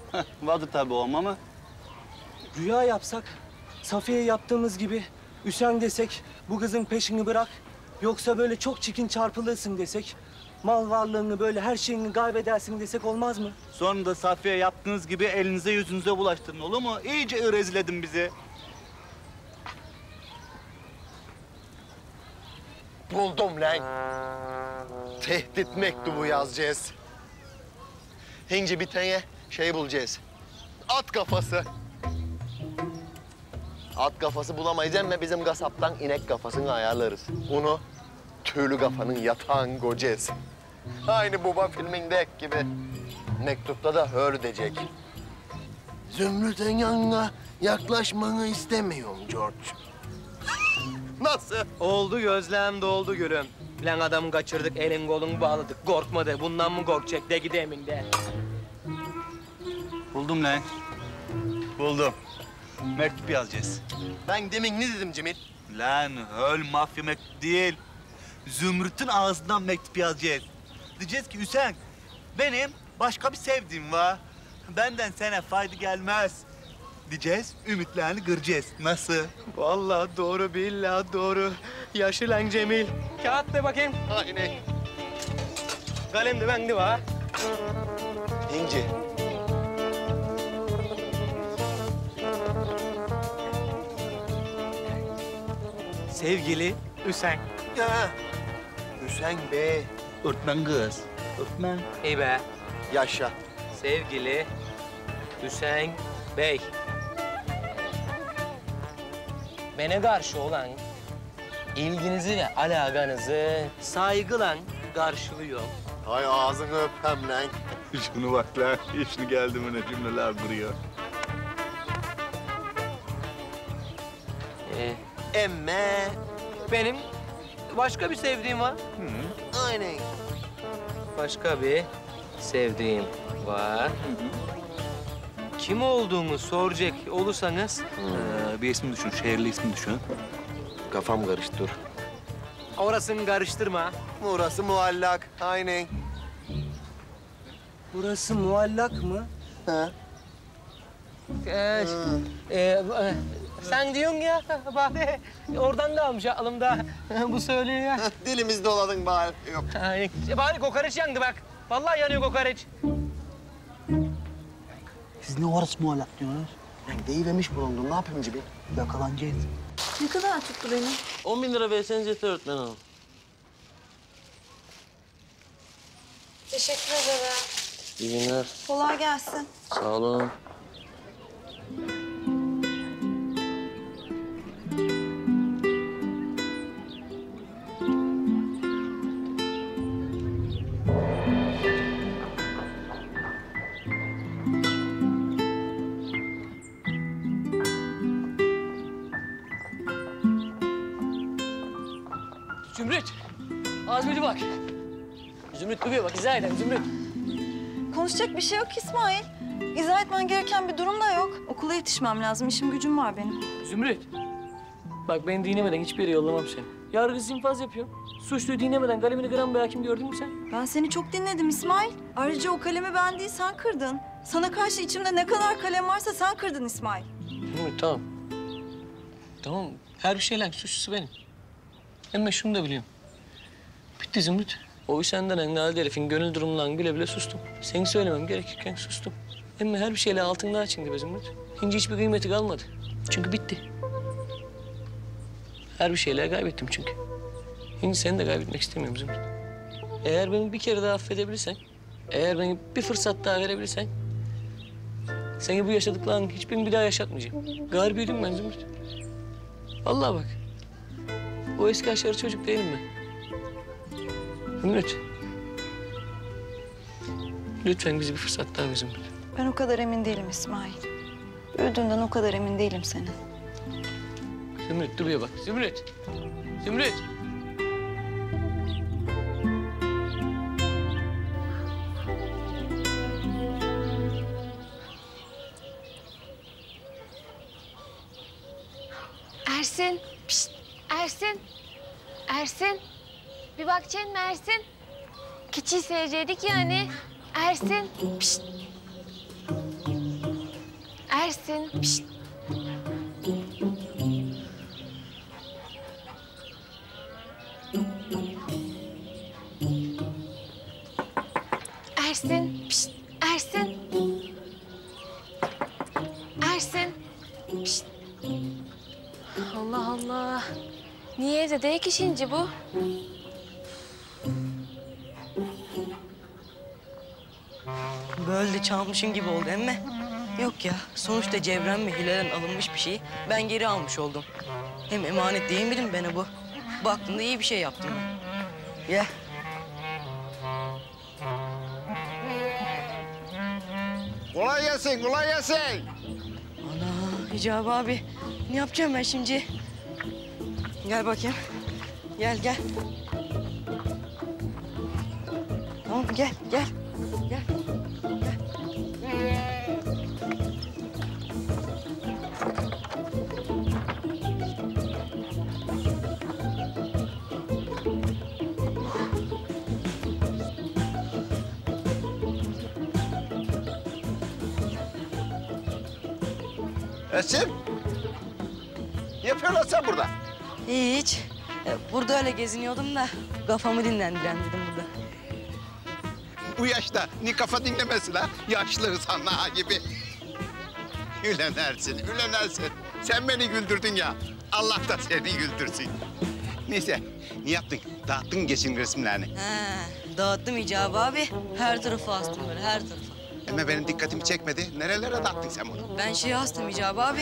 Vardı tabii oğlum ama. Rüya yapsak, Safiye yaptığımız gibi Üsen desek bu kızın peşini bırak. Yoksa böyle çok çirkin çarpılırsın desek. Mal varlığını böyle her şeyini kaybedersin desek olmaz mı? Sonra da Safiye yaptığınız gibi elinize yüzünüze bulaştırın olur mu? İyice rezil edin bizi. Buldum lan. Tehdit mektubu yazacağız. Hinci bir tane şey bulacağız. At kafası. At kafası bulamayız ama bizim kasaptan inek kafasını ayarlarız. Onu tüylü kafanın yatağın gocez. Aynı baba filmindeki gibi. Mektupta da öyle diyecek. Zümrüt'ün yanına yaklaşmanı istemiyorum George. Nasıl? Oldu gözlem doldu gülüm. Lan adamı kaçırdık, elin kolunu bağladık. Korkmadı, bundan mı korkacak? De gidemin de. Buldum lan. Buldum. Mektup yazacağız. Ben demin ne dedim Cemil? Lan öl mafya mektup değil. Zümrüt'ün ağzından mektup yazacağız. Diyeceğiz ki Hüseyin, benim başka bir sevdiğim var. Benden sana fayda gelmez. Diyeceğiz, ümitlerini kıracağız. Nasıl? Vallahi doğru, billahi doğru. Yaşı lan Cemil. Kağıt de bakayım. Aynen. Kalem de bende var. İnci. Sevgili Hüseyin. Ya. Hüseyin Bey. Öğretmen kız. Öğretmen. İyi be. Yaşa. Sevgili Hüseyin Bey. Bana karşı olan ilginizi ve alakanızı saygıyla karşılıyorum. Hay ağzını öpem lan. Şunu bak lan, işini geldi mi ne cümleler kuruyor. Ee, Emme. benim başka bir sevdiğim var. Aynen. Başka bir sevdiğim var. Kim olduğumu soracak olursanız Ee, bir ismi düşün, şehirli ismi düşün. Kafam karıştı dur. orasını karıştırma. Burası muallak. Aynen. Burası muallak mı? Ha. Ee, e, e, sen diyorsun ya bari oradan kalmış aklımda. Bu söylüyor ya. Dilimiz doladın bari. Yok. Ay, bari kokoreç yandı bak. Vallahi yanıyor kokoreç. Siz ne orası muallak diyorsunuz? Lan deyivermiş bulundum. Ne yapayım Cemil? Yakalanacağız. Ne kadar tuttu beni? 10 bin lira verseniz yeter öğretmen hanım. Teşekkür ederim. İyi günler. Kolay gelsin. Sağ olun. Azmili bak. Zümrüt duruyor bak izah edelim Zümrüt. Konuşacak bir şey yok İsmail. İzah etmen gereken bir durum da yok. Okula yetişmem lazım. İşim gücüm var benim. Zümrüt. Bak beni dinlemeden hiçbir yere yollamam seni. Yargısız infaz yapıyorum. Suçluyu dinlemeden kalemini kıran bir hakim gördün mü sen? Ben seni çok dinledim İsmail. Ayrıca o kalemi ben değil sen kırdın. Sana karşı içimde ne kadar kalem varsa sen kırdın İsmail. Evet, tamam. Tamam, her bir şeyle suçlusu benim. Ama şunu da biliyorum. Bitti Zümrüt. O senden engelli herifin gönül durumundan bile bile sustum. Seni söylemem gerekirken sustum. Ama her bir şeyle altında açındı be Zümrüt. Şimdi hiçbir kıymeti kalmadı. Çünkü bitti. Her bir şeyle kaybettim çünkü. Şimdi seni de kaybetmek istemiyorum Zümrüt. Eğer beni bir kere daha affedebilirsen, eğer beni bir fırsat daha verebilirsen... ...seni bu yaşadıklarının hiçbirini bir daha yaşatmayacağım. Galibiyetim ben Zümrüt. Vallahi bak. O eski aşarı çocuk değilim ben. Zümrüt. Lütfen bize bir fırsat daha Zümrüt. Ben o kadar emin değilim İsmail. Öldüğünden o kadar emin değilim senin. Zümrüt dur bir bak. Zümrüt. Zümrüt. Ersin. Pişt. Ersin. Ersin. Bir bakacaksın mı Ersin? Keçiyi sevecektik yani. Ersin. Pişt. Ersin. Pişt. Ersin. Pişt. Ersin. Ersin. Pişt. Allah Allah. Niye de değil ki bu? Böyle de çalmışım gibi oldu emme. Yok ya, sonuçta Cevren ve Hilal'den alınmış bir şeyi ben geri almış oldum. Hem emanet değil miydim bana bu? Baktığında iyi bir şey yaptım ben. Gel. Kolay gelsin, kolay gelsin. Ana Hicabi abi, ne yapacağım ben şimdi? Gel bakayım. Gel, gel. Tamam, gel, gel. Gel. Esin. Ne yapıyorsun sen burada? Hiç. E, Burada öyle geziniyordum da kafamı dinlendiren dedim. Bu yaşta ni kafa dinlemesi la. Yaşlı sanna gibi. Ülen Ersin, Ülen Ersin. Sen beni güldürdün ya. Allah da seni güldürsün. Neyse, ne yaptın? Dağıttın geçin resimlerini. He, dağıttım Hicabi abi. Her tarafa astım böyle, her tarafa. Ama benim dikkatimi çekmedi. Nerelere dağıttın sen bunu? Ben şey astım Hicabi abi.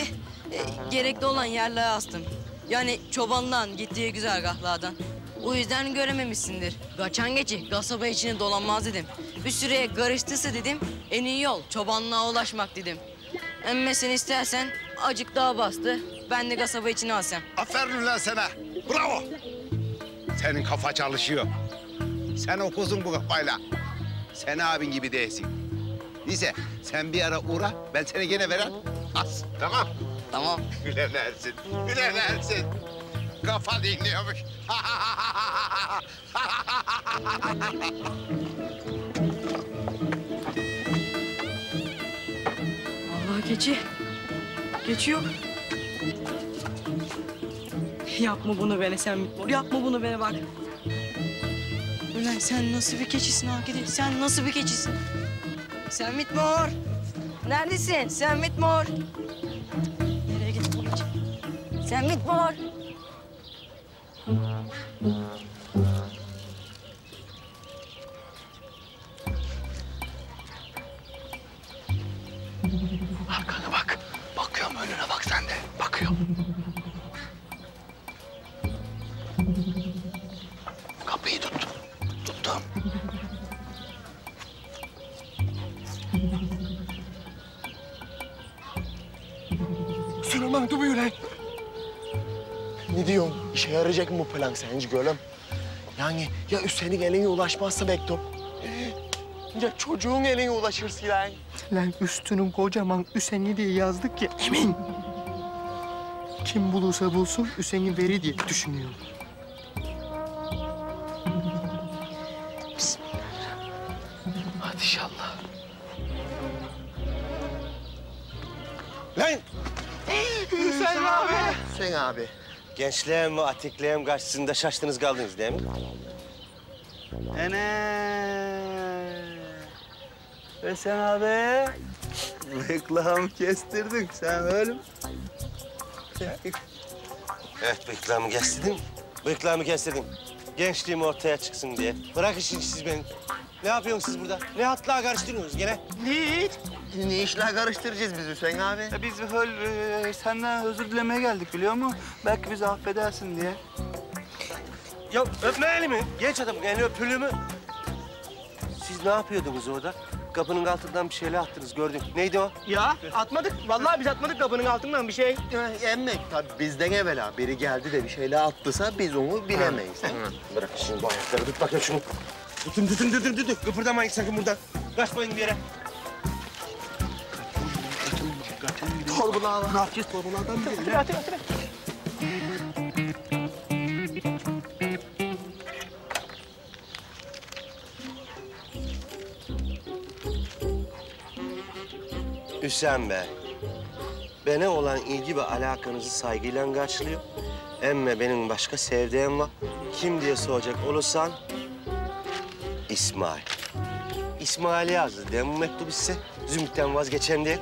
E, gerekli olan yerlere astım. Yani çobandan, gittiği güzergahlardan. O yüzden görememişsindir. Kaçan geçi kasaba içine dolanmaz dedim. Bir süreye karıştıysa dedim, en iyi yol çobanlığa ulaşmak dedim. Emmesini istersen acık daha bastı. Ben de kasaba içine alsam. Aferin lan sana. Bravo. Senin kafa çalışıyor. Sen okuzun bu kafayla. Sen abin gibi değilsin. Neyse sen bir ara uğra. Ben seni gene veren as. Tamam. Tamam. Gülen Ersin. Kafa dinliyormuş. Allah keçi. Yok. Yapma bunu bana sen Mitmur. Yapma bunu bana bak. Ulan sen nasıl bir keçisin Akide? Sen nasıl bir keçisin? Sen Mitmur. Neredesin? Sen Mitmur. Nereye gitti keçi? Sen Mitmur. Arkana bak. Bakıyorum önüne bak sen de. Bakıyorum. Kapıyı tut. Tuttum. Süleyman lan. Ne diyorsun? İşe yarayacak mı bu plan sence gölüm? Yani ya Hüseyin'in eline ulaşmazsa Mektup? Ya çocuğun eline ulaşırsa lan. Lan üstünün kocaman Hüseyin'i diye yazdık ki emin. Kim bulursa bulsun Hüseyin'i veri diye düşünüyorum. Bismillahirrahmanirrahim. Hadi inşallah. Lan! Hüseyin abi! Hüseyin abi. Gençliğim ve atikliğim karşısında şaştınız kaldınız değil mi? Ene. Ve sen abi reklam kestirdin sen mi? Evet bıyıklarımı kestirdim. Bıyıklarımı kestirdim. Gençliğim ortaya çıksın diye. Bırakın şimdi siz beni. Ne yapıyorsunuz siz burada? Ne hatlar karıştırıyorsunuz gene? Hiç. Ne işler karıştıracağız biz Hüseyin abi? Ya biz öyle e, senden özür dilemeye geldik biliyor musun? Belki bizi affedersin diye. Ya öpme elimi. Genç adamın elini öpülür mü? Siz ne yapıyordunuz orada? Kapının altından bir şeyler attınız gördüm. Neydi o? Ya atmadık. Vallahi biz atmadık kapının altından bir şey. Emmek tabii bizden evvela biri geldi de bir şeyler attısa biz onu bilemeyiz. Bırak şimdi bu ayakları tut bakayım şunu. Tutun tutun tutun tutun. Kıpırdamayın sakın buradan. Kaçmayın bir yere. Torbalar var. Ne yapacağız torbalardan biri? Atı atı atı. Hüseyin Bey, bana olan ilgi ve alakanızı saygıyla karşılıyorum. Emme benim başka sevdiğim var. Kim diye soracak olursan... İsmail. İsmail yazdı değil mi bu mektubu size? Zümrüt'ten vazgeçen diye.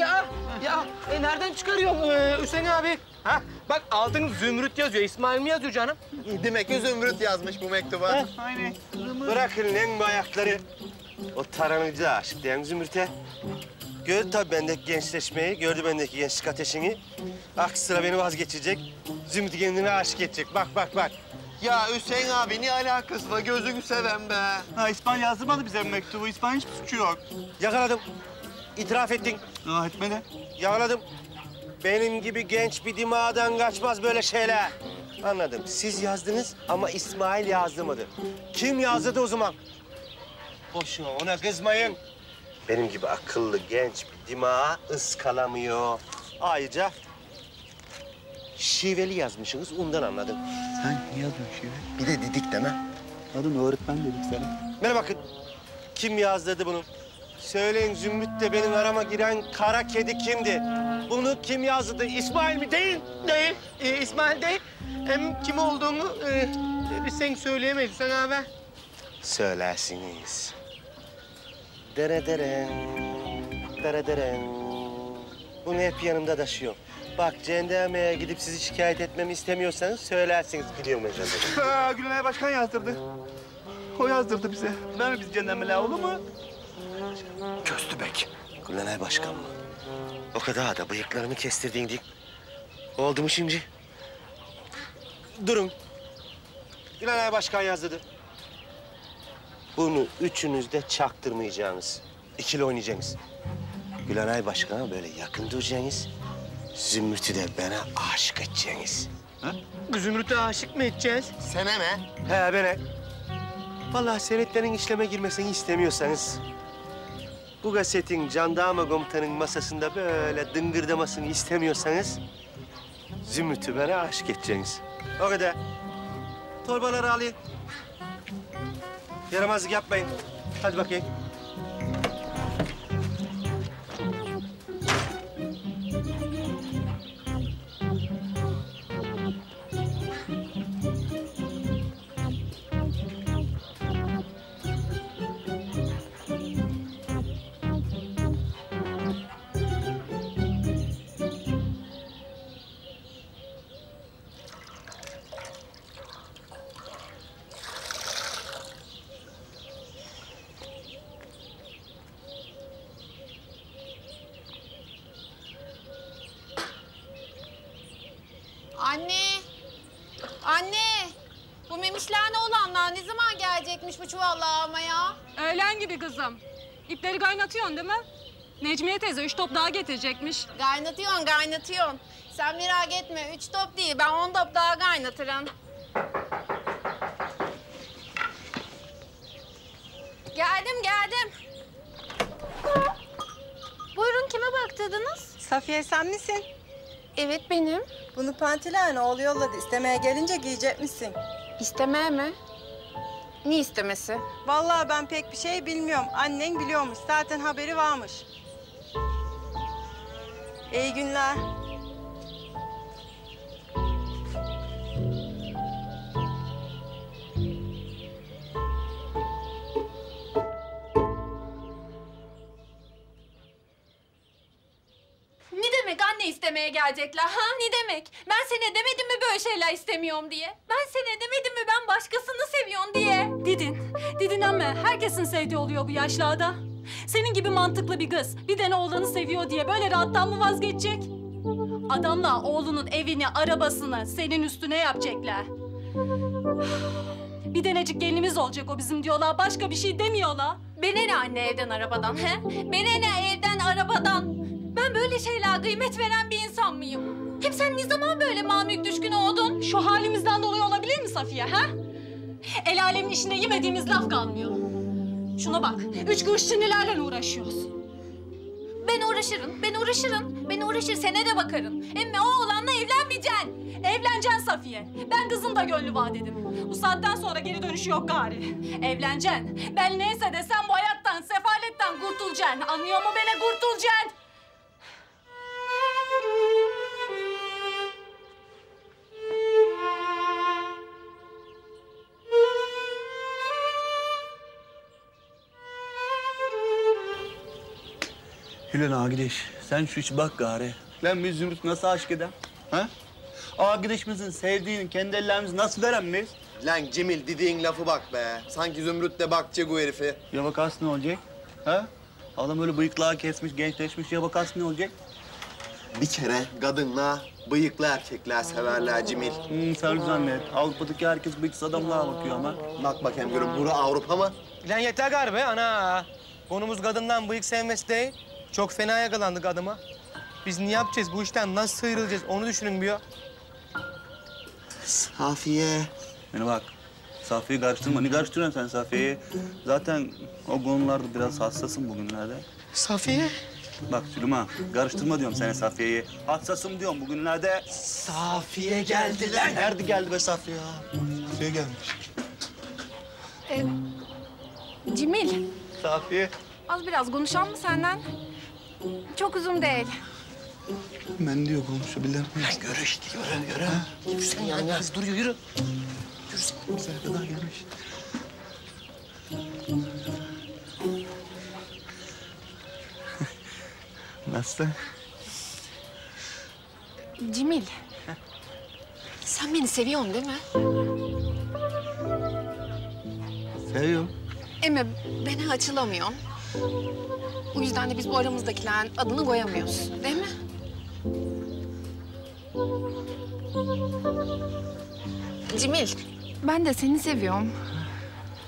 Ya ya e, nereden çıkarıyorsun e, Hüseyin abi? Ha bak altın Zümrüt yazıyor. İsmail mi yazıyor canım? Demek ki Zümrüt yazmış bu mektuba. Aynen. Bırakın lan bu ayakları. O taranıcı aşık değil mi Zümrüt'e? Gördü tabii bendeki gençleşmeyi, gördü bendeki gençlik ateşini. Aklı sıra beni vazgeçecek. Zümrüt'ü kendine aşık edecek. Bak, bak, bak. Ya Hüseyin abi ne alakası var? Gözünü seven be. Ha İsmail yazdırmadı bize bu mektubu. İsmail hiçbir suçu yok. Yakaladım. İtiraf ettin. Ha etmedi. Yakaladım. Benim gibi genç bir dimağdan kaçmaz böyle şeyler. Anladım. Siz yazdınız ama İsmail yazdırmadı. Kim yazdırdı o zaman? Boşuna ona kızmayın. Benim gibi akıllı genç bir dimağı ıskalamıyor. Ayrıca şiveli yazmışsınız ondan anladım. Sen niye yazıyorsun şimdi? Bir de didik deme. Adın öğretmen dedik sana. Bana bakın. Kim yazdırdı bunu? Söyleyin Zümrüt de benim arama giren kara kedi kimdi? Bunu kim yazdırdı? İsmail mi? Değil. Değil. E, İsmail değil. Hem kim olduğunu e, biz sen söyleyemeyiz Hüseyin abi. Söylersiniz. Dere dere, dere dere. Bunu hep yanımda taşıyorum. Bak cendermeye gidip sizi şikayet etmemi istemiyorsanız söylersiniz. Biliyorum jandarmayı. Ha Gülay Başkan yazdırdı. O yazdırdı bize. Ben mi biz cennemeler olur mu? Köstübek. Kulenay Başkan mı? O kadar da bıyıklarımı kestirdiğin değil. Oldu mu şimdi? Durun. Kulenay Başkan yazdırdı. Bunu üçünüz de çaktırmayacaksınız. İkili oynayacaksınız. Gülenay Başkan'a böyle yakın duracaksınız. Zümrüt'ü de bana aşık edeceksiniz. Zümrüt'e aşık mı edeceğiz? Sene mi? He bana. Vallahi senetlerin işleme girmesini istemiyorsanız... ...bu gazetin jandarma komutanın masasında böyle dıngırdamasını istemiyorsanız... ...Zümrüt'ü bana aşık edeceksiniz. O kadar. Torbaları alayım. Yaramazlık yapmayın. Hadi bakayım. İpleri kaynatıyorsun değil mi? Necmiye teyze üç top daha getirecekmiş. Kaynatıyorsun, kaynatıyorsun. Sen merak etme, üç top değil. Ben on top daha kaynatırım. Geldim, geldim. Buyurun kime baktırdınız? Safiye sen misin? Evet benim. Bunu pantilen oğlu yolladı. İstemeye gelince giyecek misin? İstemeye mi? Ne istemesi? Vallahi ben pek bir şey bilmiyorum. Annen biliyormuş. Zaten haberi varmış. İyi günler. İstemeye gelecekler. Ha ne demek? Ben sana demedim mi böyle şeyler istemiyorum diye? Ben sana demedim mi ben başkasını seviyorum diye? Didin, Didin ama herkesin sevdiği oluyor bu yaşlarda. Senin gibi mantıklı bir kız bir tane oğlanı seviyor diye böyle rahattan mı vazgeçecek? Adamla oğlunun evini, arabasını senin üstüne yapacaklar. Bir denecik gelinimiz olacak o bizim diyorlar. Başka bir şey demiyorlar. Bana ne anne evden arabadan he? Bana ne evden arabadan? Ben böyle şeyler kıymet veren bir insan mıyım? Hem sen ne zaman böyle mal mülk düşkünü oldun? Şu halimizden dolayı olabilir mi Safiye ha? El alemin işine yemediğimiz laf kalmıyor. Şuna bak, üç kuruş çinilerle uğraşıyoruz. Ben uğraşırım, ben uğraşırım. Ben uğraşır, sene de bakarım. Hem o oğlanla evlenmeyeceksin. Evleneceksin Safiye. Ben kızın da gönlü vaat dedim. Bu saatten sonra geri dönüşü yok gari. Evleneceksin. Ben neyse desem bu hayattan, sefaletten kurtulacaksın. Anlıyor mu beni? Kurtulacaksın. Hülen Agideş, sen şu iş bak gari. Lan biz Zümrüt nasıl aşk eder? Ha? Agideşimizin sevdiğini kendi ellerimiz nasıl veremeyiz? Lan Cemil dediğin lafı bak be. Sanki Zümrüt de bakacak o herifi. Ya bakas ne olacak? Ha? Adam öyle bıyıklar kesmiş, gençleşmiş. Ya bakas ne olacak? Bir kere kadınla bıyıklı erkekler severler Cemil. Hmm, sen zannet. Avrupa'daki herkes bıyıksız adamlara bakıyor ama. Bak bakayım görün. Bura Avrupa mı? Lan yeter gari be ana. Konumuz kadından bıyık sevmesi değil. Çok fena yakalandık adıma. Biz ne yapacağız? Bu işten nasıl sıyrılacağız? Onu düşünün bir ya. Safiye. Bana bak. Safiye'yi karıştırma. Ne karıştırıyorsun sen Safiye'yi? Zaten o konularda biraz hassasım bugünlerde. Safiye? Bak Süleyman, karıştırma diyorum sana Safiye'yi. Hassasım diyorum bugünlerde. Safiye geldi lan. Nerede geldi be Safiye ya? Safiye gelmiş. Ee, Cemil, Safiye. az biraz konuşalım mı senden? Çok uzun değil. Ben diyor konuşabilir miyiz? Yürü işte yürü yürü. Yürü sen yani. Kız duruyor yürü. Yürü sen. Bize kadar gelmiş. Nasıl? Cemil, sen beni seviyorsun değil mi? Seviyorum. Eme, bana açılamıyorsun. O yüzden de biz bu aramızdakilerin adını koyamıyoruz, değil mi? Cemil, ben de seni seviyorum.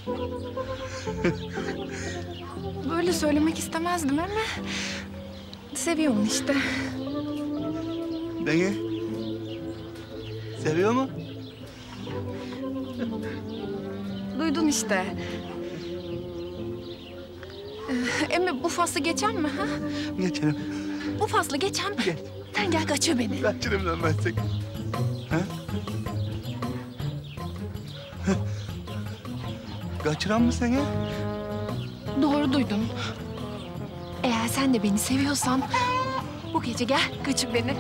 Böyle söylemek istemezdim ama... ...seviyorum işte. Beni seviyor mu? Duydun işte. Ee, bu faslı geçer mi ha? Geçelim. Bu faslı geçer mi? Sen gel kaçır beni. Kaçırım lan ben seni. Ha? Kaçıran mı seni? Doğru duydun. Eğer sen de beni seviyorsan bu gece gel kaçır beni.